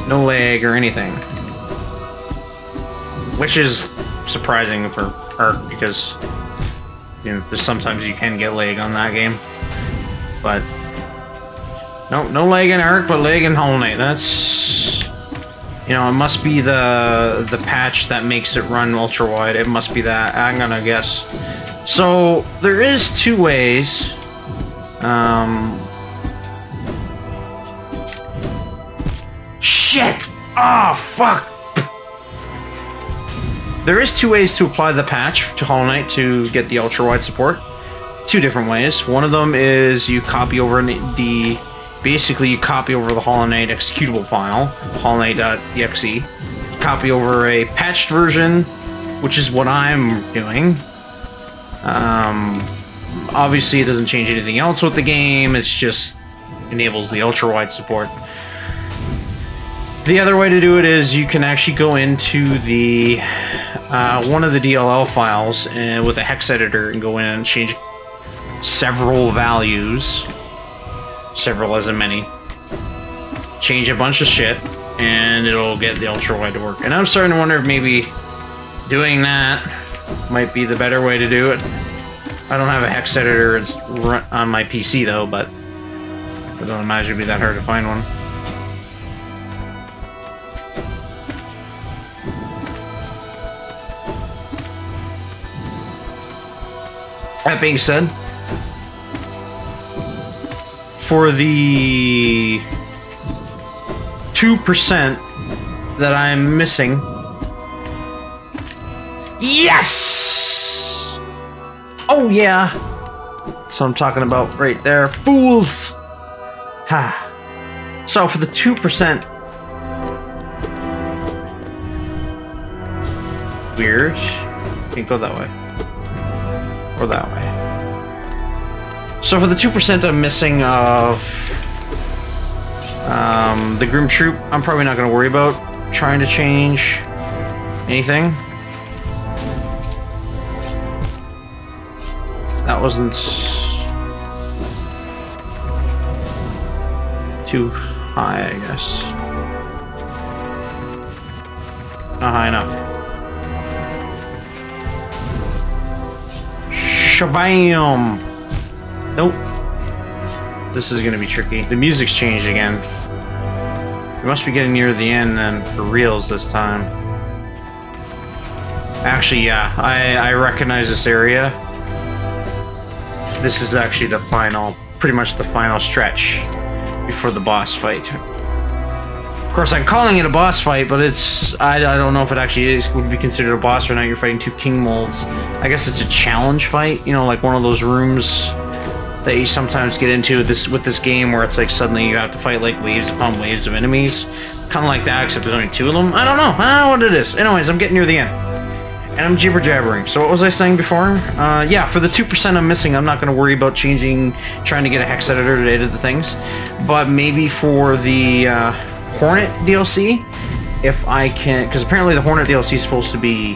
No lag or anything. Which is surprising for Ark, because, you know, sometimes you can get lag on that game. But, no, no lag in Ark, but lag in Hollow Knight. That's, you know, it must be the the patch that makes it run ultra wide. It must be that. I'm gonna guess. So, there is two ways. Um... Shit! Oh, fuck! There is two ways to apply the patch to Hollow Knight to get the ultra-wide support. Two different ways. One of them is you copy over the... Basically, you copy over the Hollow Knight executable file, Hollow Knight.exe, Copy over a patched version, which is what I'm doing. Um, obviously, it doesn't change anything else with the game. It's just enables the ultra-wide support. The other way to do it is you can actually go into the uh, one of the DLL files and with a hex editor and go in and change several values, several as in many, change a bunch of shit, and it'll get the ultra wide to work. And I'm starting to wonder if maybe doing that might be the better way to do it. I don't have a hex editor on my PC though, but I don't imagine it'd be that hard to find one. That being said, for the 2% that I'm missing, yes! Oh yeah! That's what I'm talking about right there. Fools! Ha. So for the 2%, weird. Can't go that way. Or that way. So for the 2% I'm missing of um, the Grimm Troupe, I'm probably not going to worry about trying to change anything. That wasn't too high, I guess. Not high enough. Shabam! Nope. This is gonna be tricky. The music's changed again. We must be getting near the end then, for reals this time. Actually, yeah, I, I recognize this area. This is actually the final, pretty much the final stretch before the boss fight. Of course, I'm calling it a boss fight, but it's... I, I don't know if it actually is, would be considered a boss or not. You're fighting two king molds. I guess it's a challenge fight, you know, like one of those rooms that you sometimes get into with this with this game where it's like suddenly you have to fight like waves upon waves of enemies. Kind of like that, except there's only two of them. I don't know. I don't know what it is. Anyways, I'm getting near the end. And I'm jibber jabbering. So what was I saying before? Uh, yeah, for the 2% I'm missing, I'm not going to worry about changing, trying to get a hex editor to edit the things. But maybe for the... Uh, Hornet DLC, if I can, because apparently the Hornet DLC is supposed to be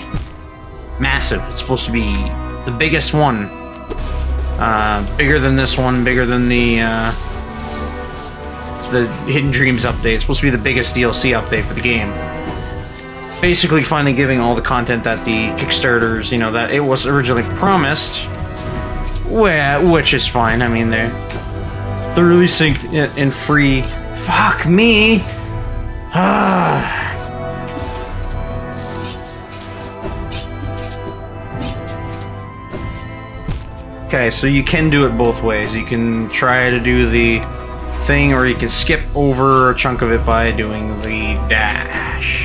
massive. It's supposed to be the biggest one, uh, bigger than this one, bigger than the uh, the Hidden Dreams update. It's supposed to be the biggest DLC update for the game. Basically, finally giving all the content that the Kickstarters, you know, that it was originally promised. Well, Which is fine. I mean, they're they're releasing it in free. Fuck me. Ah. okay, so you can do it both ways. You can try to do the thing, or you can skip over a chunk of it by doing the dash.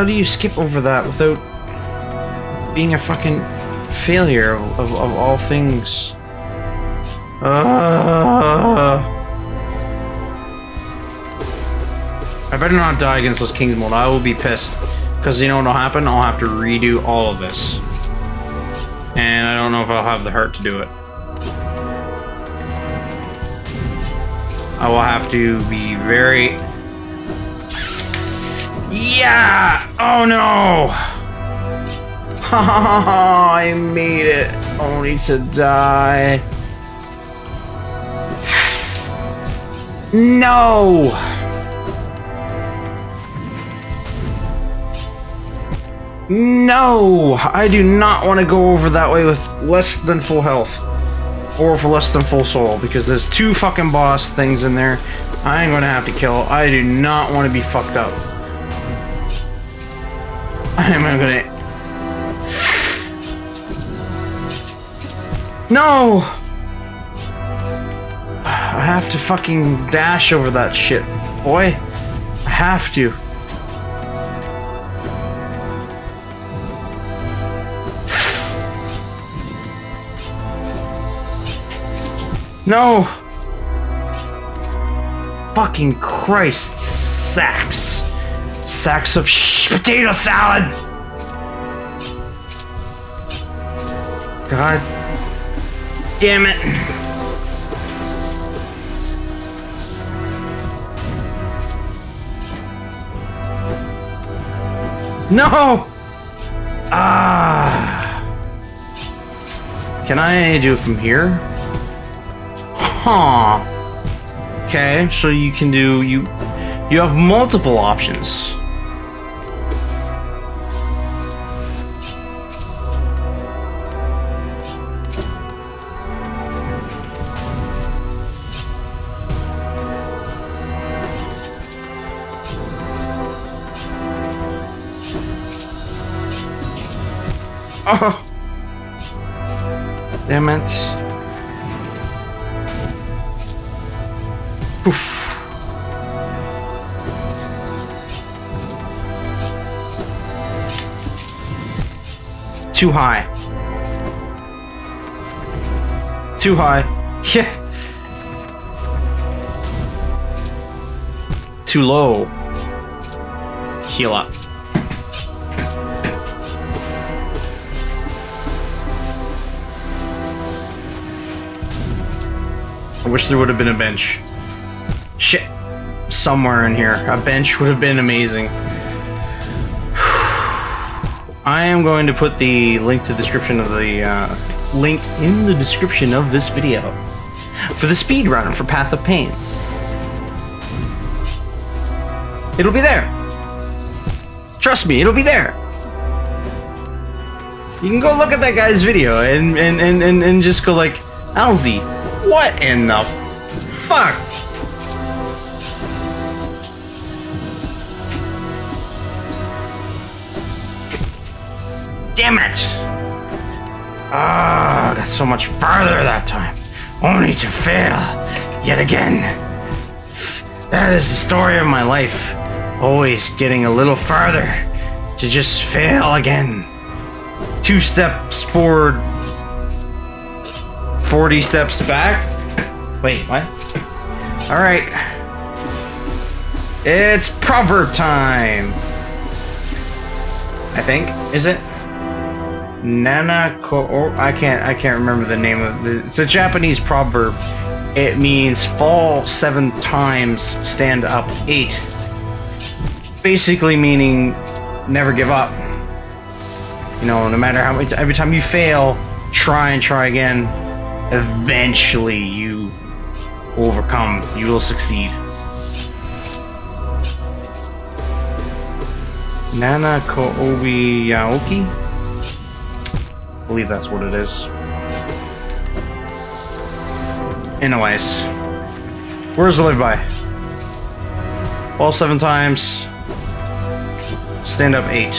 How do you skip over that without being a fucking failure of, of, all things? Uh, I better not die against those Kingsmould. I will be pissed. Because you know what'll happen? I'll have to redo all of this. And I don't know if I'll have the heart to do it. I will have to be very yeah! Oh no! *laughs* I made it, only to die. No! No! I do not want to go over that way with less than full health. Or for less than full soul, because there's two fucking boss things in there I'm gonna have to kill. I do not want to be fucked up. I'm gonna... No! I have to fucking dash over that shit, boy. I have to. No! Fucking Christ, sacks. Sacks of potato salad. God damn it. No! Ah. Can I do it from here? Huh. Okay, so you can do you you have multiple options. Oh. Damn it. Poof. Too high. Too high. *laughs* Yeah. Too low. Heal up. Wish there would have been a bench. Shit. Somewhere in here. A bench would have been amazing. *sighs* I am going to put the link to the description of the uh, link in the description of this video for the speed run for Path of Pain. It'll be there. Trust me, it'll be there. You can go look at that guy's video and and, and, and, and just go like, Alzy, what in the fuck? Damn it! Ah, got so much farther that time. Only to fail yet again. That is the story of my life. Always getting a little farther to just fail again. Two steps forward, 40 steps back. Wait, what? Alright. It's proverb time. I think. Is it? Nana ko I can't I can't remember the name of the it's a Japanese proverb. It means fall seven times, stand up eight. Basically meaning never give up. You know, no matter how much every time you fail, try and try again. Eventually you overcome. You will succeed. Nanakorobi yaoki? I believe that's what it is. Anyways. Where's the live by? All seven times. Stand up eight.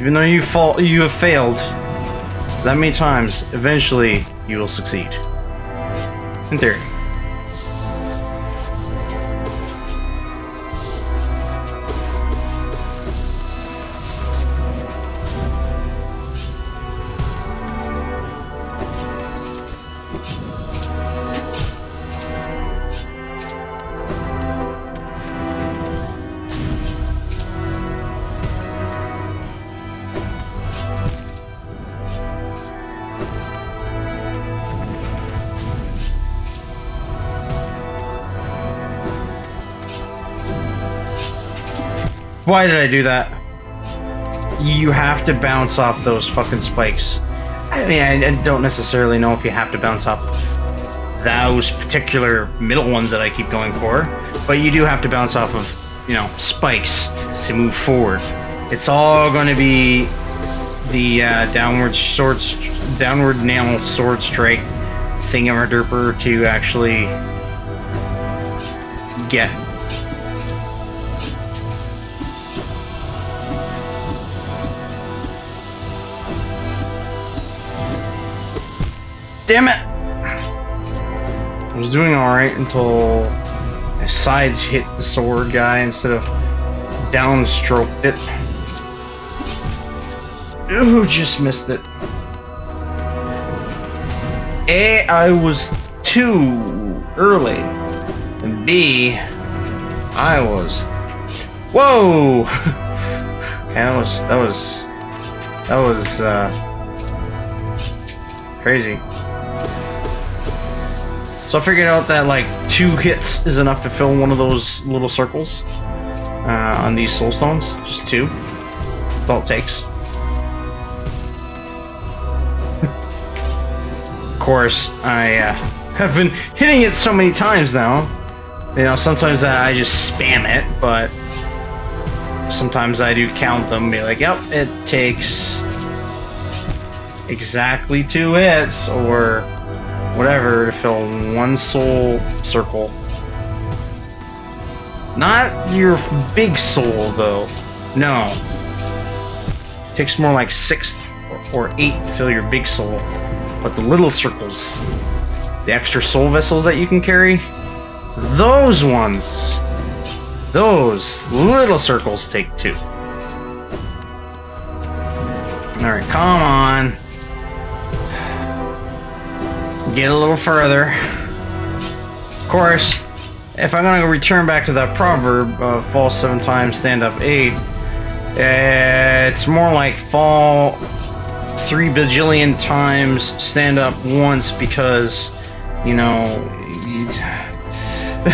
Even though you fall you have failed that many times, eventually you will succeed. In theory. Why did I do that? You have to bounce off those fucking spikes. I mean, I, don't necessarily know if you have to bounce off those particular middle ones that I keep going for, but you do have to bounce off of, you know, spikes to move forward. It's all going to be the uh, downward sword, downward nail sword strike thingamajigger to actually get damn it! I was doing alright until my sides hit the sword guy instead of downstroked it. Ooh, just missed it. A, I was too early. And B, I was. Whoa! *laughs* Okay, that was that was that was uh, crazy. So I figured out that like two hits is enough to fill one of those little circles uh, on these soul stones. Just two. That's all it takes. *laughs* of course, I uh, have been hitting it so many times now. You know, sometimes I just spam it, but sometimes I do count them be like, yep, it takes exactly two hits or whatever to fill one soul circle. Not your big soul, though. No. It takes more like six or eight to fill your big soul. But the little circles, the extra soul vessels that you can carry, those ones, those little circles take two. Alright, come on. Get a little further. Of course, if I'm gonna return back to that proverb, uh, fall seven times, stand up eight, it's more like fall three bajillion times, stand up once because, you know, *laughs*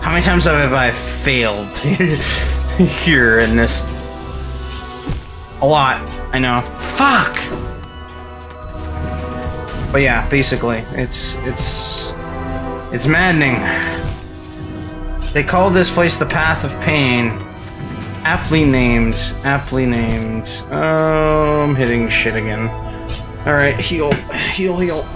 how many times have I failed *laughs* here in this? A lot, I know. Fuck! But yeah, basically, it's it's it's maddening. They call this place the Path of Pain. Aptly named. Aptly named. Oh, I'm hitting shit again. Alright, heal. Heal, heal.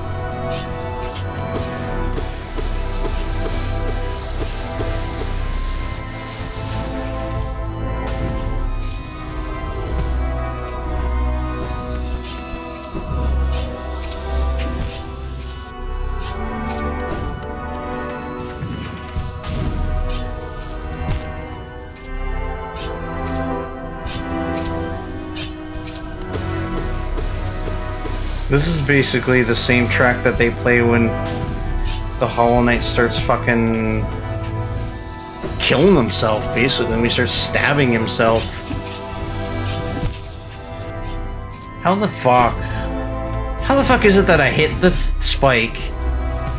Basically the same track that they play when the Hollow Knight starts fucking killing himself, basically, when he starts stabbing himself. How the fuck? How the fuck is it that I hit the spike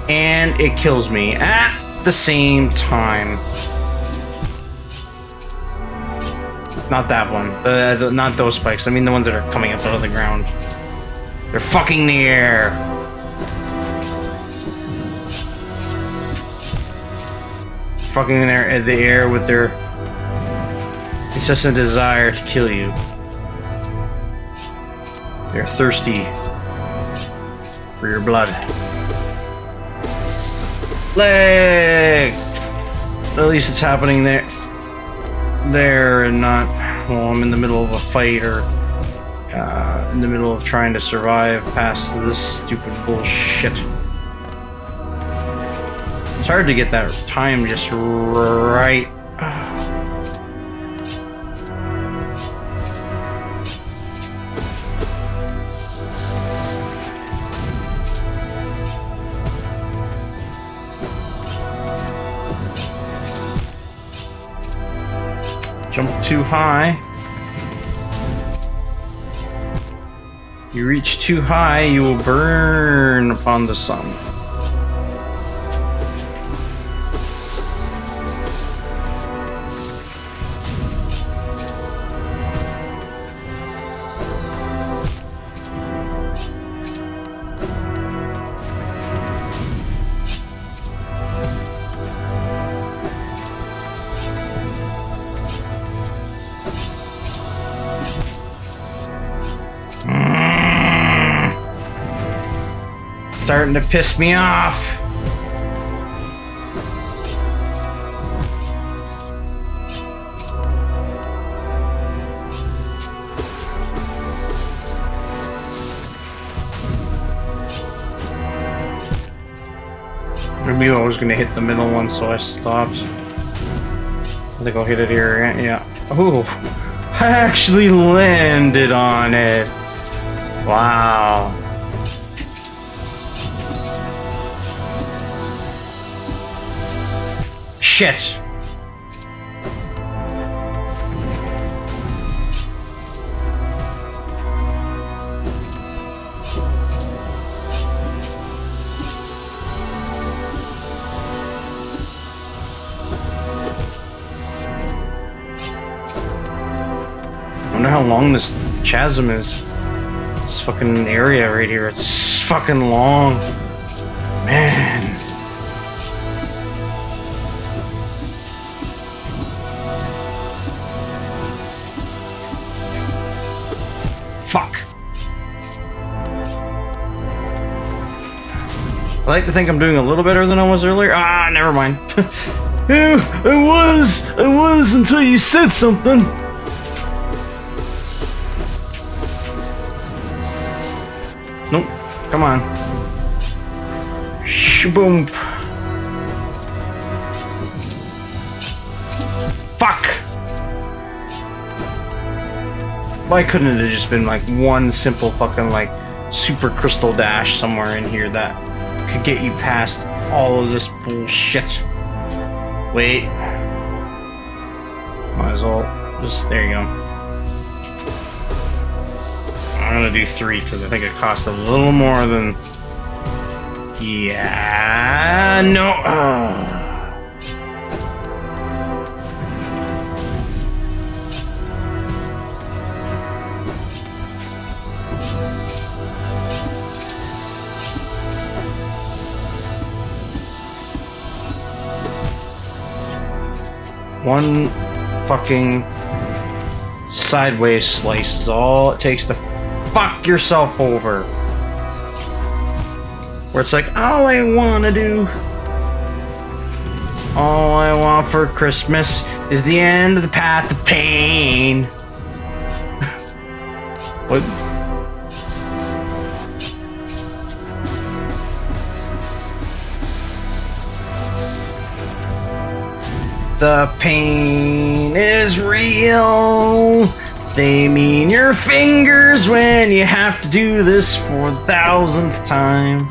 and it kills me at the same time? Not that one. Uh, not those spikes. I mean the ones that are coming up out of the ground. They're fucking the air. Fucking in there, the air with their incessant desire to kill you. They're thirsty for your blood. Leg! At least it's happening there. There and not while I'm in the middle of a fight or uh, in the middle of trying to survive past this stupid bullshit. It's hard to get that time just right. Jump too high. You reach too high, you will burn upon the sun. Starting to piss me off. I knew I was gonna hit the middle one, so I stopped. I think I'll hit it here. Yeah. Oh, I actually landed on it. Wow. Shit. I wonder how long this chasm is. This fucking area right here. It's fucking long. Man. I like to think I'm doing a little better than I was earlier. Ah, never mind. *laughs* yeah, I was. I was until you said something. Nope. Come on. Shaboom. Fuck! Why couldn't it have just been like one simple fucking like super crystal dash somewhere in here that could get you past all of this bullshit? Wait. Might as well just there you go. I'm gonna do three because I think it costs a little more than. Yeah, no. Ugh. One fucking sideways slice is all it takes to fuck yourself over. Where it's like, all I wanna do, all I want for Christmas is the end of the path of pain. The pain is real. They mean your fingers when you have to do this for the thousandth time.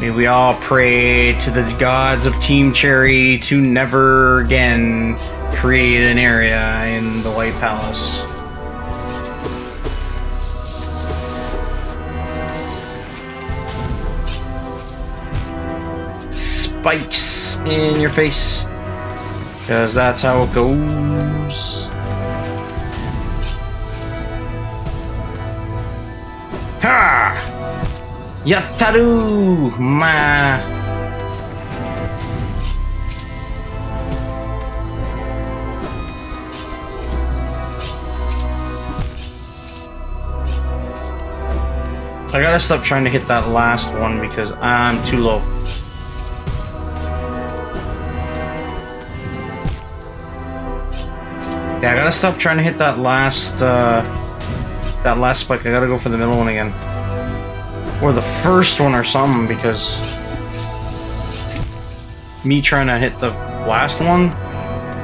May we all pray to the gods of Team Cherry to never again create an area in the White Palace. Spikes in your face. Because that's how it goes. Ha! Yataru! Ma! I gotta stop trying to hit that last one because I'm too low. Yeah, I gotta stop trying to hit that last, uh, that last spike. I gotta go for the middle one again. Or the first one or something, because me trying to hit the last one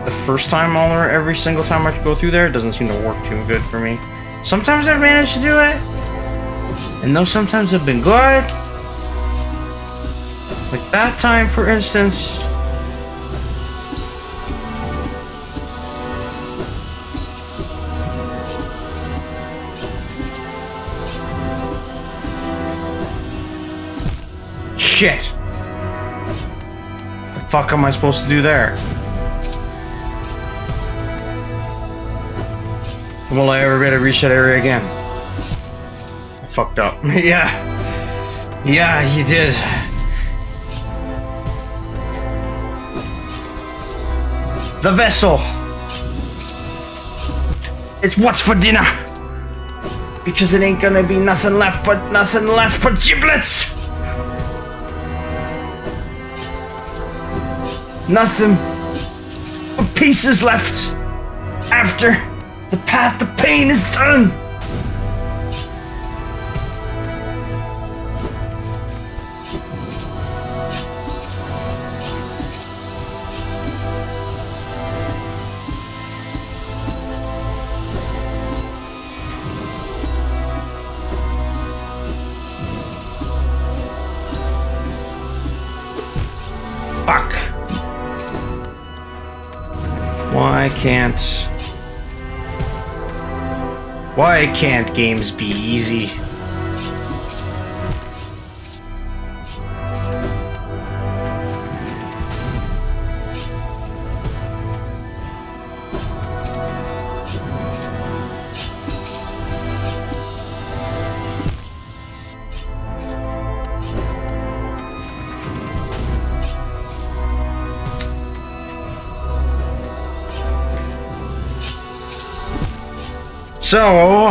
the first time all or every single time I go through there it doesn't seem to work too good for me. Sometimes I've managed to do it, and those sometimes have been good. Like that time, for instance. Shit! The fuck am I supposed to do there? Will I ever be able to reach that area again? I fucked up. *laughs* yeah. Yeah, you did. The vessel! It's what's for dinner! Because it ain't gonna be nothing left but nothing left but giblets! Nothing but pieces left after the path to pain is done. Can't... Why can't games be easy? So...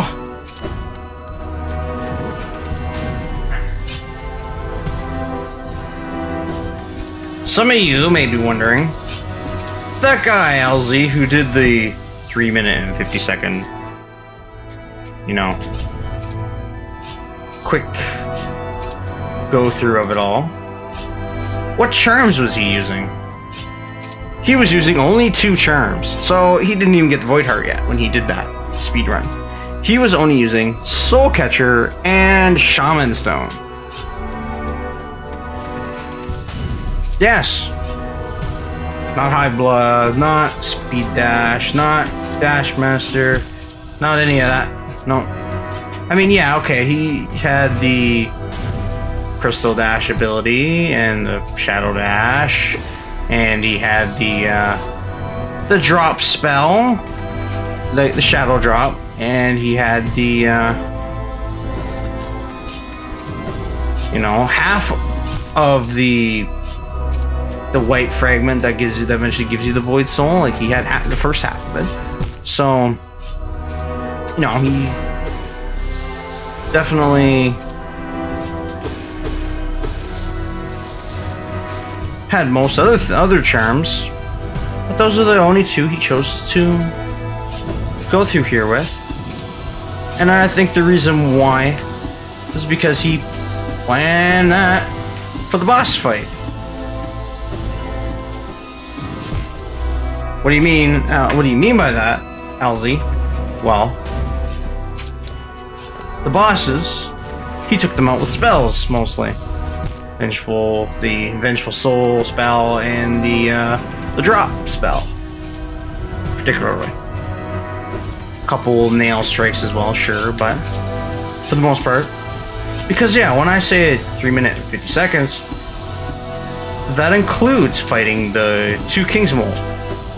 Some of you may be wondering, that guy, LZ, who did the 3 minute and 50 second, you know, quick go through of it all, what charms was he using? He was using only two charms, so he didn't even get the Void Heart yet when he did that speedrun. He was only using Soul Catcher and Shaman Stone. Yes. Not Hiveblood, not Speed Dash, not Dashmaster, not any of that. No. I mean, yeah, okay, he had the Crystal Dash ability and the Shadow Dash, and he had the uh, the drop spell, the, the Shadow Drop, and he had the uh, you know half of the the white fragment that gives you that eventually gives you the void soul like he had half, the first half of it. So you know he definitely had most other other charms but those are the only two he chose to go through here with and I think the reason why is because he planned that for the boss fight. What do you mean? Uh, what do you mean by that, Alzy? Well, the bosses, he took them out with spells mostly. Vengeful, the Vengeful Soul spell, and the uh, the Drop spell, particularly couple nail strikes as well, sure, but for the most part. Because, yeah, when I say 3 minutes and 50 seconds, that includes fighting the two Kingsmould,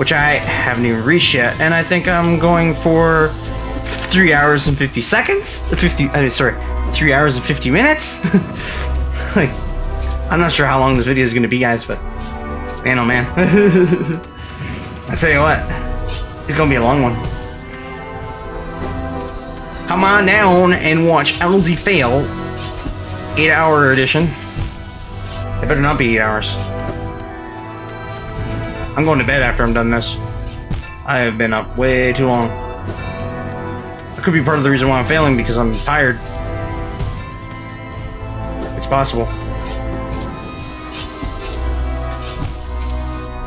which I haven't even reached yet, and I think I'm going for 3 hours and 50 seconds? 50, I mean, sorry, 3 hours and 50 minutes? *laughs* like, I'm not sure how long this video is going to be, guys, but man, oh man. *laughs* I tell you what, it's going to be a long one. Come on down and watch Alzy fail. 8 hour edition. It better not be 8 hours. I'm going to bed after I'm done this. I have been up way too long. That could be part of the reason why I'm failing because I'm tired. It's possible.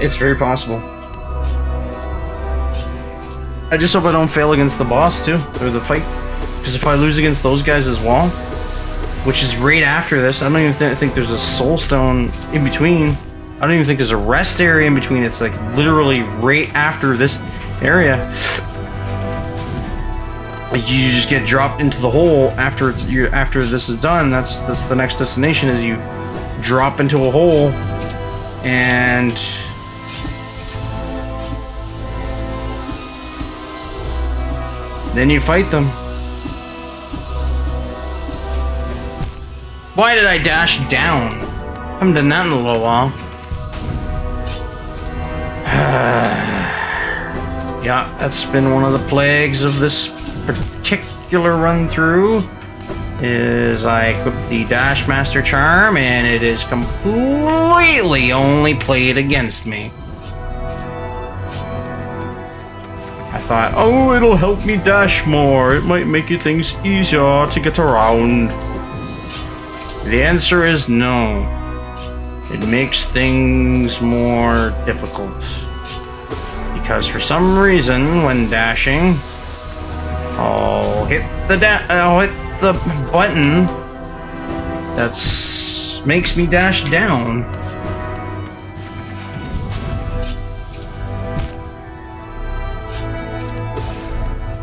It's very possible. I just hope I don't fail against the boss too, or the fight. Because if I lose against those guys as well, which is right after this, I don't even th think there's a soul stone in between. I don't even think there's a rest area in between. It's like literally right after this area. You just get dropped into the hole after it's you after this is done. That's that's the next destination is you drop into a hole and then you fight them. Why did I dash down? I haven't done that in a little while. *sighs* yeah, that's been one of the plagues of this particular run through. Is I equipped the Dashmaster Charm and it is completely only played against me. I thought, oh, it'll help me dash more. It might make you things easier to get around. The answer is no. It makes things more difficult. Because for some reason, when dashing, I'll hit the da I'll hit the button that makes me dash down.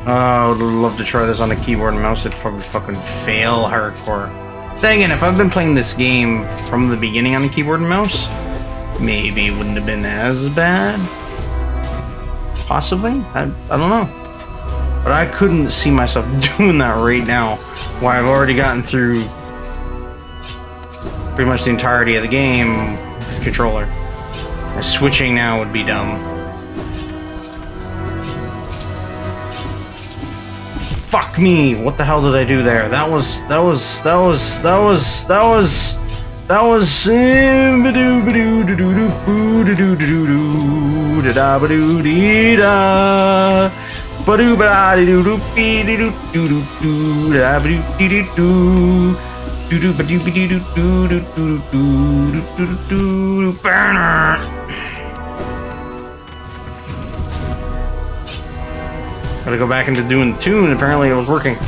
Uh, I would love to try this on the keyboard and mouse. It'd probably fucking fail hardcore. Then again, if I've been playing this game from the beginning on the keyboard and mouse, maybe it wouldn't have been as bad. Possibly? I, I don't know. But I couldn't see myself *laughs* doing that right now, why I've already gotten through pretty much the entirety of the game with the controller. Switching now would be dumb. Fuck me! What the hell did I do there? That was, that was, that was, that was, that was, that was, da Gotta go back into doing the tune. Apparently, it was working. *laughs*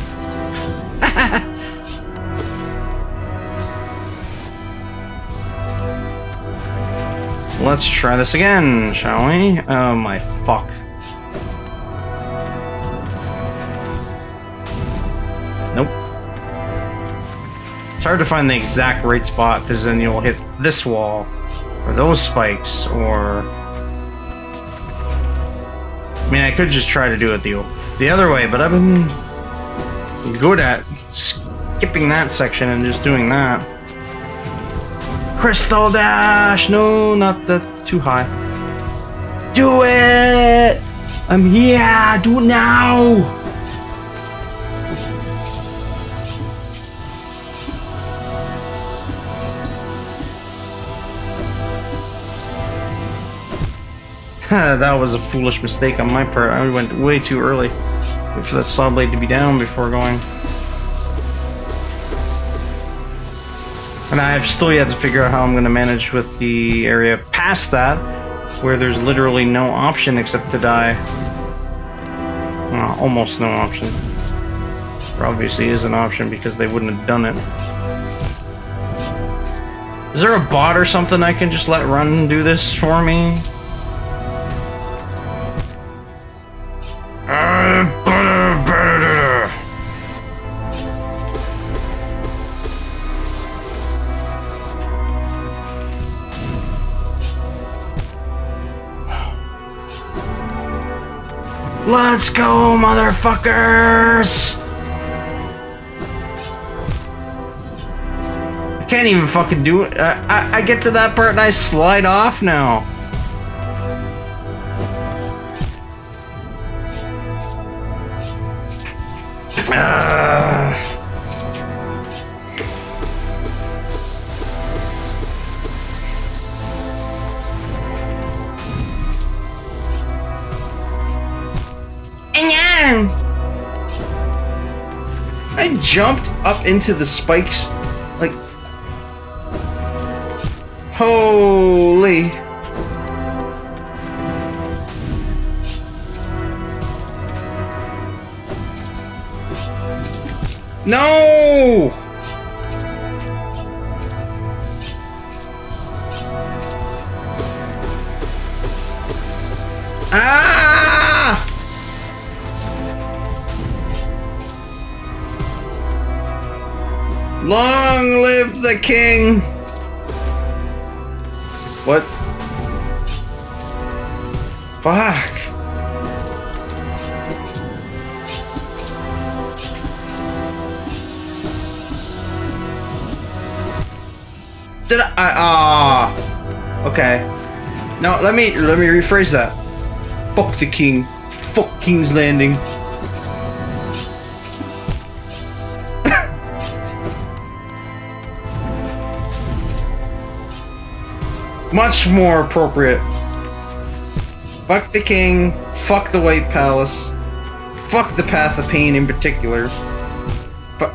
Let's try this again, shall we? Oh my fuck. Nope. It's hard to find the exact right spot because then you'll hit this wall or those spikes or I mean I could just try to do it the the other way but I've been good at skipping that section and just doing that. Crystal Dash! No, not that too high. Do it! I'm here! Do it now! That was a foolish mistake on my part. I went way too early. Wait for that saw blade to be down before going. And I've still yet to figure out how I'm going to manage with the area past that, where there's literally no option except to die. Well, almost no option. There obviously is an option because they wouldn't have done it. Is there a bot or something I can just let run do this for me? Let's go, motherfuckers! I can't even fucking do it. I, I, I get to that part and I slide off now. Up into the spikes, like... Holy... No! The king! What? Fuck. Did I? Ah. Uh, okay. Now let me let me rephrase that. Fuck the king. Fuck King's Landing. Much more appropriate. Fuck the king. Fuck the White Palace. Fuck the Path of Pain in particular. Fuck,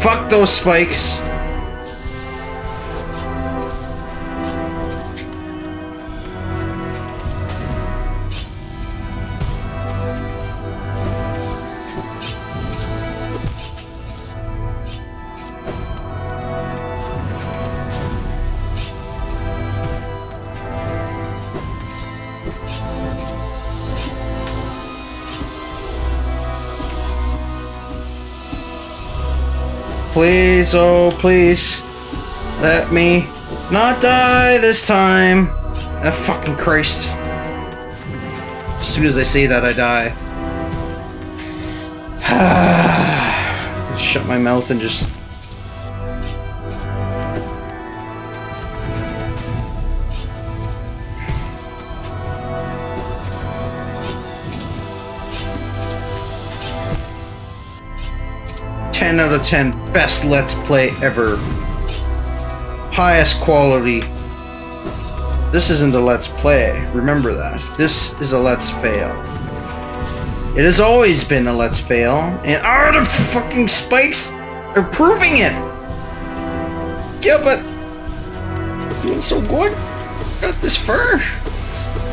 fuck those spikes. Please, oh, please. Let me not die this time. Ah, fucking Christ. As soon as I say that, I die. *sighs* Shut my mouth and just... Ten out of ten, best Let's Play ever. Highest quality. This isn't a Let's Play, remember that. This is a Let's Fail. It has always been a Let's Fail, and are the fucking spikes are proving it! Yeah, but... Feeling so good. Got this far.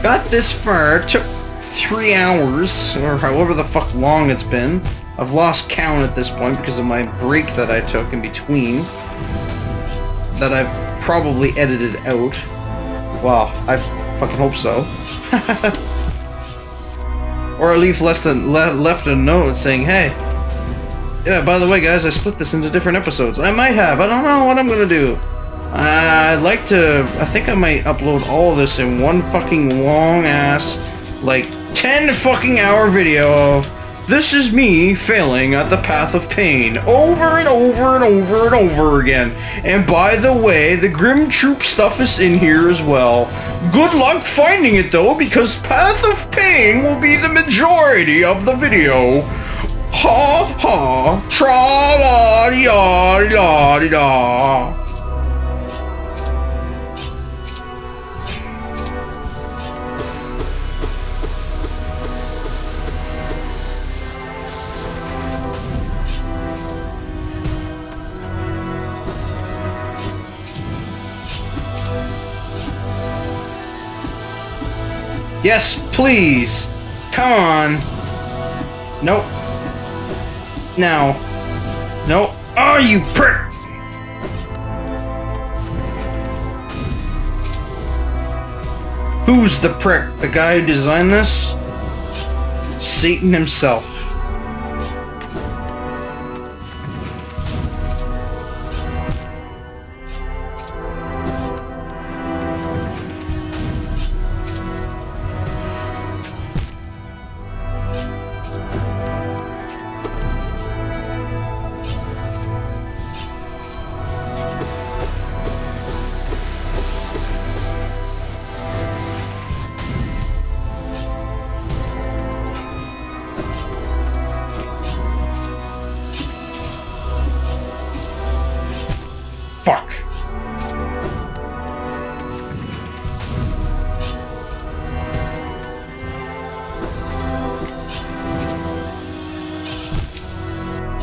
Got this far. Took three hours, or however the fuck long it's been. I've lost count at this point because of my break that I took in between. That I've probably edited out. Well, I fucking hope so. *laughs* or at least less than le left a note saying, hey, yeah, by the way, guys, I split this into different episodes. I might have. I don't know what I'm gonna do. Uh, I'd like to... I think I might upload all this in one fucking long-ass, like, 10 fucking hour video this is me failing at the path of pain over and over and over and over again. And by the way, the Grimm Troupe stuff is in here as well. Good luck finding it though, because Path of Pain will be the majority of the video. Ha ha, tra la da da da. Yes, please. Come on. Nope. Now. Nope. Oh, you prick! Who's the prick? The guy who designed this? Satan himself.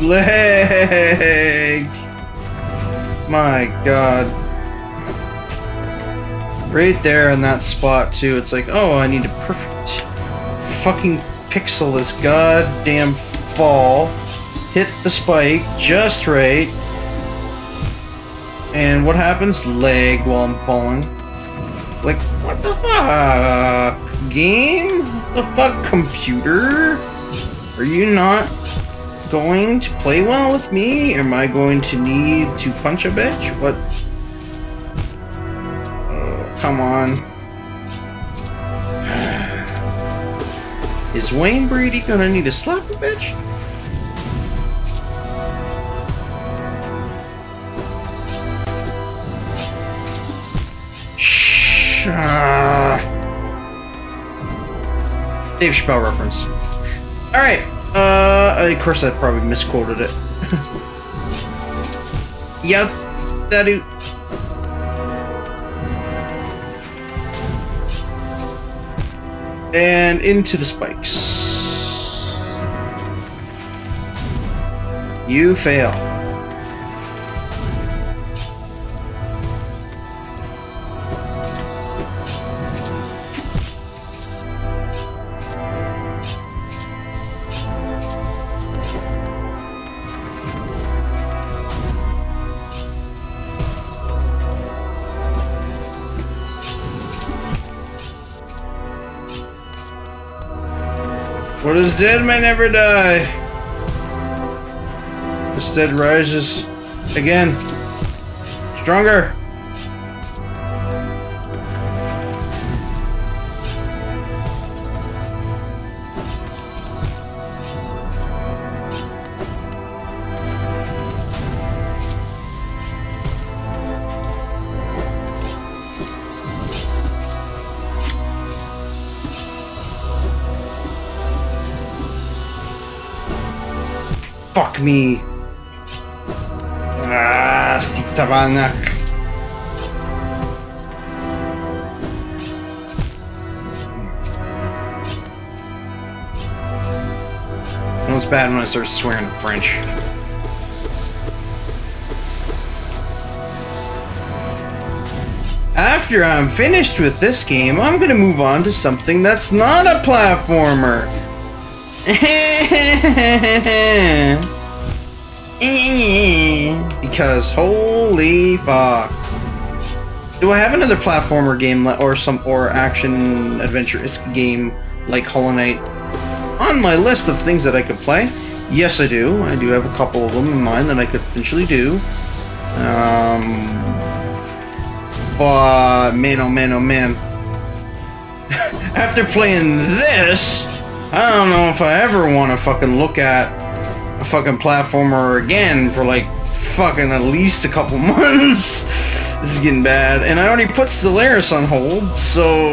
Leg! My god. Right there in that spot too, it's like, oh, I need to perfect fucking pixel this goddamn fall. Hit the spike just right. And what happens? Leg while I'm falling. Like, what the fuck? Game? What the fuck, computer? Are you not going to play well with me? Am I going to need to punch a bitch? What? Oh, come on. *sighs* Is Wayne Brady gonna need to slap a bitch? Shh. Uh, Dave Chappelle reference. Alright, uh, of course I probably misquoted it. *laughs* yep, that dude. And into the spikes. You fail. Is dead may never die. This dead rises Again. Stronger. Fuck me. Ah. You know, it's bad when I start swearing in French. After I'm finished with this game, I'm gonna move on to something that's not a platformer. *laughs* because holy fuck. Do I have another platformer game or some or action adventure game like Hollow Knight on my list of things that I could play? Yes, I do. I do have a couple of them in mind that I could potentially do. Um, but man, oh man, oh man. *laughs* After playing this, I don't know if I ever want to fucking look at a fucking platformer again for like fucking at least a couple *laughs* months. this is getting bad. And I already put Stellaris on hold, so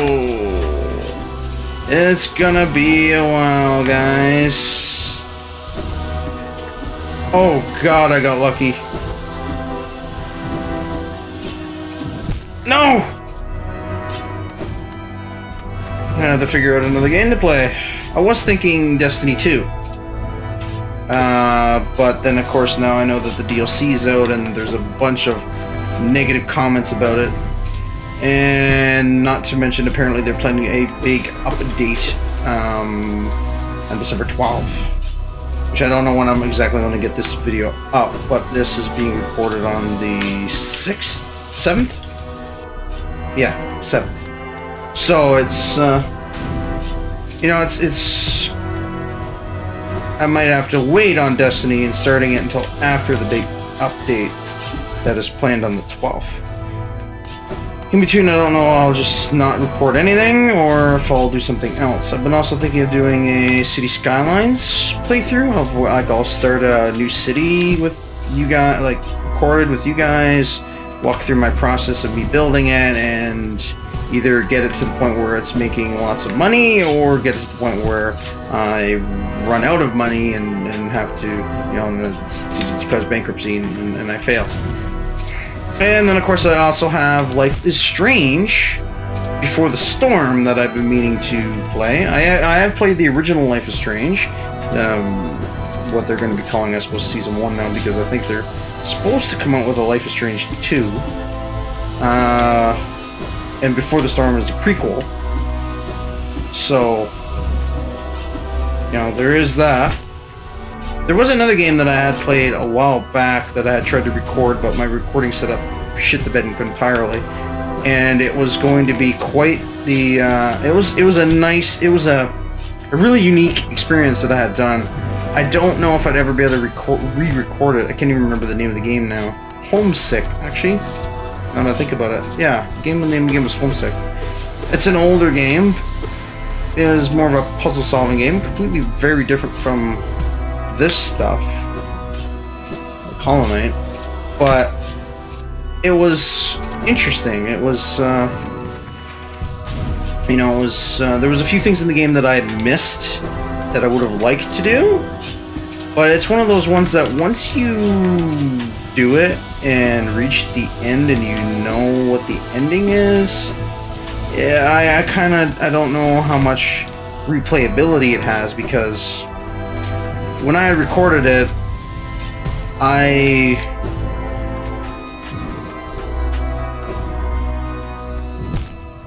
it's gonna be a while, guys. Oh god, I got lucky. No! I had to figure out another game to play. I was thinking Destiny 2. Uh, but then, of course, now I know that the DLC's out and there's a bunch of negative comments about it. And not to mention, apparently, they're planning a big update um, on December 12th. Which I don't know when I'm exactly going to get this video up, but this is being recorded on the 6th? 7th? Yeah, 7th. So it's, uh, you know, it's, it's I might have to wait on Destiny and starting it until after the big update that is planned on the 12th. In between, I don't know, I'll just not record anything, or if I'll do something else. I've been also thinking of doing a City Skylines playthrough of like I'll start a new city with you guys, like recorded with you guys, walk through my process of me building it, and either get it to the point where it's making lots of money or get it to the point where I run out of money and, and have to, you know, cause bankruptcy and, and I fail. And then, of course, I also have Life is Strange Before the Storm that I've been meaning to play. I, I have played the original Life is Strange. Um, what they're going to be calling, I suppose, Season 1 now because I think they're supposed to come out with a Life is Strange 2. Uh, and Before the Storm is a prequel. So, you know, there is that. There was another game that I had played a while back that I had tried to record, but my recording setup shit the bed entirely. And it was going to be quite the. Uh, it was. It was a nice. It was a, a really unique experience that I had done. I don't know if I'd ever be able to record, re-record it. I can't even remember the name of the game now. Homesick, actually. Now that I think about it. Yeah, game the name of the game was Homesick. It's an older game. It is more of a puzzle solving game, completely very different from this stuff. Knight. But it was interesting. It was uh, you know, it was uh, there was a few things in the game that I missed that I would have liked to do. But it's one of those ones that once you do it and reach the end and you know what the ending is, yeah, I, I kind of I don't know how much replayability it has because when I recorded it, I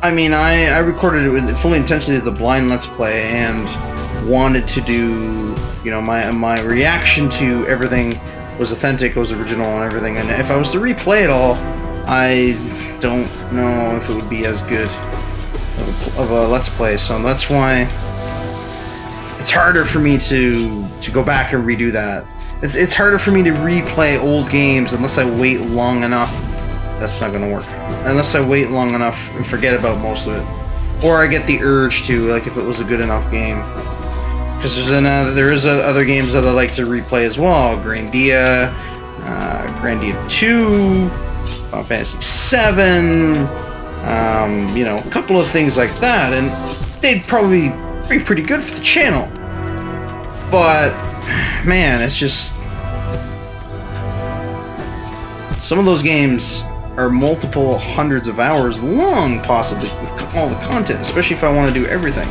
I mean, I, I recorded it with fully intentionally as the blind let's play and wanted to do, you know, my my reaction to everything was authentic, was original, and everything. And if I was to replay it all, I don't know if it would be as good of a, of a let's play. So that's why it's harder for me to to go back and redo that. It's it's harder for me to replay old games unless I wait long enough. That's not gonna work. Unless I wait long enough and forget about most of it, or I get the urge to, like if it was a good enough game. Because there's another, there is other games that I like to replay as well. Grandia, uh, Grandia 2, Final Fantasy 7, um, you know, a couple of things like that, and they'd probably be pretty good for the channel. But, man, it's just... Some of those games are multiple hundreds of hours long, possibly, with all the content, especially if I want to do everything.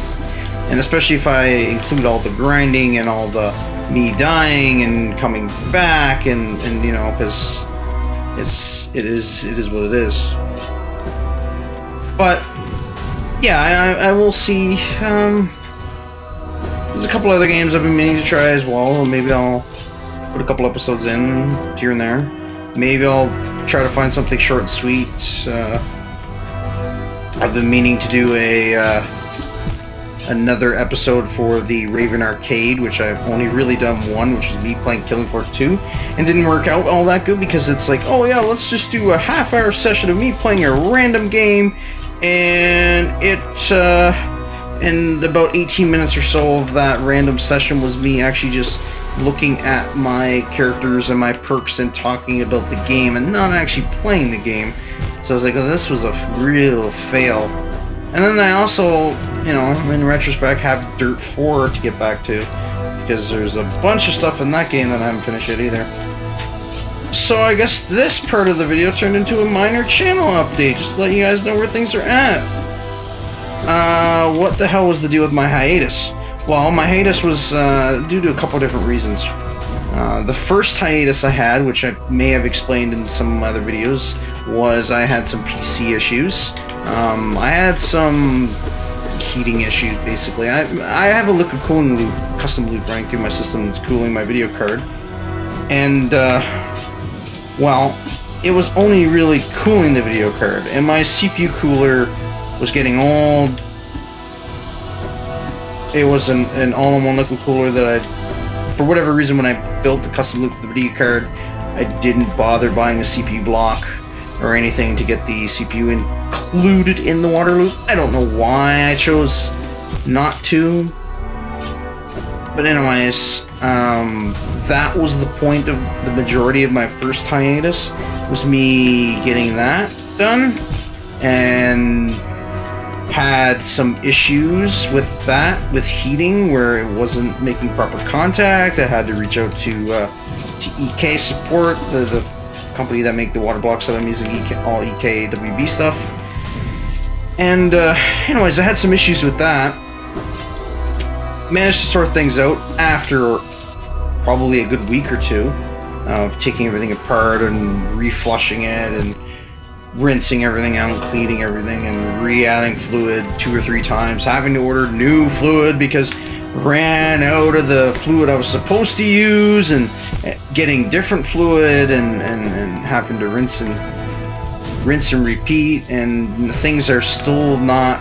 And especially if I include all the grinding and all the me dying and coming back and, and you know, because it's, it is, it is what it is. But, yeah, I, I will see, um, there's a couple other games I've been meaning to try as well. Maybe I'll put a couple episodes in here and there. Maybe I'll try to find something short and sweet. Uh, I've been meaning to do a uh, another episode for the Raven Arcade, which I've only really done one, which is me playing Killing Floor 2, and didn't work out all that good because it's like, oh yeah, let's just do a half hour session of me playing a random game, and it, uh, and about 18 minutes or so of that random session was me actually just looking at my characters and my perks and talking about the game and not actually playing the game. So I was like, oh, this was a real fail. And then I also, you know, in retrospect, have Dirt 4 to get back to. Because there's a bunch of stuff in that game that I haven't finished yet either. So I guess this part of the video turned into a minor channel update, just to let you guys know where things are at. Uh, what the hell was the deal with my hiatus? Well, my hiatus was uh, due to a couple different reasons. Uh, the first hiatus I had, which I may have explained in some of other videos, was I had some PC issues. Um, I had some heating issues, basically. I, I have a liquid cooling loop, custom loop running through my system that's cooling my video card. And, uh, well, it was only really cooling the video card, and my CPU cooler was getting old. It was an, an all-in-one liquid cooler that I, for whatever reason, when I built the custom loop for the video card, I didn't bother buying a CPU block or anything to get the CPU included in the water loop. I don't know why I chose not to. But anyways, um, that was the point of the majority of my first hiatus, was me getting that done. And had some issues with that, with heating, where it wasn't making proper contact. I had to reach out to uh, to EK support, the, the company that make the water blocks that I'm using, EK, all EKWB stuff. And uh, anyways, I had some issues with that. Managed to sort things out after probably a good week or two of taking everything apart and reflushing it and rinsing everything out, and cleaning everything, and re-adding fluid two or three times, having to order new fluid because ran out of the fluid I was supposed to use, and eh, getting different fluid, and, and, and having to rinse and rinse and repeat, and things are still not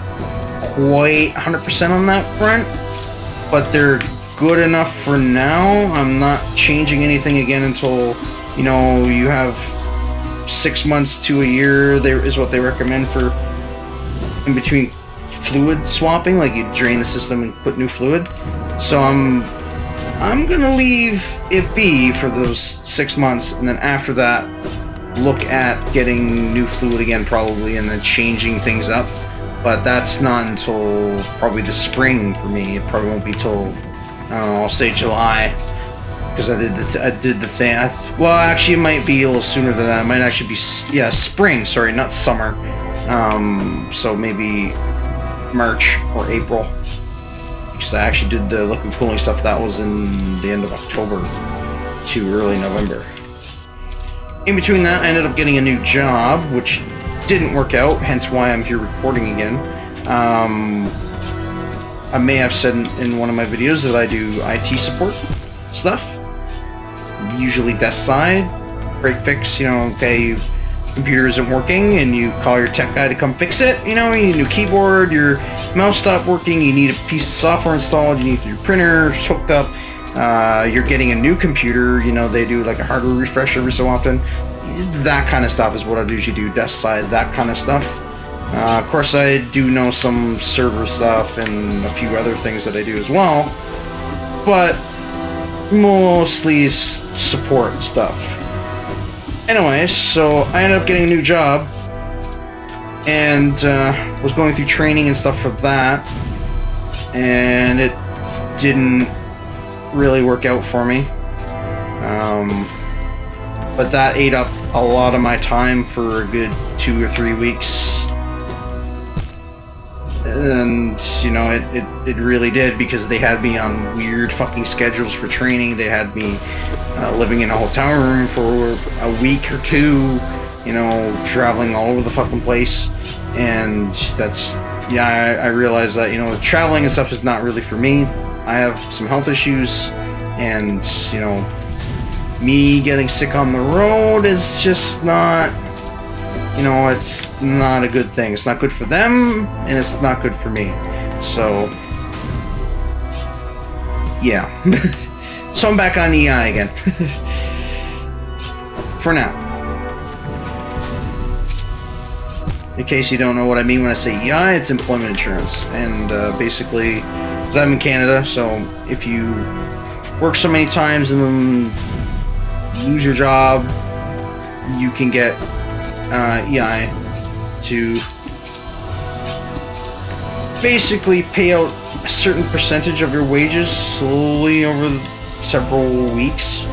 quite 100% on that front, but they're good enough for now. I'm not changing anything again until, you know, you have six months to a year there is what they recommend for in between fluid swapping like you drain the system and put new fluid so i'm i'm gonna leave it be for those six months and then after that look at getting new fluid again probably and then changing things up but that's not until probably the spring for me it probably won't be till i don't know i'll say july because I did the I did the thing. I well, actually, it might be a little sooner than that. It might actually be yeah, spring. Sorry, not summer. Um, so maybe March or April. Because I actually did the liquid cooling stuff. That was in the end of October to early November. In between that, I ended up getting a new job, which didn't work out. Hence why I'm here recording again. Um, I may have said in, one of my videos that I do IT support stuff usually desk side, break fix, you know, okay, computer isn't working and you call your tech guy to come fix it, you know, you need a new keyboard, your mouse stopped working, you need a piece of software installed, you need your printer hooked up, uh, you're getting a new computer, you know, they do like a hardware refresh every so often. That kind of stuff is what I usually do, desk side, that kind of stuff. Uh, of course, I do know some server stuff and a few other things that I do as well, but mostly support stuff. Anyways, so I ended up getting a new job and uh, was going through training and stuff for that, and it didn't really work out for me. Um, but that ate up a lot of my time for a good two or three weeks. And, you know, it, it, it really did because they had me on weird fucking schedules for training. They had me uh, living in a hotel room for a week or two, you know, traveling all over the fucking place. And that's, yeah, I, I realized that, you know, traveling and stuff is not really for me. I have some health issues, and you know, me getting sick on the road is just not, you know, it's not a good thing. It's not good for them, and it's not good for me. So, yeah. *laughs* so I'm back on EI again. *laughs* for now. In case you don't know what I mean when I say EI, it's employment insurance. And uh, basically, I'm in Canada, so if you work so many times and then lose your job, you can get uh, EI to basically pay out a certain percentage of your wages slowly over several weeks.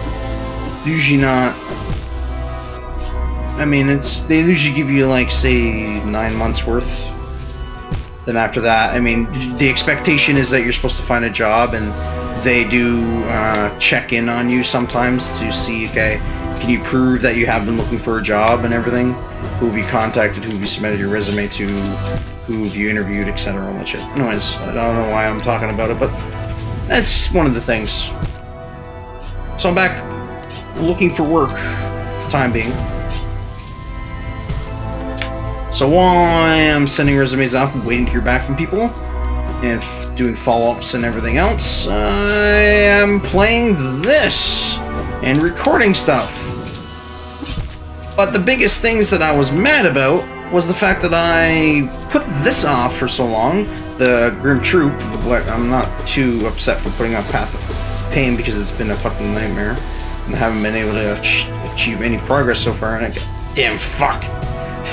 Usually not. I mean, it's they usually give you like say nine months worth then after that, I mean, the expectation is that you're supposed to find a job, and they do uh, check in on you sometimes to see, okay, can you prove that you have been looking for a job and everything? Who have you contacted? Who have you submitted your resume to? Who have you interviewed, etc. All that shit. Anyways, I don't know why I'm talking about it, but that's one of the things. So I'm back looking for work, time being. So while I am sending resumes off waiting to hear back from people, and doing follow-ups and everything else, I am playing this and recording stuff. But the biggest things that I was mad about was the fact that I put this off for so long, the Grimm Troupe, but I'm not too upset for putting off Path of Pain because it's been a fucking nightmare and I haven't been able to achieve any progress so far, and I get, damn fuck.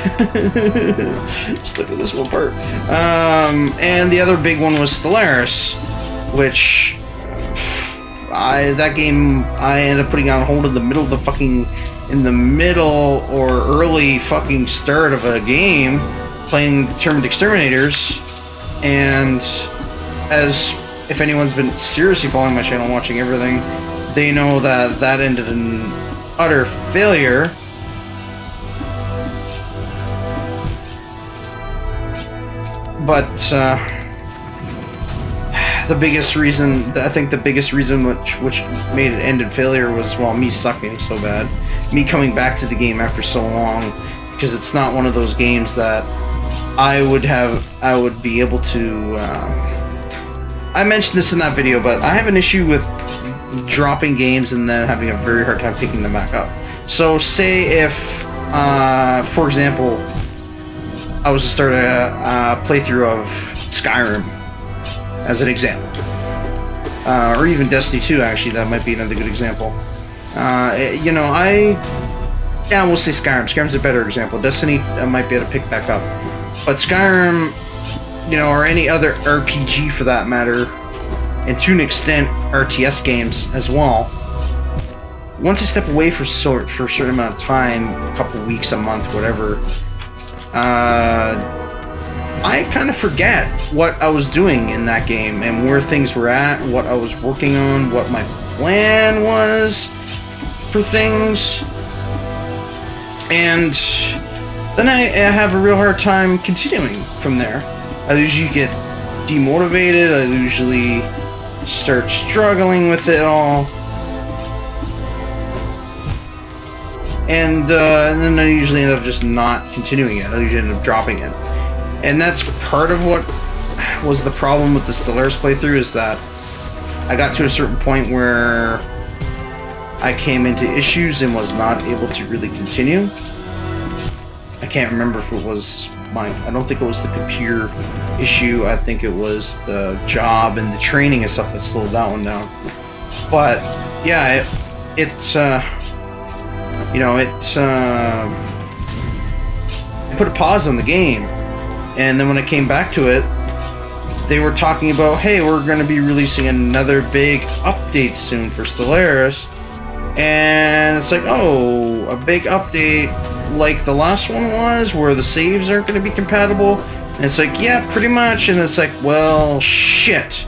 *laughs* Just look at this one part. Um, and the other big one was Stellaris, which I that game I ended up putting on hold in the middle of the fucking in the middle or early fucking start of a game playing Determined Exterminators and as if anyone's been seriously following my channel watching everything they know that that ended in utter failure. But uh, the biggest reason, I think the biggest reason which which made it end in failure was well me sucking so bad, me coming back to the game after so long, because it's not one of those games that I would have I would be able to. Uh, I mentioned this in that video, but I have an issue with dropping games and then having a very hard time picking them back up. So say if, uh, for example, I was to start a, a playthrough of Skyrim, as an example. Uh, or even Destiny 2, actually, that might be another good example. Uh, you know, I... Yeah, we'll say Skyrim. Skyrim's a better example. Destiny I might be able to pick back up. But Skyrim, you know, or any other RPG for that matter, and to an extent, RTS games as well, once I step away for, sort, for a certain amount of time, a couple weeks, a month, whatever, uh, I kind of forget what I was doing in that game and where things were at, what I was working on, what my plan was for things. And then I, I have a real hard time continuing from there. I usually get demotivated, I usually start struggling with it all. and, uh, and then I usually end up just not continuing it. I usually end up dropping it, and that's part of what was the problem with the Stellaris playthrough is that I got to a certain point where I came into issues and was not able to really continue. I can't remember if it was my, I don't think it was the computer issue. I think it was the job and the training and stuff that slowed that one down. But yeah, it, it's, uh, you know, it's, uh, I put a pause on the game. And then when I came back to it, they were talking about, hey, we're going to be releasing another big update soon for Stellaris. And it's like, oh, a big update like the last one was, where the saves aren't going to be compatible. And it's like, yeah, pretty much. And it's like, well, shit.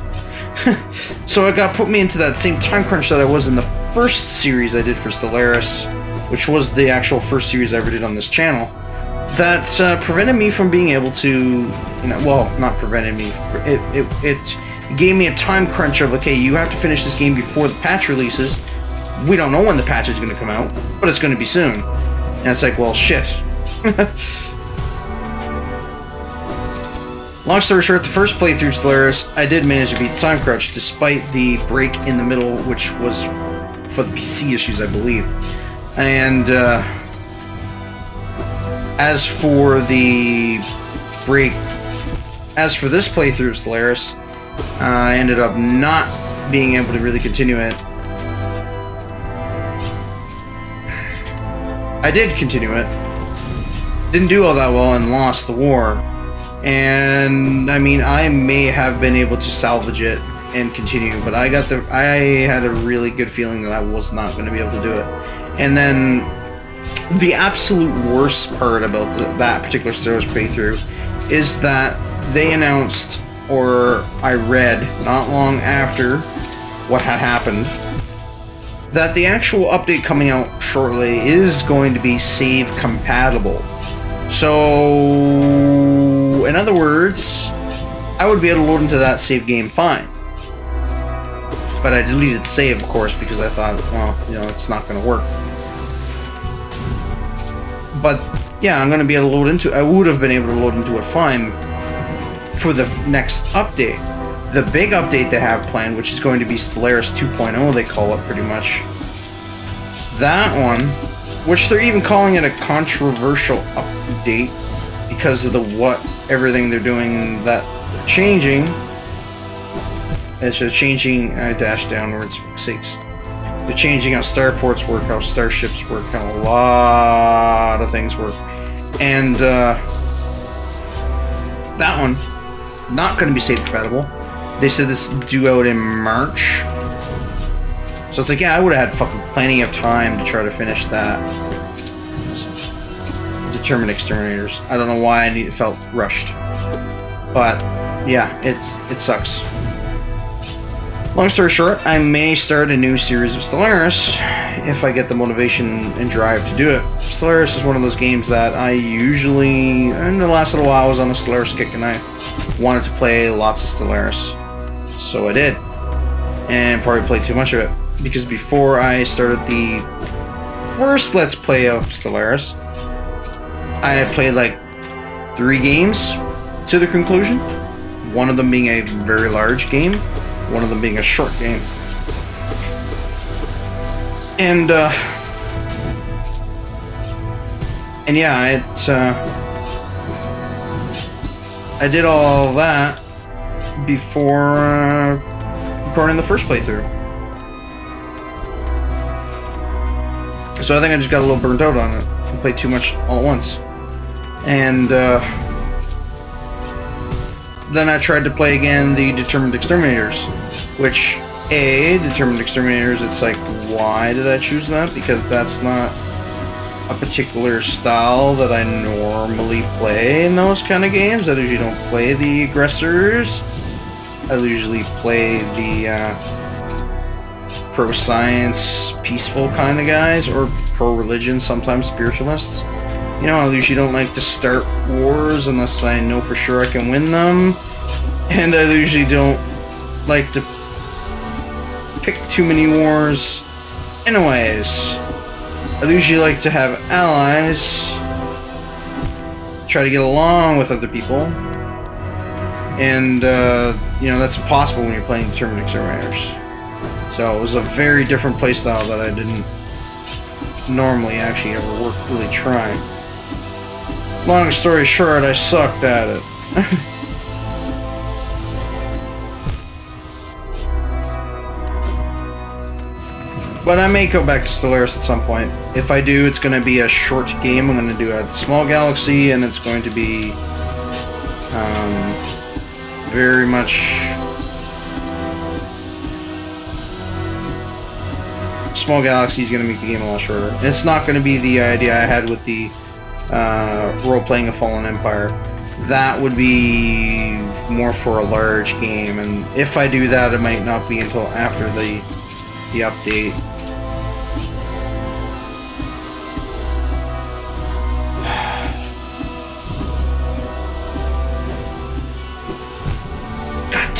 *laughs* so it got put me into that same time crunch that I was in the first series I did for Stellaris, which was the actual first series I ever did on this channel. That uh, prevented me from being able to, you know, well, not prevented me. It, it, it gave me a time crunch of, okay, you have to finish this game before the patch releases. We don't know when the patch is going to come out, but it's going to be soon. And it's like, well, shit. *laughs* Long story short, the first playthrough Stellaris, I did manage to beat the time crunch, despite the break in the middle, which was for the PC issues, I believe. And, uh, as for the break, as for this playthrough of Stellaris, I ended up not being able to really continue it I did continue it. Didn't do all that well and lost the war. And I mean, I may have been able to salvage it and continue, but I got the I had a really good feeling that I was not going to be able to do it. And then the absolute worst part about the, that particular Stellaris playthrough is that they announced, or I read not long after what had happened, that the actual update coming out shortly is going to be save compatible. So, in other words, I would be able to load into that save game fine. But I deleted save, of course, because I thought, well, you know, it's not going to work. But, yeah, I'm going to be able to load into I would have been able to load into it fine for the next update the big update they have planned, which is going to be Stellaris 2.0, they call it pretty much. That one, which they're even calling it a controversial update because of the what everything they're doing that they're changing. It's just changing. I dash downwards for sakes. They're changing how starports work, how starships work, how a lot of things work, and uh, that one not going to be save compatible. They said this due out in March. So it's like, yeah, I would have had fucking plenty of time to try to finish that. Determined Exterminators. I don't know why I need, felt rushed. But, yeah, it's it sucks. Long story short, I may start a new series of Stellaris if I get the motivation and drive to do it. Stellaris is one of those games that I usually, in the last little while, I was on the Stellaris kick and I wanted to play lots of Stellaris so I did. And probably played too much of it. Because before I started the first Let's Play of Stellaris, I had played like three games to the conclusion. One of them being a very large game, one of them being a short game. And, uh, and yeah, it, uh, I did all that before uh, recording the first playthrough. So I think I just got a little burnt out on it. I played too much all at once. And uh, then I tried to play again the Determined Exterminators, which A, Determined Exterminators, it's like, why did I choose that? Because that's not a particular style that I normally play in those kind of games. That is, you don't play the aggressors. I usually play the uh, pro science, peaceful kind of guys, or pro religion, sometimes spiritualists. You know, I usually don't like to start wars unless I know for sure I can win them. And I usually don't like to pick too many wars. Anyways, I usually like to have allies, try to get along with other people, and uh, you know that's impossible when you're playing Determined Exterminators. So it was a very different playstyle that I didn't normally actually ever work really trying. Long story short, I sucked at it. *laughs* but I may go back to Stellaris at some point. If I do, it's going to be a short game. I'm going to do a small galaxy, and it's going to be um, very much small galaxy is going to make the game a lot shorter. And it's not going to be the idea I had with the uh, role-playing a Fallen Empire. That would be more for a large game, and if I do that, it might not be until after the the update.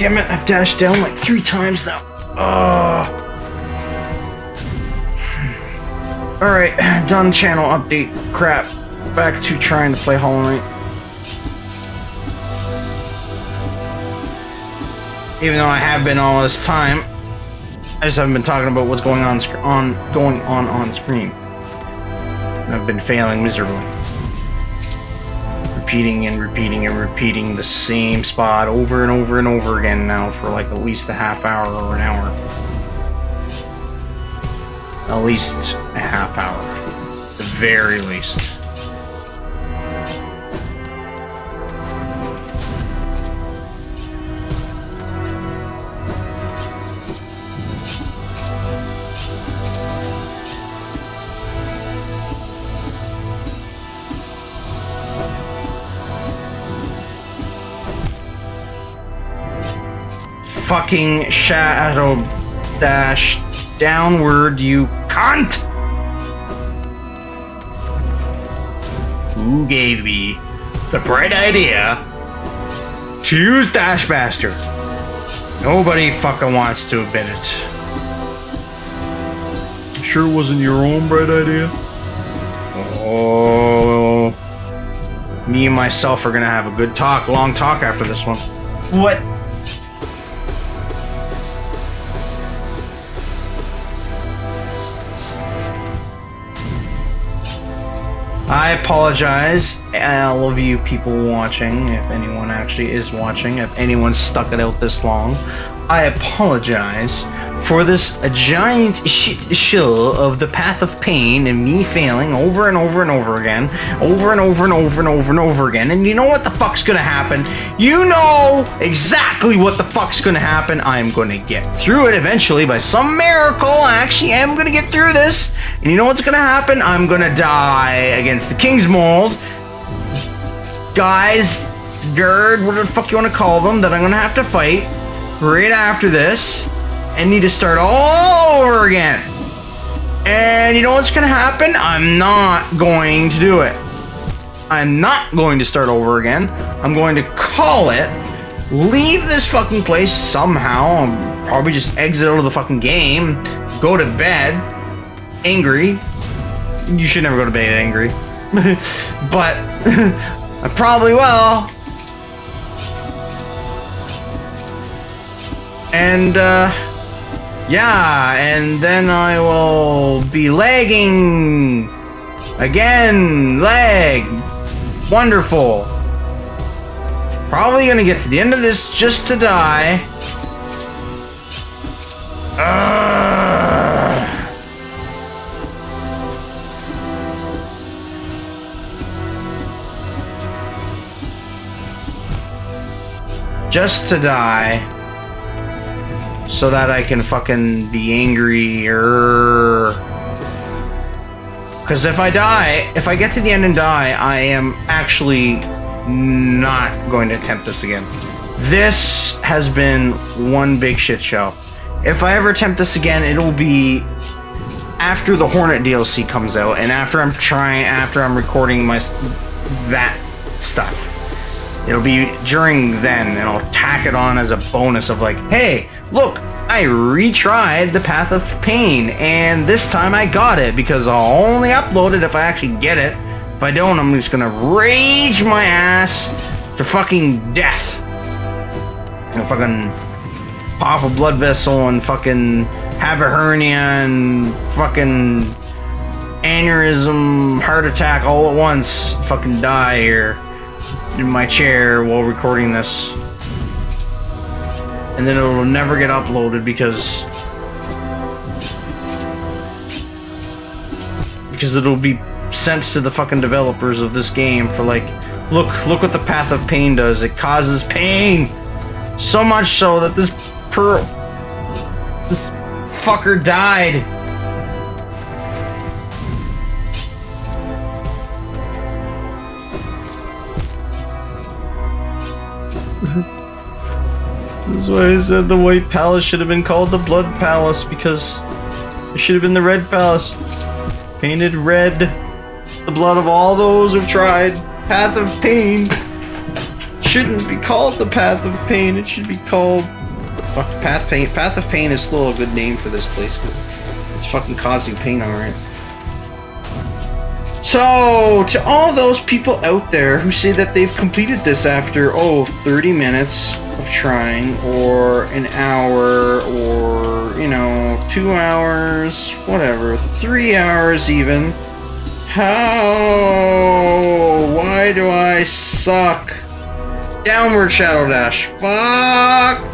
Damn it! I've dashed down like three times now. Ugh. Hmm. Alright, done channel update crap. Back to trying to play Hollow Knight. Even though I have been all this time, I just haven't been talking about what's going on on going on on screen. I've been failing miserably. Repeating and repeating and repeating the same spot over and over and over again now for like at least a half hour or an hour at least a half hour. The very least. Fucking Shadow Dash downward, you cunt! Who gave me the bright idea to use Dashmaster? Nobody fucking wants to admit it. Sure wasn't your own bright idea? Oh, me and myself are gonna have a good talk, long talk after this one. What I apologize, all of you people watching, if anyone actually is watching, if anyone stuck it out this long. I apologize for this giant shit show of the path of pain and me failing over and over and over again, over and over and over and over and over again. And you know what the fuck's gonna happen? You know exactly what the fuck's gonna happen. I'm gonna get through it eventually by some miracle. I actually am gonna get through this. And you know what's gonna happen? I'm gonna die against the Kingsmould. Guys, Gerd, whatever the fuck you wanna call them, that I'm gonna have to fight right after this and need to start all over again. And you know what's going to happen? I'm not going to do it. I'm not going to start over again. I'm going to call it, leave this fucking place somehow, probably just exit out of the fucking game, go to bed, angry. You should never go to bed angry. *laughs* but *laughs* I probably will. And, uh, yeah, and then I will be lagging again. Lag. Wonderful. Probably gonna get to the end of this just to die. Just to die so that I can fucking be angrier. Because if I die, if I get to the end and die, I am actually not going to attempt this again. This has been one big shit show. If I ever attempt this again, it'll be after the Hornet DLC comes out and after I'm trying, after I'm recording my that stuff. It'll be during then, and I'll tack it on as a bonus of like, hey, look, I retried the Path of Pain, and this time I got it because I'll only upload it if I actually get it. If I don't, I'm just gonna rage my ass to fucking death. Know, fucking pop a blood vessel and fucking have a hernia and fucking aneurysm, heart attack all at once, fucking die here in my chair while recording this. And then it'll never get uploaded because because it'll be sent to the fucking developers of this game for like look look what the path of pain does it causes pain so much so that this per this fucker died That's why I said the White Palace should have been called the Blood Palace because it should have been the Red Palace. Painted red. The blood of all those who've tried. Path of Pain. Shouldn't be called the Path of Pain. It should be called. Fuck, Path Pain. Path of Pain is still a good name for this place because it's fucking causing pain, alright. So, to all those people out there who say that they've completed this after, oh, 30 minutes of trying, or an hour, or, you know, two hours, whatever, three hours even, how? Why do I suck? Downward Shadow Dash. Fuck!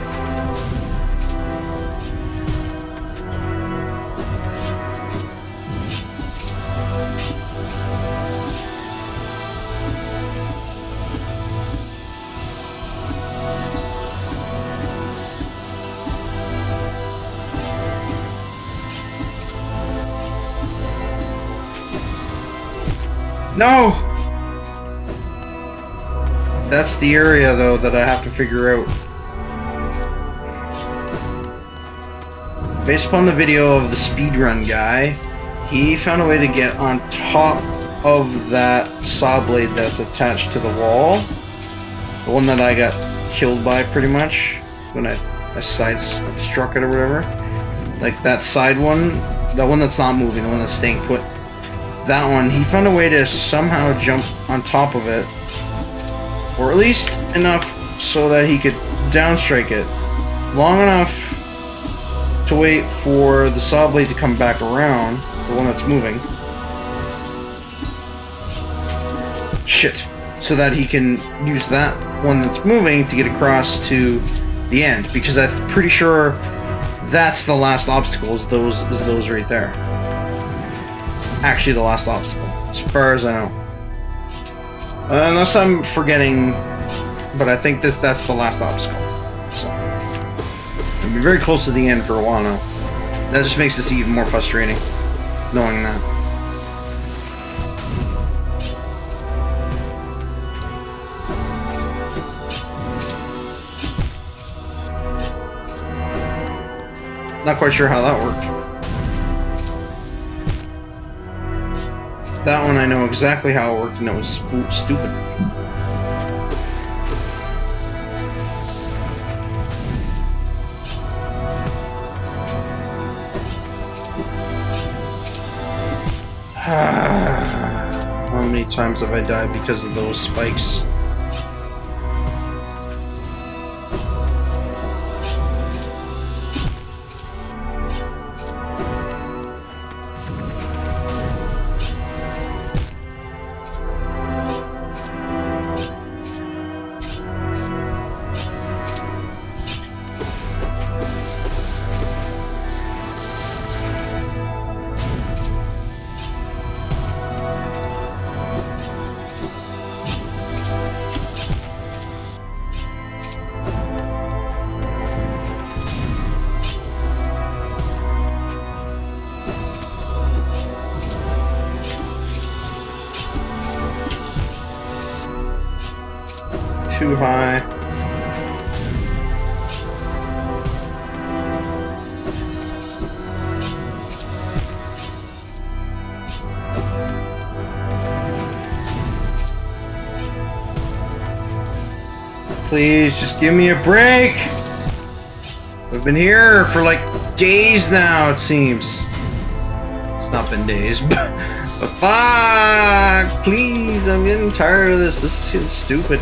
No! That's the area, though, that I have to figure out. Based upon the video of the speedrun guy, he found a way to get on top of that saw blade that's attached to the wall. The one that I got killed by, pretty much, when I, I side struck it or whatever. Like, that side one, the one that's not moving, the one that's staying put that one, he found a way to somehow jump on top of it. Or at least enough so that he could downstrike it. Long enough to wait for the saw blade to come back around, the one that's moving. Shit. So that he can use that one that's moving to get across to the end. Because I'm pretty sure that's the last obstacle, is those, is those right there actually the last obstacle, as far as I know. Uh, unless I'm forgetting, but I think this that's the last obstacle. So, we'll be very close to the end for a while now. That just makes this even more frustrating, knowing that. Not quite sure how that worked. That one I know exactly how it worked and it was stupid. *sighs* How many times have I died because of those spikes? Give me a break! We've been here for like days now, it seems. It's not been days, *laughs* but, but fuck! Please, I'm getting tired of this. This is stupid.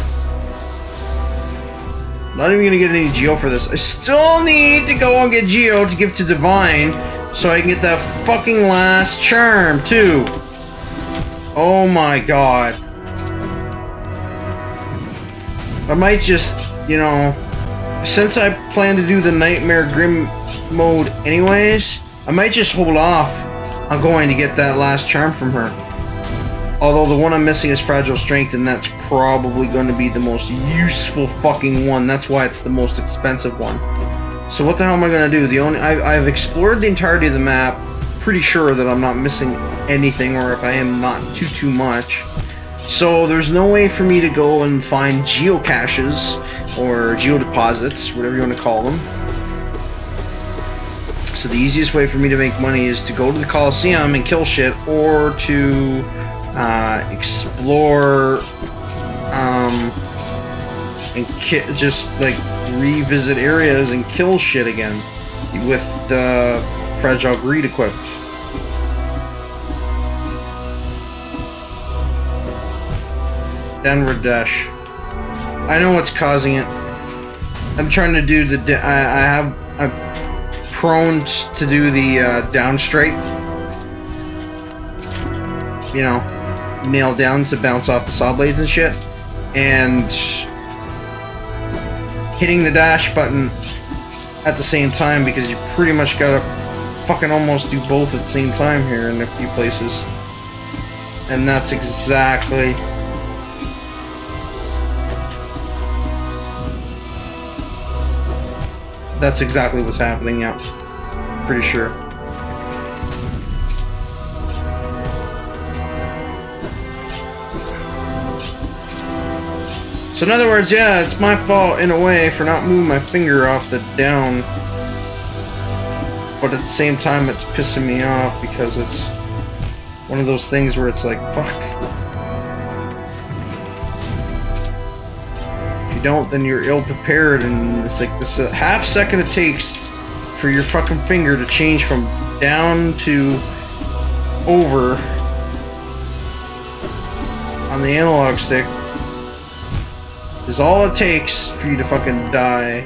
Not even gonna get any Geo for this. I still need to go and get Geo to give to Divine so I can get that fucking last charm too. Oh my god. I might just, you know, since I plan to do the Nightmare Grimm mode anyways, I might just hold off on going to get that last charm from her. Although the one I'm missing is Fragile Strength, and that's probably going to be the most useful fucking one. That's why it's the most expensive one. So what the hell am I going to do? The only I, I've explored the entirety of the map. Pretty sure that I'm not missing anything, or if I am, not too too much. So there's no way for me to go and find geocaches or geodeposits, whatever you want to call them. So the easiest way for me to make money is to go to the Coliseum and kill shit, or to uh, explore um, and just like revisit areas and kill shit again with the fragile greed equipped. Downward dash. I know what's causing it. I'm trying to do the. I, I have. I'm prone to do the uh, down straight. You know, nail down to bounce off the saw blades and shit. And hitting the dash button at the same time because you pretty much gotta fucking almost do both at the same time here in a few places. And that's exactly that's exactly what's happening, yeah. Pretty sure. So in other words, yeah, it's my fault in a way for not moving my finger off the down. But at the same time, it's pissing me off because it's one of those things where it's like, fuck. Don't, then you're ill prepared, and it's like this uh, half second it takes for your fucking finger to change from down to over on the analog stick is all it takes for you to fucking die.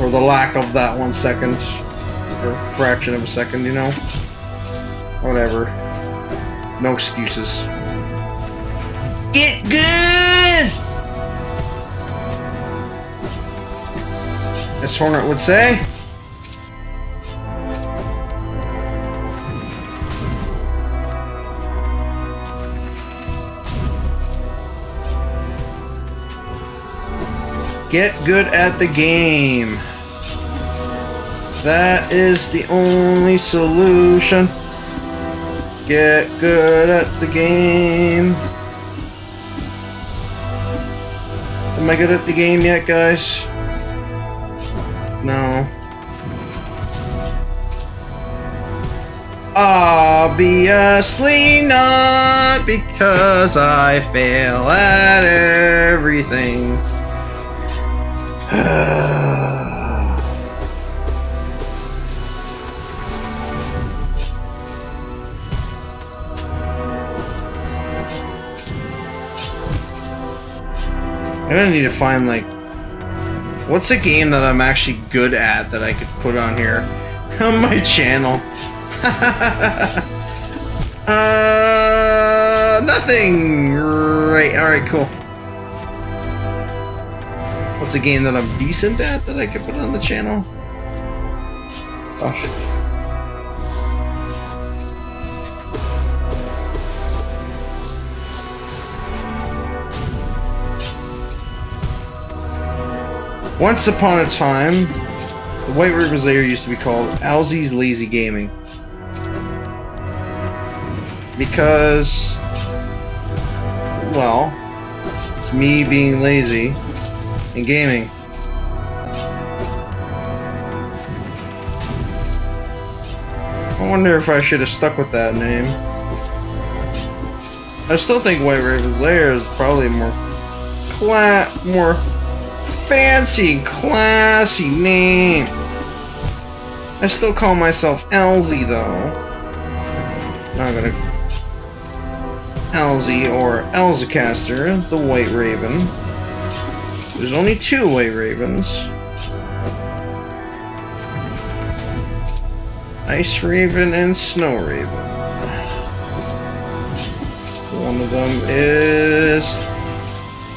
Or the lack of that one second. Or fraction of a second, you know? Whatever. No excuses. Get good! As Hornet would say. Get good at the game. That is the only solution. Get good at the game. Am I good at the game yet, guys? No. Obviously not, because I fail at everything. *sighs* *sighs* I'm gonna need to find, like, what's a game that I'm actually good at that I could put on here *laughs* on my channel? *laughs* uh, nothing! Right, alright, cool. What's a game that I'm decent at that I could put on the channel? Oh. Once upon a time, the White Raven's Lair used to be called Alzy's Lazy Gaming. Because, well, it's me being lazy and gaming. I wonder if I should have stuck with that name. I still think White Raven's Lair is probably more cla more fancy, classy name. I still call myself Alzy, though. I'm gonna... Alzy, or Alzacastar, the White Raven. There's only two white ravens. Ice Raven and Snow Raven. One of them is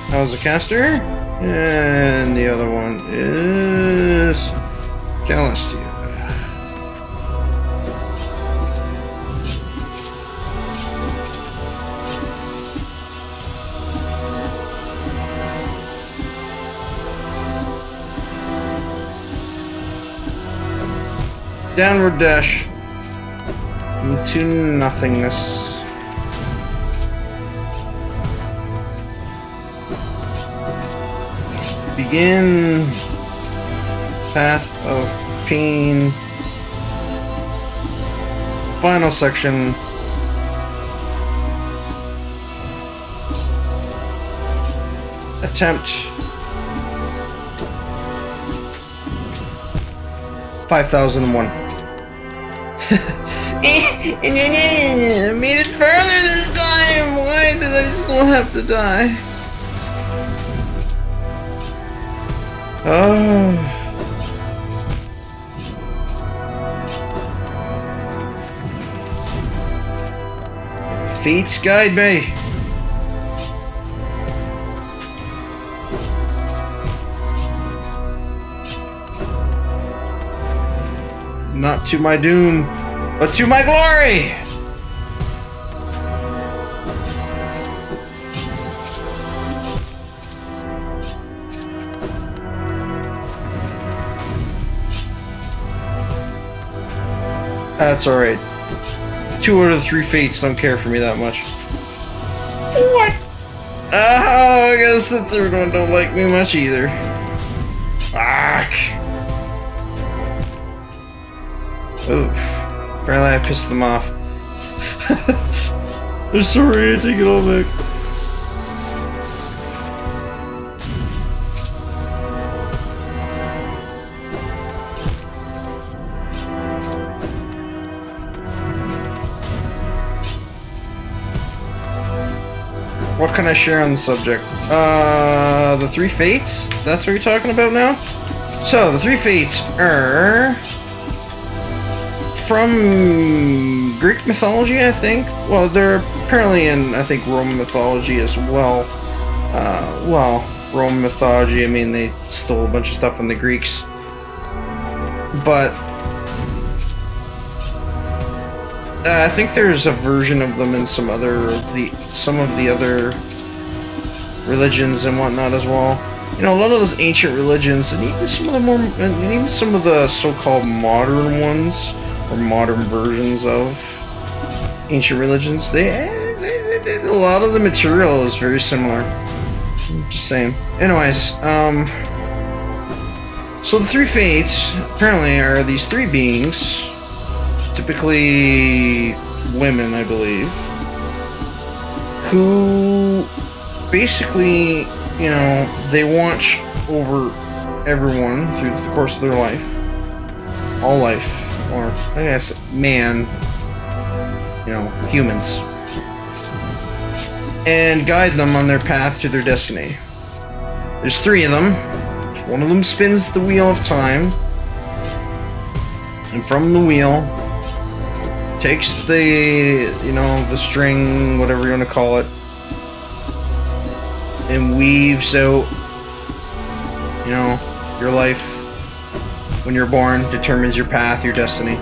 How's the caster? And the other one is Galistia. Downward dash into nothingness. Begin path of pain. Final section. Attempt. 5001. I *laughs* eh, eh, eh, made it further this time! Why did I still have to die? Oh. Fates guide me. Not to my doom, but to my glory! That's alright. Two out of the three fates don't care for me that much. What? Oh, I guess the third one don't like me much either. Fuck. Oof. Apparently I pissed them off. *laughs* I'm sorry, I take it all back. Can I share on the subject? Uh, the three fates? That's what you're talking about now? So, the three fates are from Greek mythology, I think. Well, they're apparently in, I think, Roman mythology as well. Uh, well, Roman mythology, I mean, they stole a bunch of stuff from the Greeks. But Uh, I think there's a version of them in some other the some of the other religions and whatnot as well. You know, a lot of those ancient religions, and even some of the more, and even some of the so-called modern ones or modern versions of ancient religions, they, they, they, a lot of the material is very similar. Just saying. Anyways, um, so the three fates apparently are these three beings typically women, I believe, who basically, you know, they watch over everyone through the course of their life. All life, or I guess man, you know, humans. And guide them on their path to their destiny. There's three of them. One of them spins the wheel of time. And from the wheel, takes the, you know, the string, whatever you want to call it, and weaves out, you know, your life when you're born, determines your path, your destiny.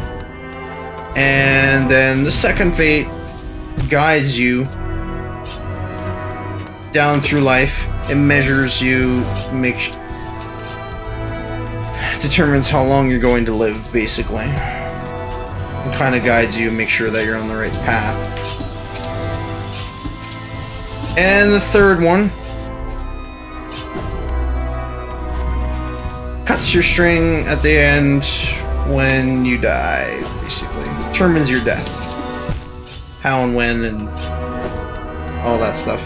And then the second fate guides you down through life. It measures you, makes determines how long you're going to live, basically and kind of guides you make sure that you're on the right path. And the third one your string at the end when you die, basically. Determines your death. How and when and all that stuff.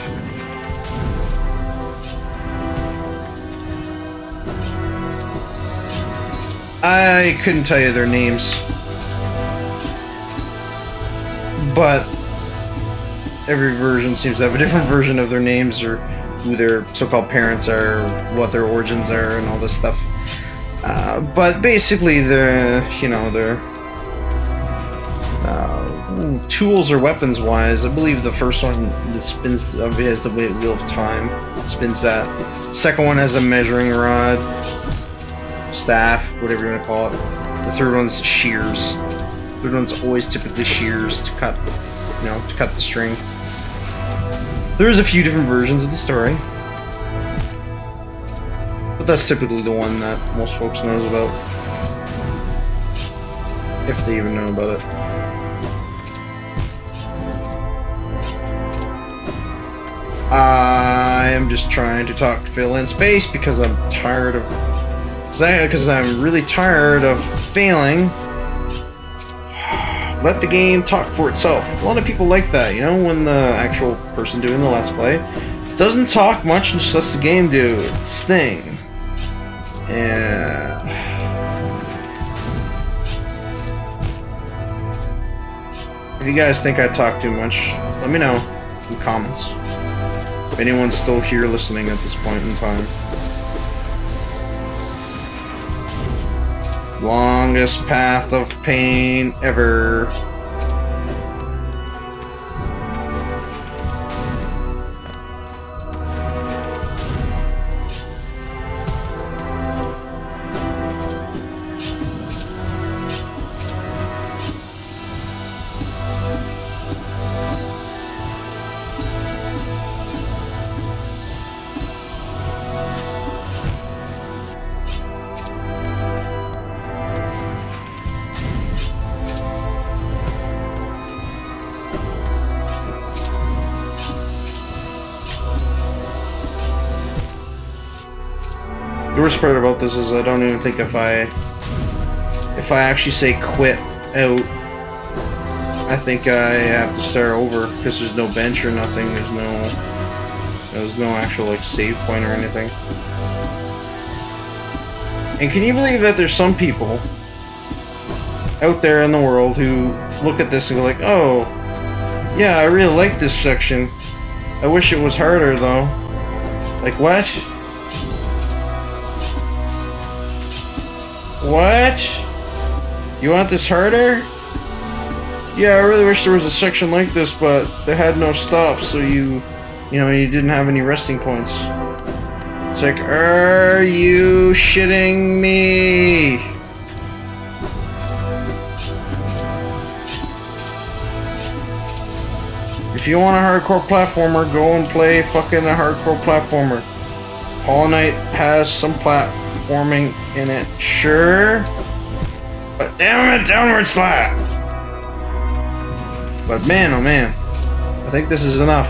I couldn't tell you their names. but every version seems to have a different *laughs* version of their names or who their so-called parents are, what their origins are, and all this stuff. Uh, but basically, the you know their uh, tools or weapons wise, I believe the first one that spins uh, has the wheel of time, spins that. Second one has a measuring rod, staff, whatever you want to call it. The third one's shears. The third one's always typically shears to cut, you know, to cut the string. There's a few different versions of the story. But that's typically the one that most folks knows about. If they even know about it. I am just trying to talk to fill in space because I'm tired of because I'm really tired of failing. Let the game talk for itself. A lot of people like that, you know, when the actual person doing the Let's Play doesn't talk much and just lets the game do its thing. And... If you guys think I talk too much, let me know in the comments. If anyone's still here listening at this point in time. Longest path of pain ever. This is. I don't even think if I if I actually say quit out I think I have to start over because there's no bench or nothing. There's no there's no actual like save point or anything. And can you believe that there's some people out there in the world who look at this and go like oh yeah I really like this section. I wish it was harder though. Like what What? You want this harder? Yeah, I really wish there was a section like this, but they had no stops, so you, you know, you didn't have any resting points. It's like, are you shitting me? If you want a hardcore platformer, go and play fucking a hardcore platformer. Hollow Knight has some platforming in it, sure. But damn it, downward slap! But man, oh man. I think this is enough.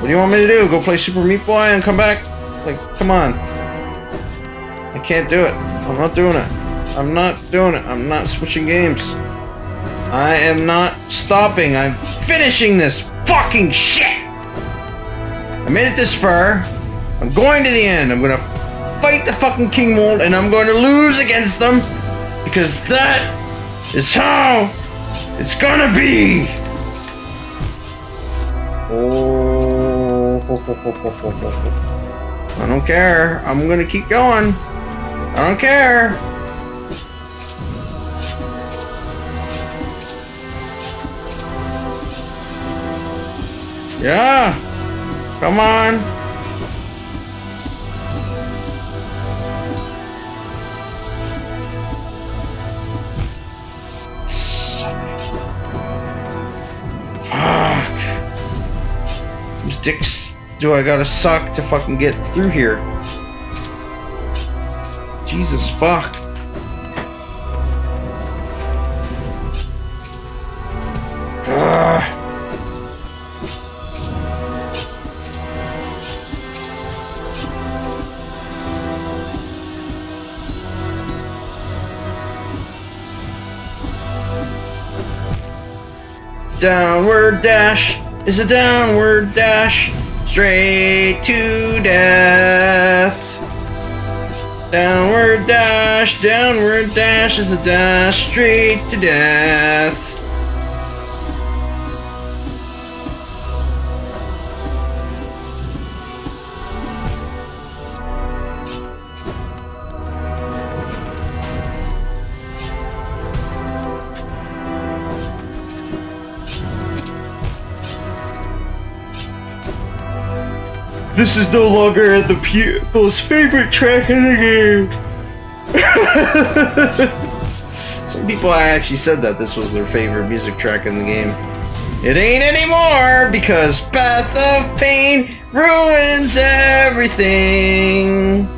What do you want me to do? Go play Super Meat Boy and come back? Like, come on. I can't do it. I'm not doing it. I'm not doing it. I'm not switching games. I am not stopping. I'm finishing this fucking shit! I made it this far. I'm going to the end. I'm gonna fight the fucking Kingsmould and I'm going to lose against them because that is how it's gonna be. Oh, I don't care. I'm gonna keep going. I don't care. Yeah. Come on. Dicks do I gotta suck to fucking get through here? Jesus fuck. Downward dash is a downward dash straight to death. Downward dash, downward dash is a dash straight to death. This is no longer the people's favorite track in the game. *laughs* Some people actually said that this was their favorite music track in the game. It ain't anymore because Path of Pain ruins everything.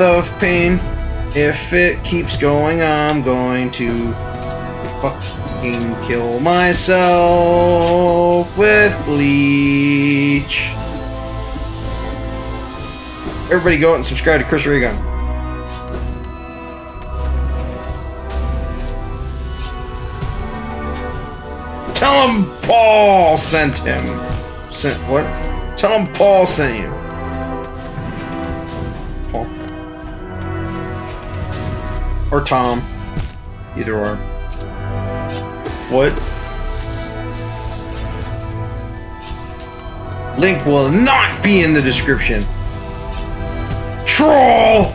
Of Pain. If it keeps going, I'm going to fucking kill myself with Bleach. Everybody go out and subscribe to Chris Ray Gun. Tell him Paul sent him. Sent what? Tell him Paul sent you. Or Tom. Either or. What? Link will not be in the description. Troll!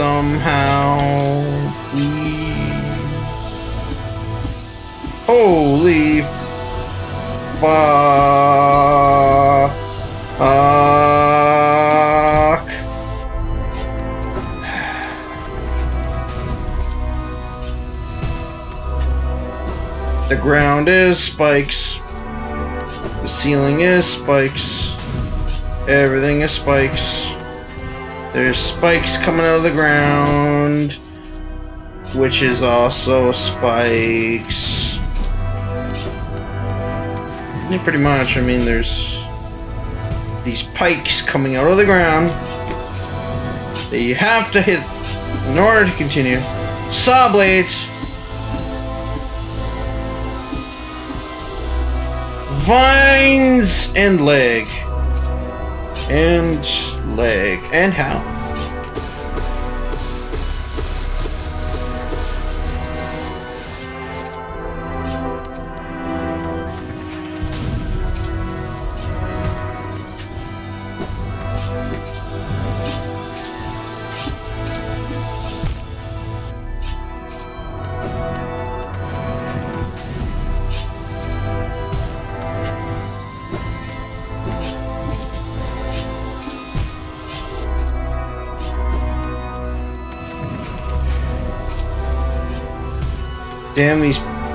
somehow, please. Holy fuck. The ground is spikes. The ceiling is spikes. Everything is spikes. There's spikes coming out of the ground, which is also spikes. Yeah, pretty much. I mean, there's these pikes coming out of the ground that you have to hit in order to continue. Saw blades. Vines and leg. And leg. And how?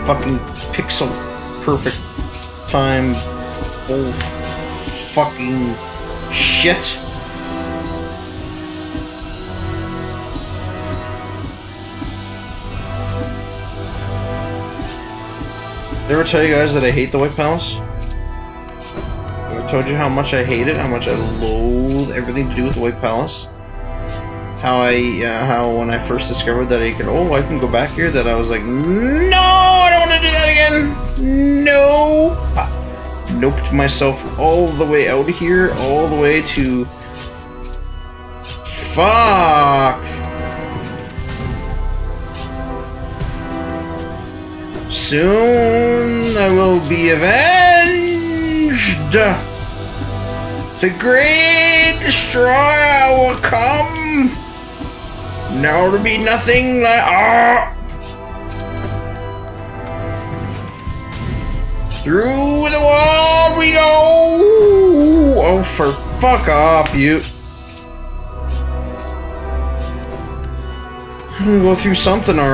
Fucking pixel perfect time bull fucking shit. Did I ever tell you guys that I hate the White Palace? I told you how much I hate it, how much I loathe everything to do with the White Palace. How I, uh, how when I first discovered that I could, oh, I can go back here, that I was like, no, I don't want to do that again. No. I noped myself all the way out here, all the way to. Fuck. Soon I will be avenged. The great destroyer will come. Now to be nothing like ah. Through the wall we go. Oh, for fuck off, you. I'm gonna go through something, all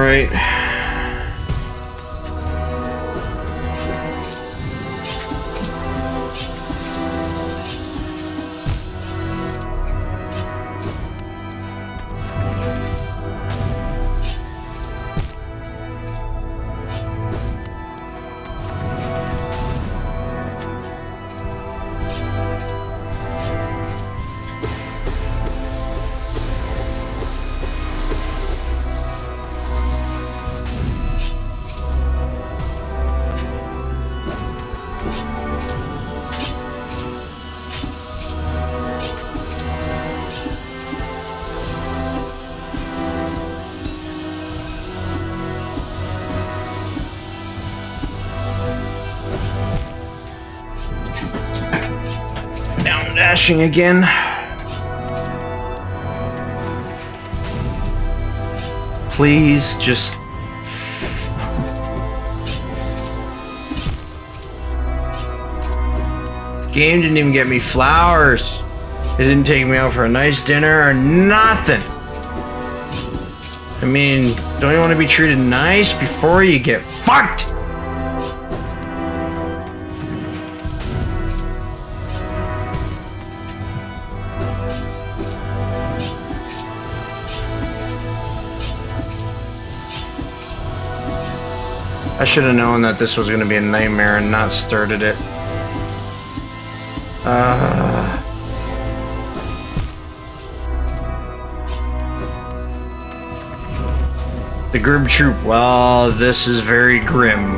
Again. Please just. Game didn't even get me flowers. It didn't take me out for a nice dinner or nothing. I mean, don't you want to be treated nice before you get fucked? Should have known that this was going to be a nightmare and not started it. Uh... The Grimm Troupe. Well, this is very grim.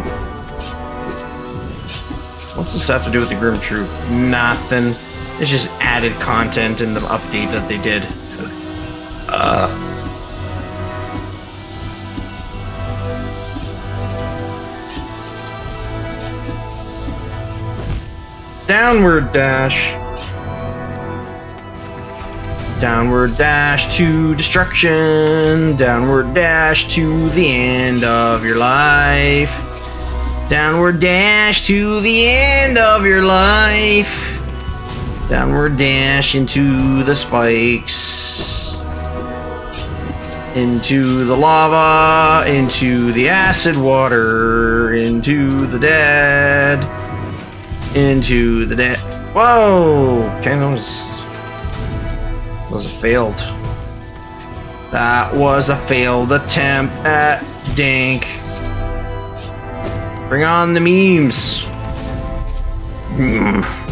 What's this have to do with the Grimm Troupe? Nothing. It's just added content in the update that they did. Downward dash. Downward dash to destruction. Downward dash to the end of your life. Downward dash to the end of your life. Downward dash into the spikes. Into the lava. Into the acid water. Into the dead into the dead. Whoa! Okay, that was was a failed. That was a failed attempt at Dink. Bring on the memes. Mm.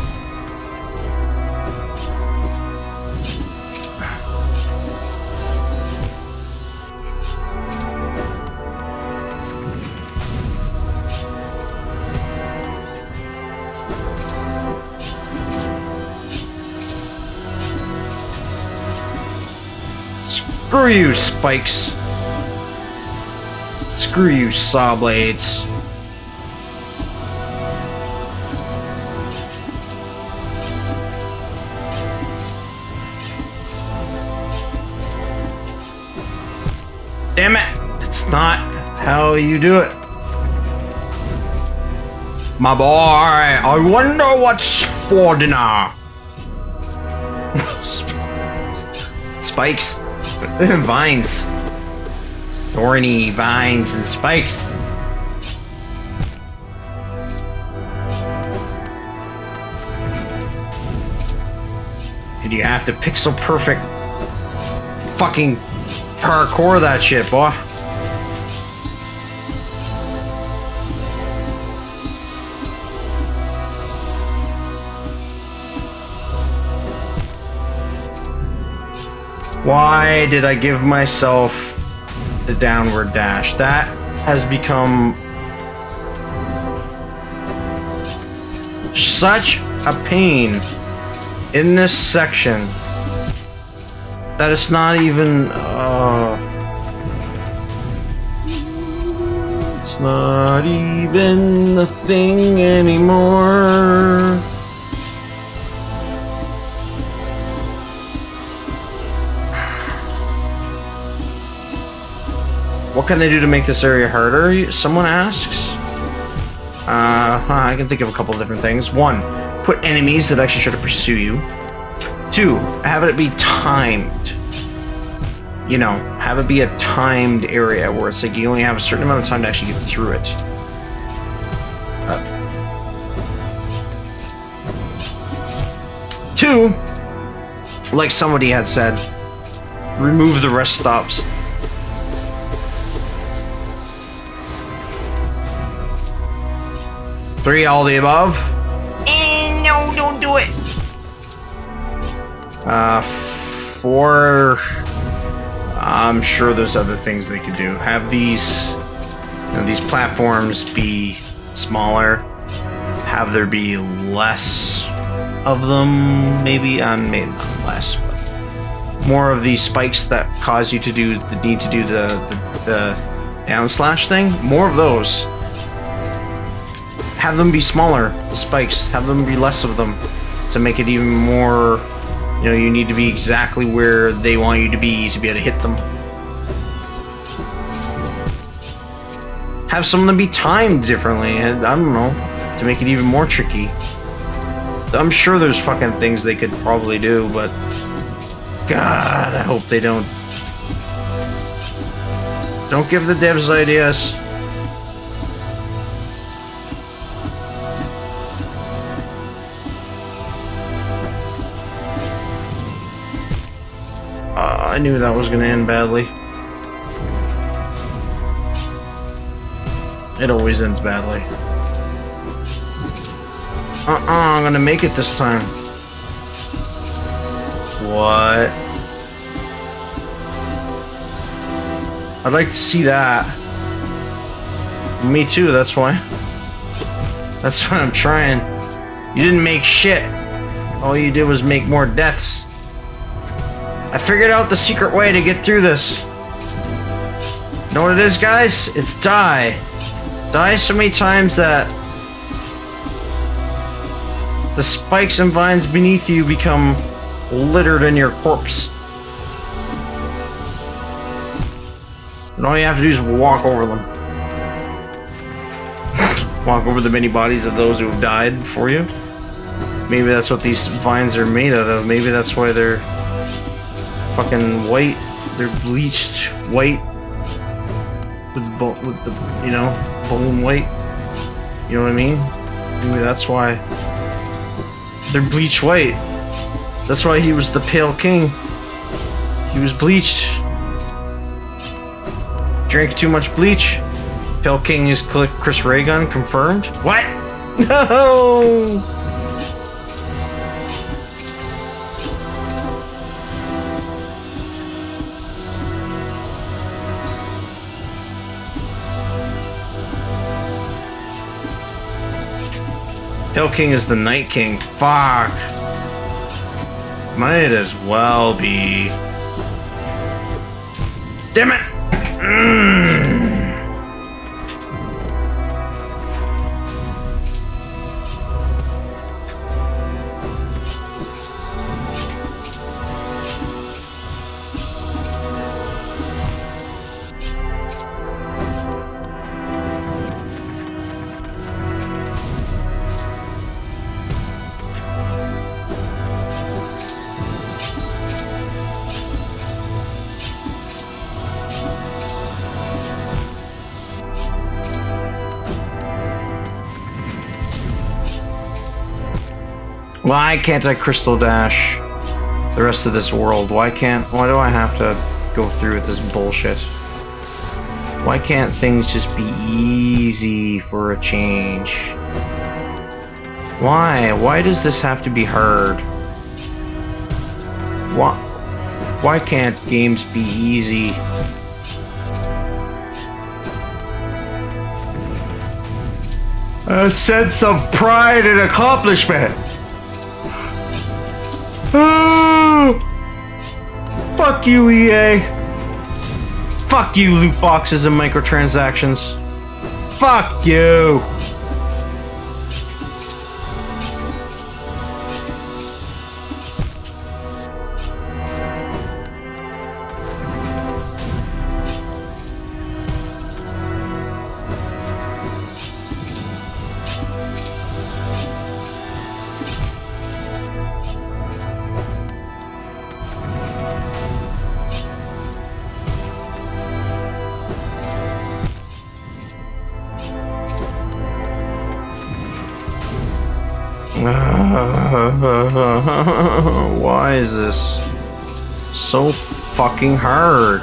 You, spikes. Screw you, saw blades. Damn it! It's not how you do it. My boy, I wonder what's for dinner. *laughs* Spikes. Live vines. Thorny vines and spikes. And you have to pixel perfect fucking parkour that shit, boy. Why did I give myself the downward dash? That has become such a pain in this section that it's not even uh, it's not even a thing anymore can they do to make this area harder? Someone asks. Uh, I can think of a couple of different things. One, put enemies that actually try to pursue you. Two, have it be timed. You know, have it be a timed area where it's like you only have a certain amount of time to actually get through it. Uh, two, like somebody had said, remove the rest stops. Three, all the above. Eh, no, don't do it. Uh, four. I'm sure there's other things they could do. Have these, you know, these platforms be smaller. Have there be less of them, maybe. Um, maybe not less, but more of these spikes that cause you to do the need to do the the, the down slash thing. More of those have them be smaller, the spikes, have them be less of them to make it even more, you know, you need to be exactly where they want you to be to be able to hit them. Have some of them be timed differently, and I don't know, to make it even more tricky. I'm sure there's fucking things they could probably do, but God, I hope they don't. Don't give the devs ideas. Knew that was going to end badly. It always ends badly. Uh-uh, I'm going to make it this time. What? I'd like to see that. Me too, that's why. That's why I'm trying. You didn't make shit. All you did was make more deaths. I figured out the secret way to get through this. Know what it is, guys? It's die. Die so many times that the spikes and vines beneath you become littered in your corpse. And all you have to do is walk over them. walk over the many bodies of those who have died before you. Maybe that's what these vines are made out of. Maybe that's why they're fucking white. They're bleached white with the with the you know bone white. You know what I mean? Maybe that's why they're bleached white. That's why he was the Pale King. He was bleached. Drank too much bleach. Pale King is Chris Ray Gun confirmed. What? *laughs* No. Pale King is the Night King. Fuck. Might as well be. Damn it! Mm. Why can't I crystal dash? the rest of this world. Why can't, why do I have to go through with this bullshit? Why can't things just be easy for a change? Why? Why does this have to be hard? Why? Why can't games be easy? A sense of pride and accomplishment. Fuck you, EA. Fuck you, loot boxes and microtransactions. Fuck you. Fucking hard?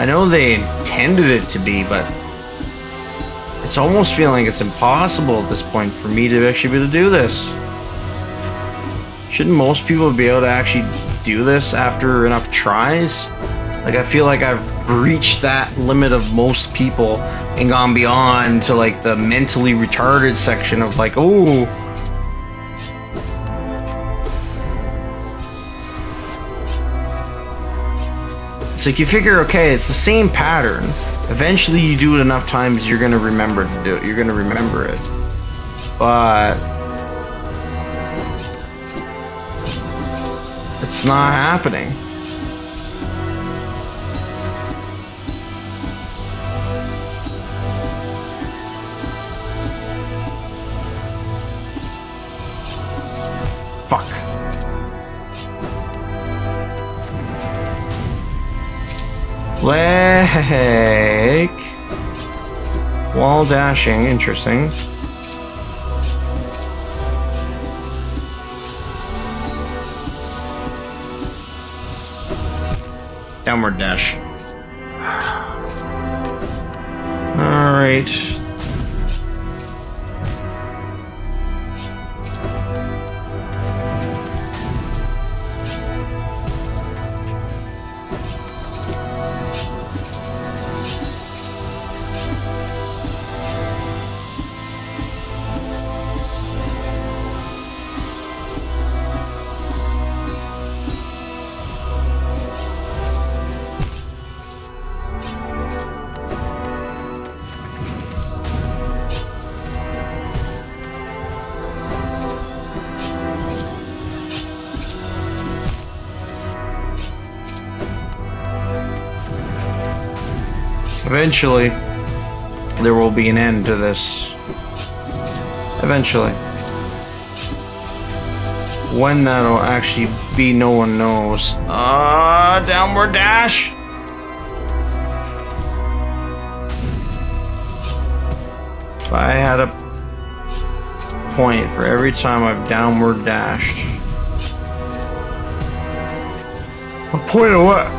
I know they intended it to be, but it's almost feeling it's impossible at this point for me to actually be able to do this. Shouldn't most people be able to actually do this after enough tries? Like, I feel like I've breached that limit of most people and gone beyond to like the mentally retarded section of like, oh, Like you figure, okay, it's the same pattern. Eventually, you do it enough times, you're gonna remember to do it. You're gonna remember it. But it's not happening. Like wall dashing, interesting. Downward dash. Eventually, there will be an end to this. Eventually. When that'll actually be, no one knows. Ah, uh, downward dash! If I had a point for every time I've downward dashed. A point of what?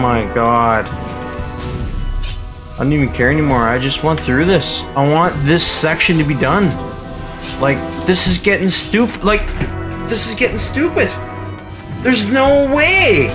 My god. I don't even care anymore. I just want through this. I want this section to be done. Like, this is getting stupid. Like, this is getting stupid. There's no way.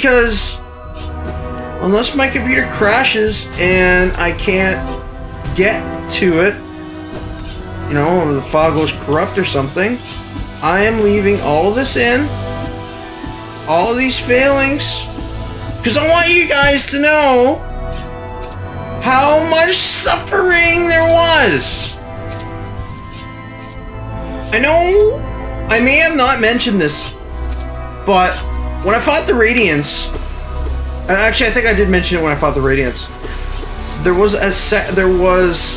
Because unless my computer crashes and I can't get to it, you know, or the file goes corrupt or something, I am leaving all of this in, all of these failings, because I want you guys to know how much suffering there was. I know I may have not mentioned this, but when I fought the Radiance, and actually I think I did mention it when I fought the Radiance. There was a set. There was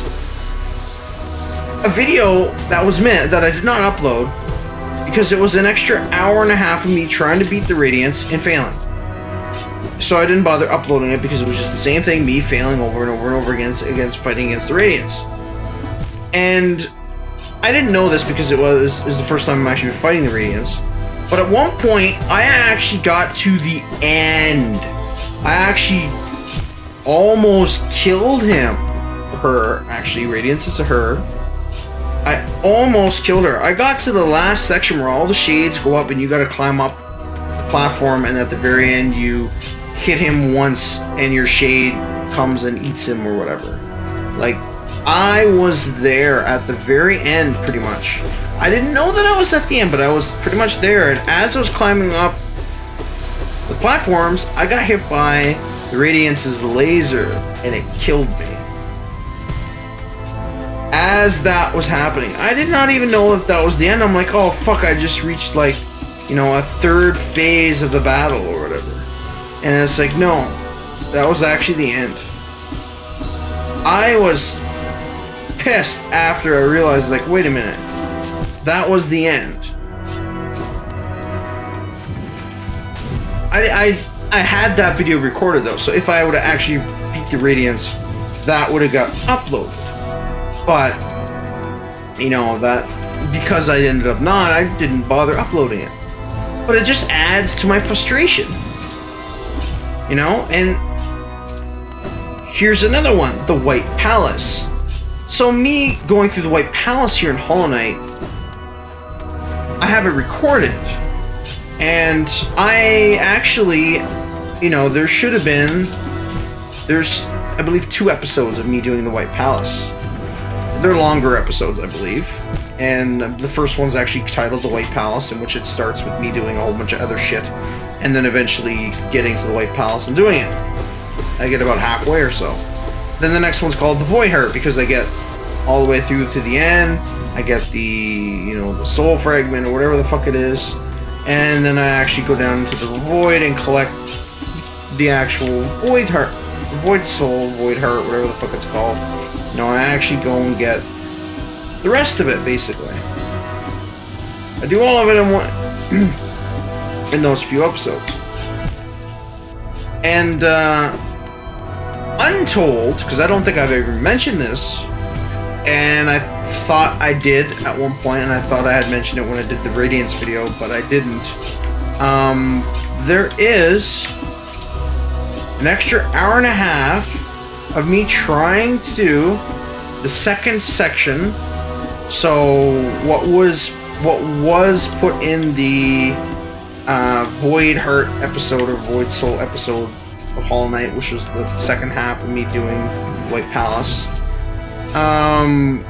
a video that was meant that I did not upload because it was an extra hour and a half of me trying to beat the Radiance and failing. So I didn't bother uploading it because it was just the same thing, me failing over and over and over against against fighting against the Radiance. And I didn't know this because it was, it was the first time I'm actually fighting the Radiance. But at one point, I actually got to the end. I actually almost killed him. Her, actually, Radiance is a her. I almost killed her. I got to the last section where all the shades go up and you gotta climb up the platform, and at the very end, you hit him once and your shade comes and eats him or whatever. Like, I was there at the very end, pretty much. I didn't know that I was at the end, but I was pretty much there. And as I was climbing up the platforms, I got hit by the Radiance's laser, and it killed me. As that was happening, I did not even know if that was the end. I'm like, oh fuck, I just reached like, you know, a third phase of the battle or whatever. And it's like, no, that was actually the end. I was pissed after I realized, like, wait a minute, that was the end. I, I, I had that video recorded though, so if I would have actually beat the Radiance, that would have got uploaded. But, you know, that, because I ended up not, I didn't bother uploading it. But it just adds to my frustration. You know, and here's another one, the White Palace. So me going through the White Palace here in Hollow Knight, I have it recorded. And I actually, you know, there should have been, there's, I believe, two episodes of me doing the White Palace. They're longer episodes, I believe. And the first one's actually titled The White Palace, in which it starts with me doing a whole bunch of other shit. And then eventually getting to the White Palace and doing it. I get about halfway or so. Then the next one's called The Void Heart, because I get all the way through to the end. I get the, you know, the soul fragment or whatever the fuck it is. And then I actually go down into the void and collect the actual void heart, void soul, void heart, whatever the fuck it's called. You know, I actually go and get the rest of it, basically. I do all of it in one, *clears throat* in those few episodes. And, uh, Untold, because I don't think I've ever mentioned this, and I thought I did at one point, and I thought I had mentioned it when I did the Radiance video, but I didn't. Um, there is an extra hour and a half of me trying to do the second section. So what was what was put in the uh, Void Heart episode or Void Soul episode Hollow Knight, which was the second half of me doing White Palace. Um,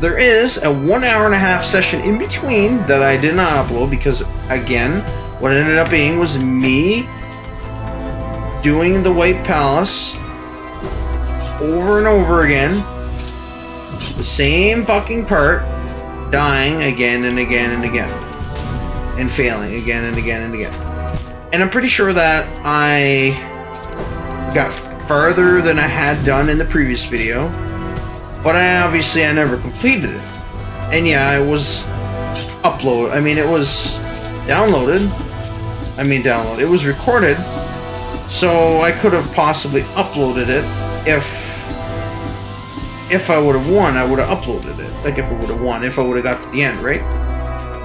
there is a one hour and a half session in between that I did not upload because, again, what it ended up being was me doing the White Palace over and over again. The same fucking part, dying again and again and again. And failing again and again and again. And I'm pretty sure that I got further than I had done in the previous video. But I obviously I never completed it. And yeah, it was upload. I mean, it was downloaded. I mean, download. It was recorded. So I could have possibly uploaded it if if I would have won, I would have uploaded it. Like if I would have won, if I would have got to the end, right?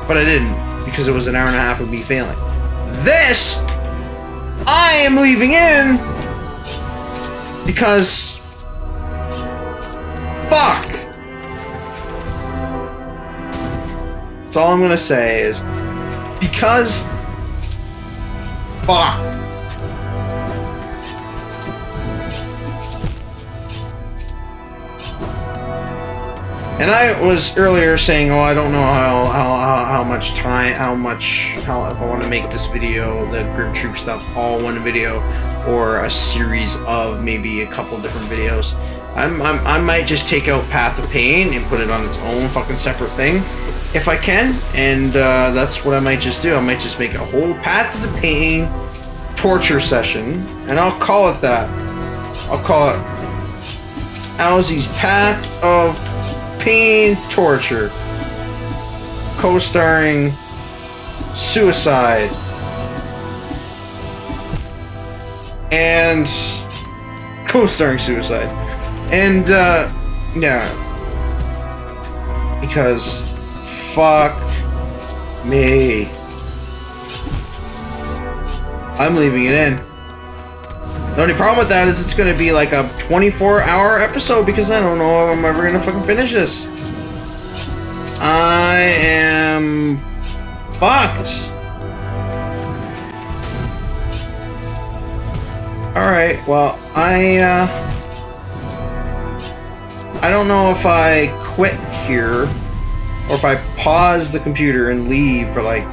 But I didn't because it was an hour and a half of me failing. This I am leaving in because fuck. That's all I'm gonna say is because fuck. And I was earlier saying, oh, I don't know how, how, how, how much time, how much, how, if I want to make this video, the Grimm Troupe stuff, all one video, or a series of maybe a couple different videos. I'm, I'm, I might just take out Path of Pain and put it on its own fucking separate thing, if I can, and uh, that's what I might just do. I might just make a whole Path of the Pain torture session, and I'll call it that. I'll call it Alzy's Path of Pain Torture. Co-starring Suicide. And co-starring Suicide. And uh yeah. Because fuck me. I'm leaving it in. The only problem with that is it's going to be like a 24 hour episode because I don't know if I'm ever going to fucking finish this. I am fucked. Alright, well, I, uh, I don't know if I quit here or if I pause the computer and leave for like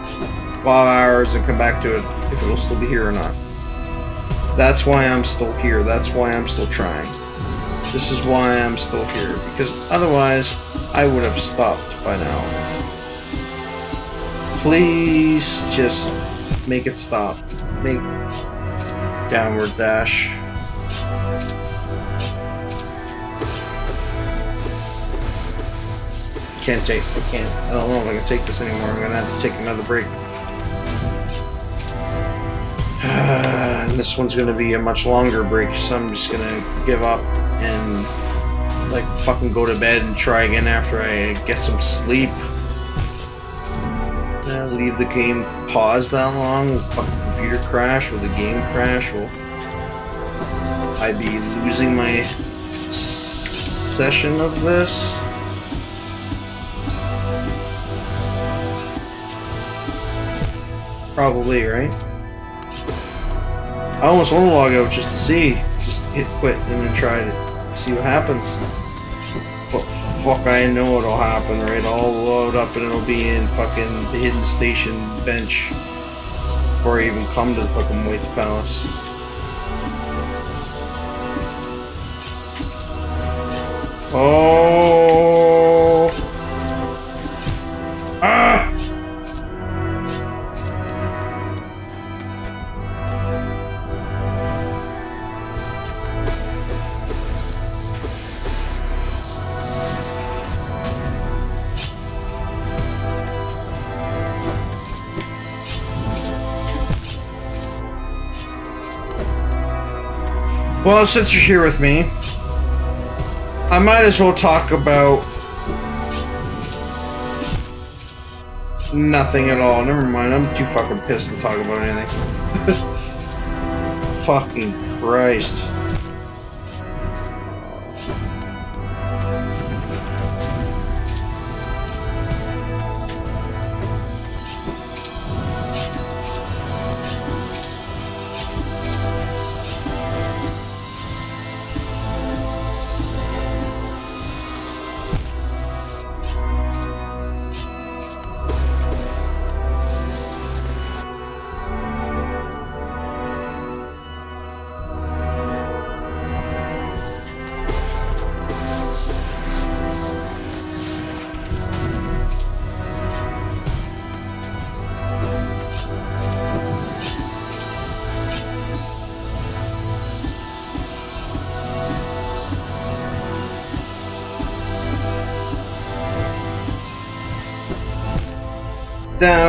12 hours and come back to it, if it'll still be here or not. That's why I'm still here. That's why I'm still trying. This is why I'm still here. Because otherwise, I would have stopped by now. Please just make it stop. Make downward dash. Can't take, I can't, I don't know if I can take this anymore. I'm gonna have to take another break. *sighs* this one's gonna be a much longer break, so I'm just gonna give up and like fucking go to bed and try again after I get some sleep. Uh, leave the game paused that long, fucking computer crash, will the game crash, will I be losing my session of this? Probably, right? I almost want to log out just to see. Just hit quit and then try to see what happens. But fuck, I know it'll happen, right? I'll load up and it'll be in fucking the hidden station bench before I even come to the fucking White Palace. Oh! Ah! Well, since you're here with me, I might as well talk about nothing at all. Never mind, I'm too fucking pissed to talk about anything. *laughs* fucking Christ.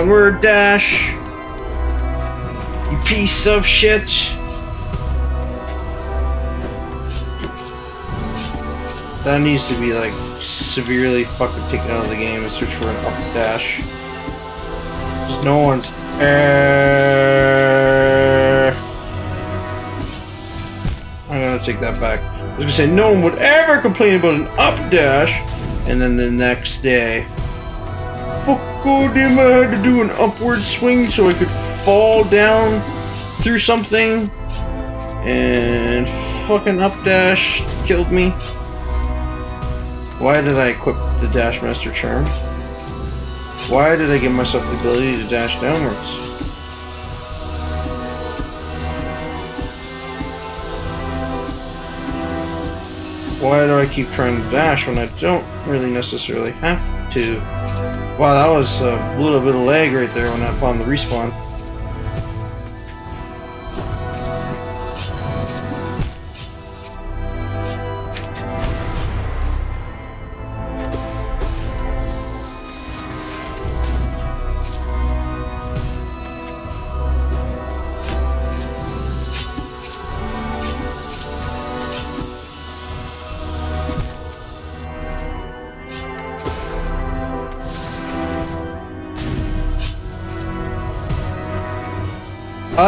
Downward dash. You piece of shit. That needs to be like severely fucking taken out of the game and search for an up dash. Just no one's. Uh, I'm gonna take that back. I was gonna say no one would ever complain about an up dash, and then the next day. Fuck goddamn, I had to do an upward swing so I could fall down through something. And fucking up dash killed me. Why did I equip the Dashmaster Charm? Why did I give myself the ability to dash downwards? Why do I keep trying to dash when I don't really necessarily have to? Wow, that was a little bit of lag right there when I found the respawn.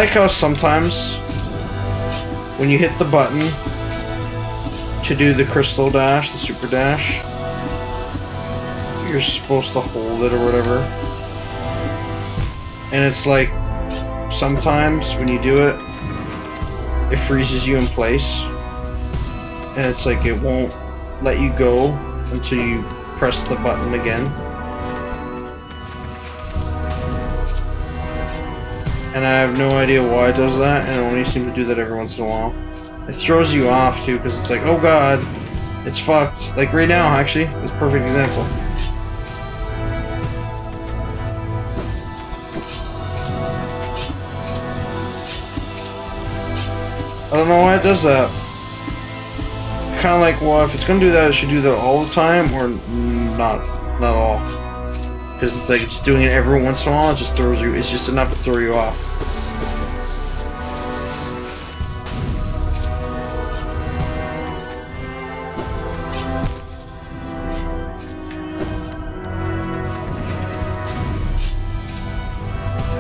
Like how sometimes when you hit the button to do the crystal dash, the super dash, you're supposed to hold it or whatever. And it's like sometimes when you do it, it freezes you in place. And it's like it won't let you go until you press the button again. And I have no idea why it does that, and it only seems to do that every once in a while. It throws you off, too, because it's like, oh god, it's fucked. Like right now, actually, it's a perfect example. I don't know why it does that. Kind of like, well, if it's gonna do that, it should do that all the time, or not, not all. Because it's like it's doing it every once in a while, it just throws you, it's just enough to throw you off.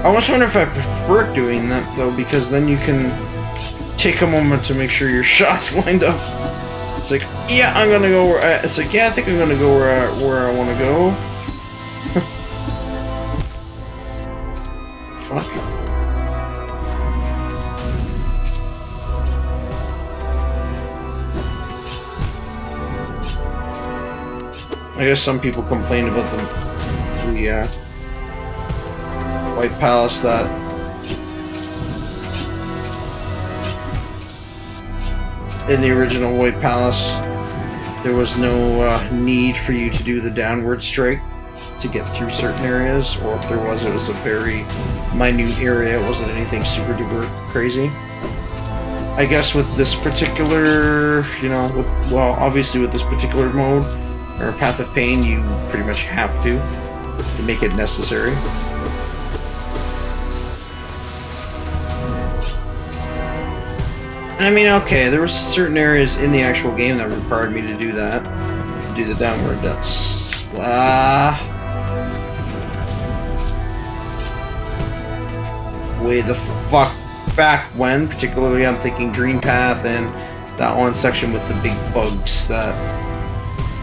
I almost wonder if I prefer doing that though, because then you can take a moment to make sure your *laughs* shot's lined up. It's like, yeah, I'm gonna go where I, it's like, yeah, I think I'm gonna go where I, where I want to go. *laughs* Fuck. I guess some people complain about the the uh, White Palace that in the original White Palace there was no uh, need for you to do the downward strike to get through certain areas, or if there was, it was a very minute area. It wasn't anything super duper crazy. I guess with this particular, you know, with, well, obviously with this particular mode, or Path of Pain, you pretty much have to, to make it necessary. I mean, okay, there were certain areas in the actual game that required me to do that. To do the downward dust. Ah. way the fuck back when. Particularly, I'm thinking Greenpath and that one section with the big bugs that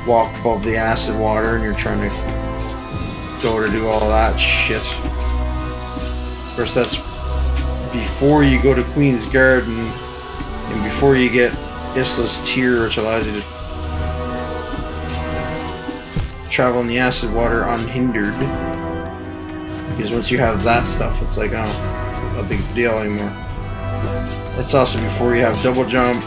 walk above the acid water and you're trying to go to do all that shit. Of course, that's before you go to Queen's Garden before you get Isma's Tear, which allows you to travel in the acid water unhindered. Because once you have that stuff, it's like, oh, a big deal anymore. It's also before you have double jump.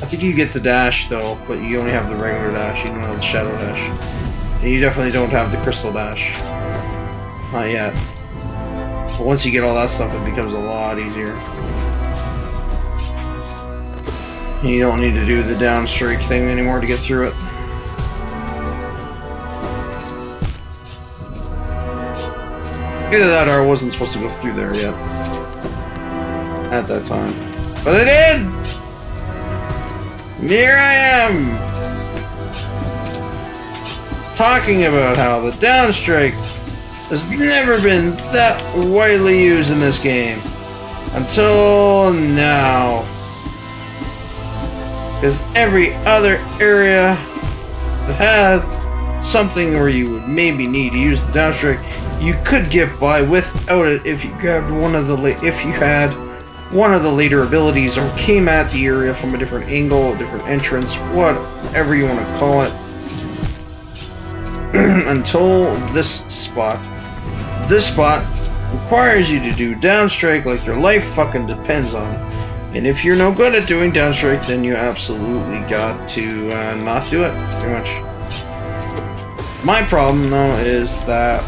I think you get the dash though, but you only have the regular dash, you don't have the shadow dash. And you definitely don't have the crystal dash. Not yet. But once you get all that stuff, it becomes a lot easier. You don't need to do the downstrike thing anymore to get through it. Either that or I wasn't supposed to go through there yet. At that time. But I did! Here I am! Talking about how the downstrike has never been that widely used in this game. Until now. Because every other area that had something where you would maybe need to use the downstrike you could get by without it if you grabbed one of the if you had one of the later abilities or came at the area from a different angle, a different entrance, whatever you want to call it. *clears throat* Until this spot. This spot requires you to do downstrike like your life fucking depends on it. And if you're no good at doing downstrike, then you absolutely got to uh, not do it, pretty much. My problem, though, is that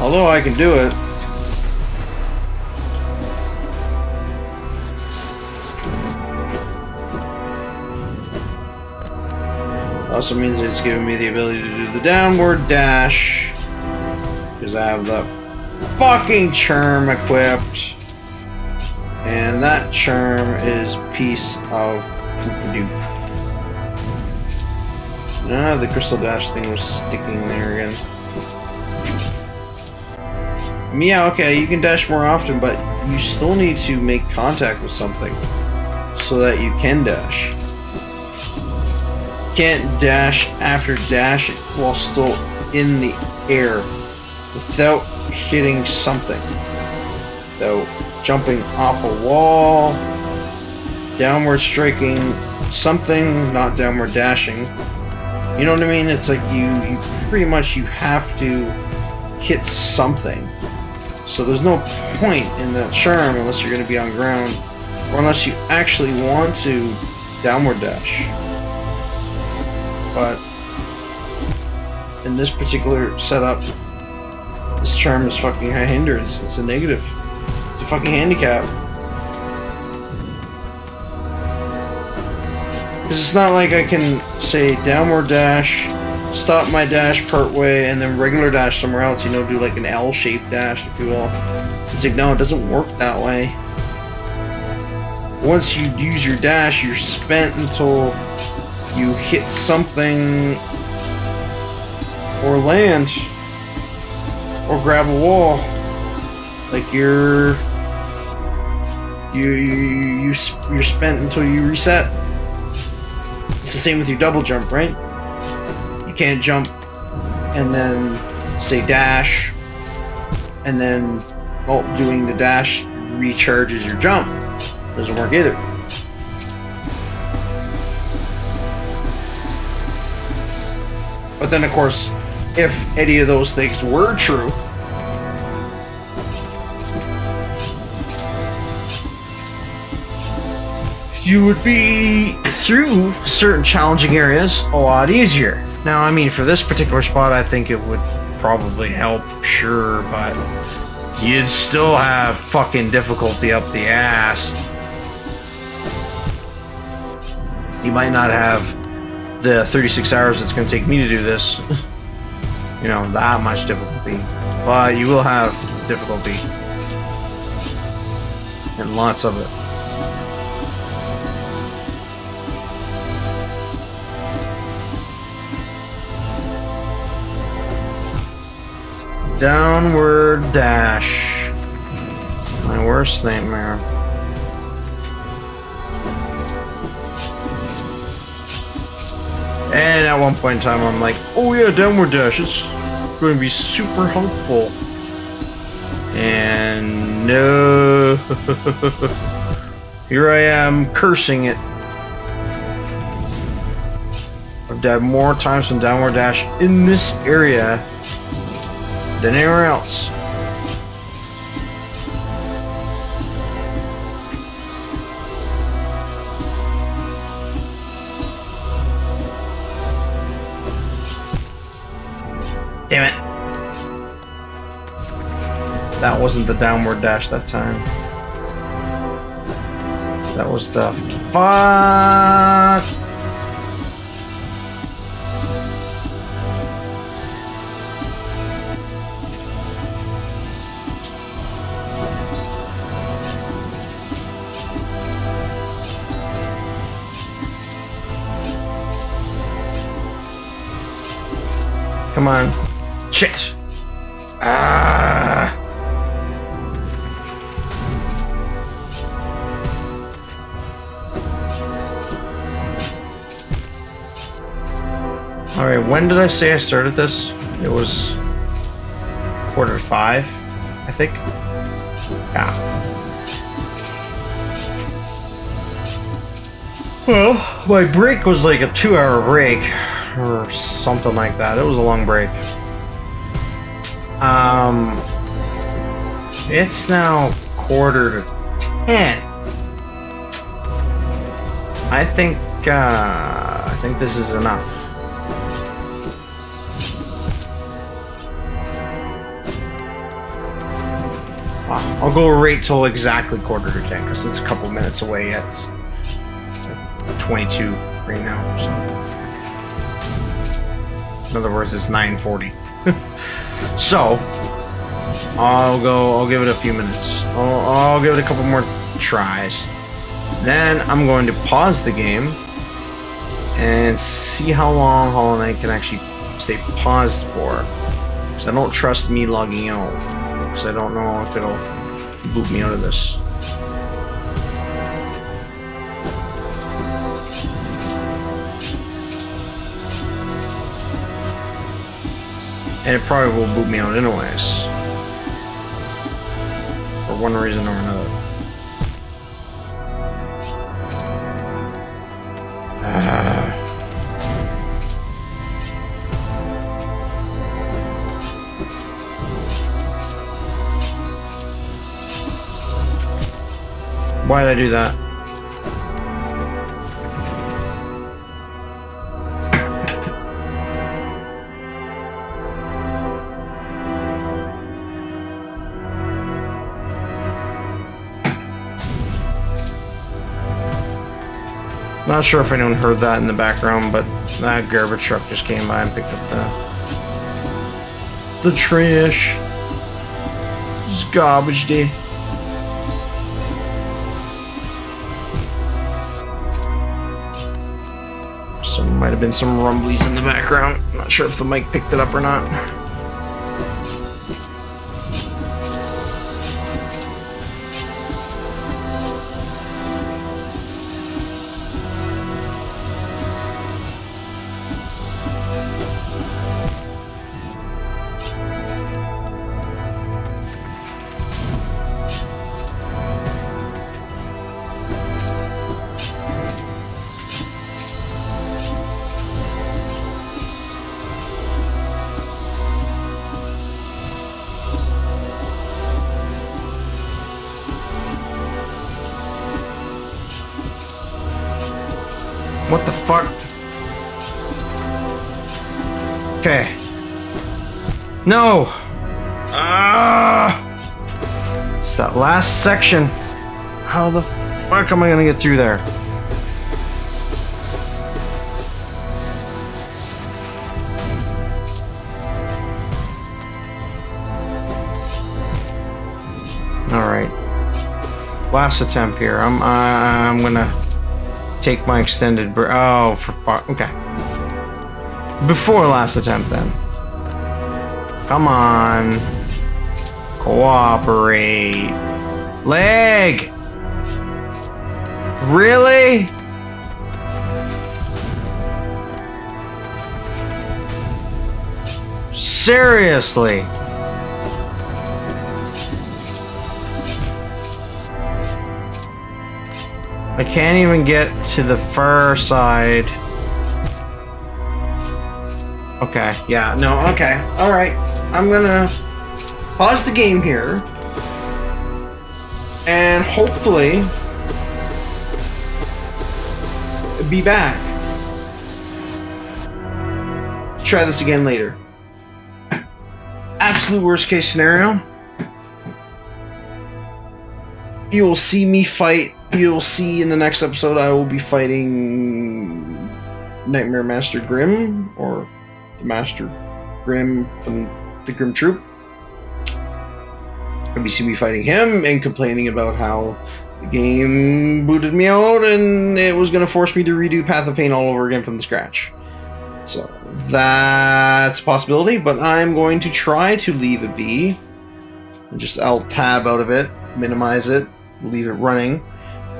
although I can do it, also means it's giving me the ability to do the downward dash because I have the fucking charm equipped. And that charm is piece of poop Ah, the crystal dash thing was sticking there again. Yeah, okay, you can dash more often, but you still need to make contact with something so that you can dash. can't dash after dash while still in the air without hitting something. Without jumping off a wall, downward striking something, not downward dashing. You know what I mean? It's like you, you pretty much you have to hit something. So there's no point in that charm unless you're going to be on ground, or unless you actually want to downward dash. But in this particular setup, this charm is fucking a hindrance. It's a negative. A fucking handicap. Because it's not like I can say downward dash, stop my dash part way, and then regular dash somewhere else, you know, do like an L-shaped dash, if you will. It's like, no, it doesn't work that way. Once you use your dash, you're spent until you hit something or land or grab a wall. Like you're you you you you're spent until you reset. It's the same with your double jump, right? You can't jump and then say dash and then oh, doing the dash recharges your jump. Doesn't work either. But then, of course, if any of those things were true, you would be through certain challenging areas a lot easier. Now, I mean, for this particular spot, I think it would probably help, sure, but you'd still have fucking difficulty up the ass. You might not have the 36 hours it's going to take me to do this. *laughs* you know, that much difficulty. But you will have difficulty. And lots of it. Downward dash. My worst nightmare. And at one point in time, I'm like, oh yeah, downward dash. It's going to be super helpful. And no. *laughs* Here I am cursing it. I've died more times from downward dash in this area than anywhere else. Damn it. That wasn't the downward dash that time. That was the fuck. Come on. Shit. Ah. Alright, when did I say I started this? It was quarter five, I think. Yeah. Well, my break was like a two hour break or something like that. It was a long break. Um, it's now quarter to ten. I think, uh, I think this is enough. I'll go right till exactly quarter to ten because it's a couple minutes away yet. It's 22 right now. or So. In other words, it's 9:40. *laughs* so I'll go. I'll give it a few minutes. I'll, I'll give it a couple more tries. Then I'm going to pause the game and see how long Hollow Knight can actually stay paused for. Because I don't trust me logging out. Because I don't know if it'll boot me out of this. And it probably will boot me out anyways. For one reason or another. *sighs* Why did I do that? Not sure if anyone heard that in the background, but that garbage truck just came by and picked up the the trash. It's garbage day. So might have been some rumblies in the background. Not sure if the mic picked it up or not. No! Ah! It's that last section. How the fuck am I gonna get through there? Last attempt here. I'm I'm gonna take my extended break. Oh, for fuck. Okay. Before last attempt, then. Come on. Cooperate. Leg! Really? Seriously? I can't even get to the fur side. Okay, yeah, no, okay. Alright. I'm gonna pause the game here. And hopefully be back. Try this again later. Absolute worst case scenario. You will see me fight you'll see in the next episode I will be fighting Nightmare Master Grimm or the Master Grimm from the Grimm Troupe. You'll see me fighting him and complaining about how the game booted me out and it was going to force me to redo Path of Pain all over again from the scratch. So that's a possibility, but I'm going to try to leave it be. Just I'll tab out of it, minimize it, leave it running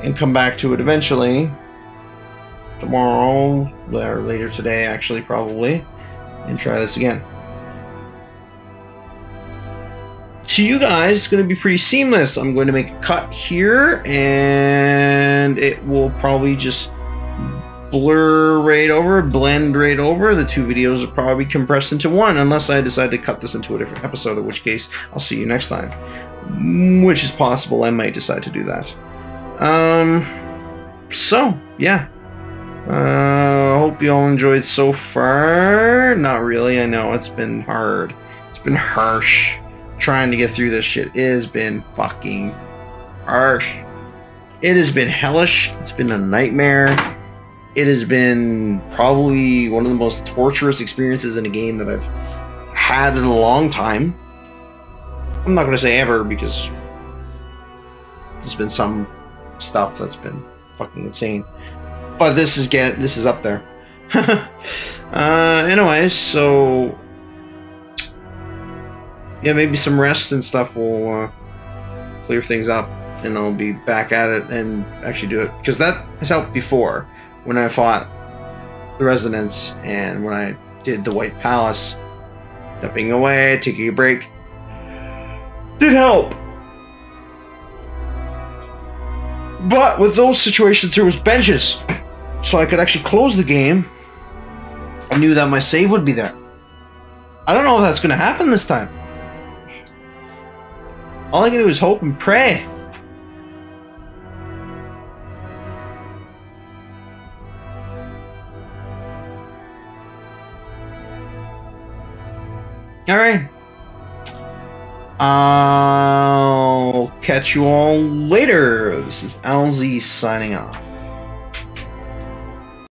and come back to it eventually. Tomorrow, or later today, actually, probably, and try this again. To you guys, it's going to be pretty seamless. I'm going to make a cut here, and it will probably just blur right over, blend right over. The two videos will probably compressed into one, unless I decide to cut this into a different episode, in which case I'll see you next time. Mm, Which is possible. I might decide to do that. Um. So yeah. Uh, hope you all enjoyed so far. Not really. I know it's been hard. It's been harsh trying to get through this shit. It has been fucking harsh. It has been hellish. It's been a nightmare. It has been probably one of the most torturous experiences in a game that I've had in a long time. I'm not going to say ever because there's been some stuff that's been fucking insane. But this is get this is up there. *laughs* uh, anyways, so yeah, maybe some rest and stuff will uh, clear things up, and I'll be back at it and actually do it because that has helped before when I fought the Radiance and when I did the White Palace. Stepping away, taking a break did help. But with those situations, there was benches, so I could actually close the game. I knew that my save would be there. I don't know if that's going to happen this time. All I can do is hope and pray. All right. I'll catch you all later. This is Alzy signing off.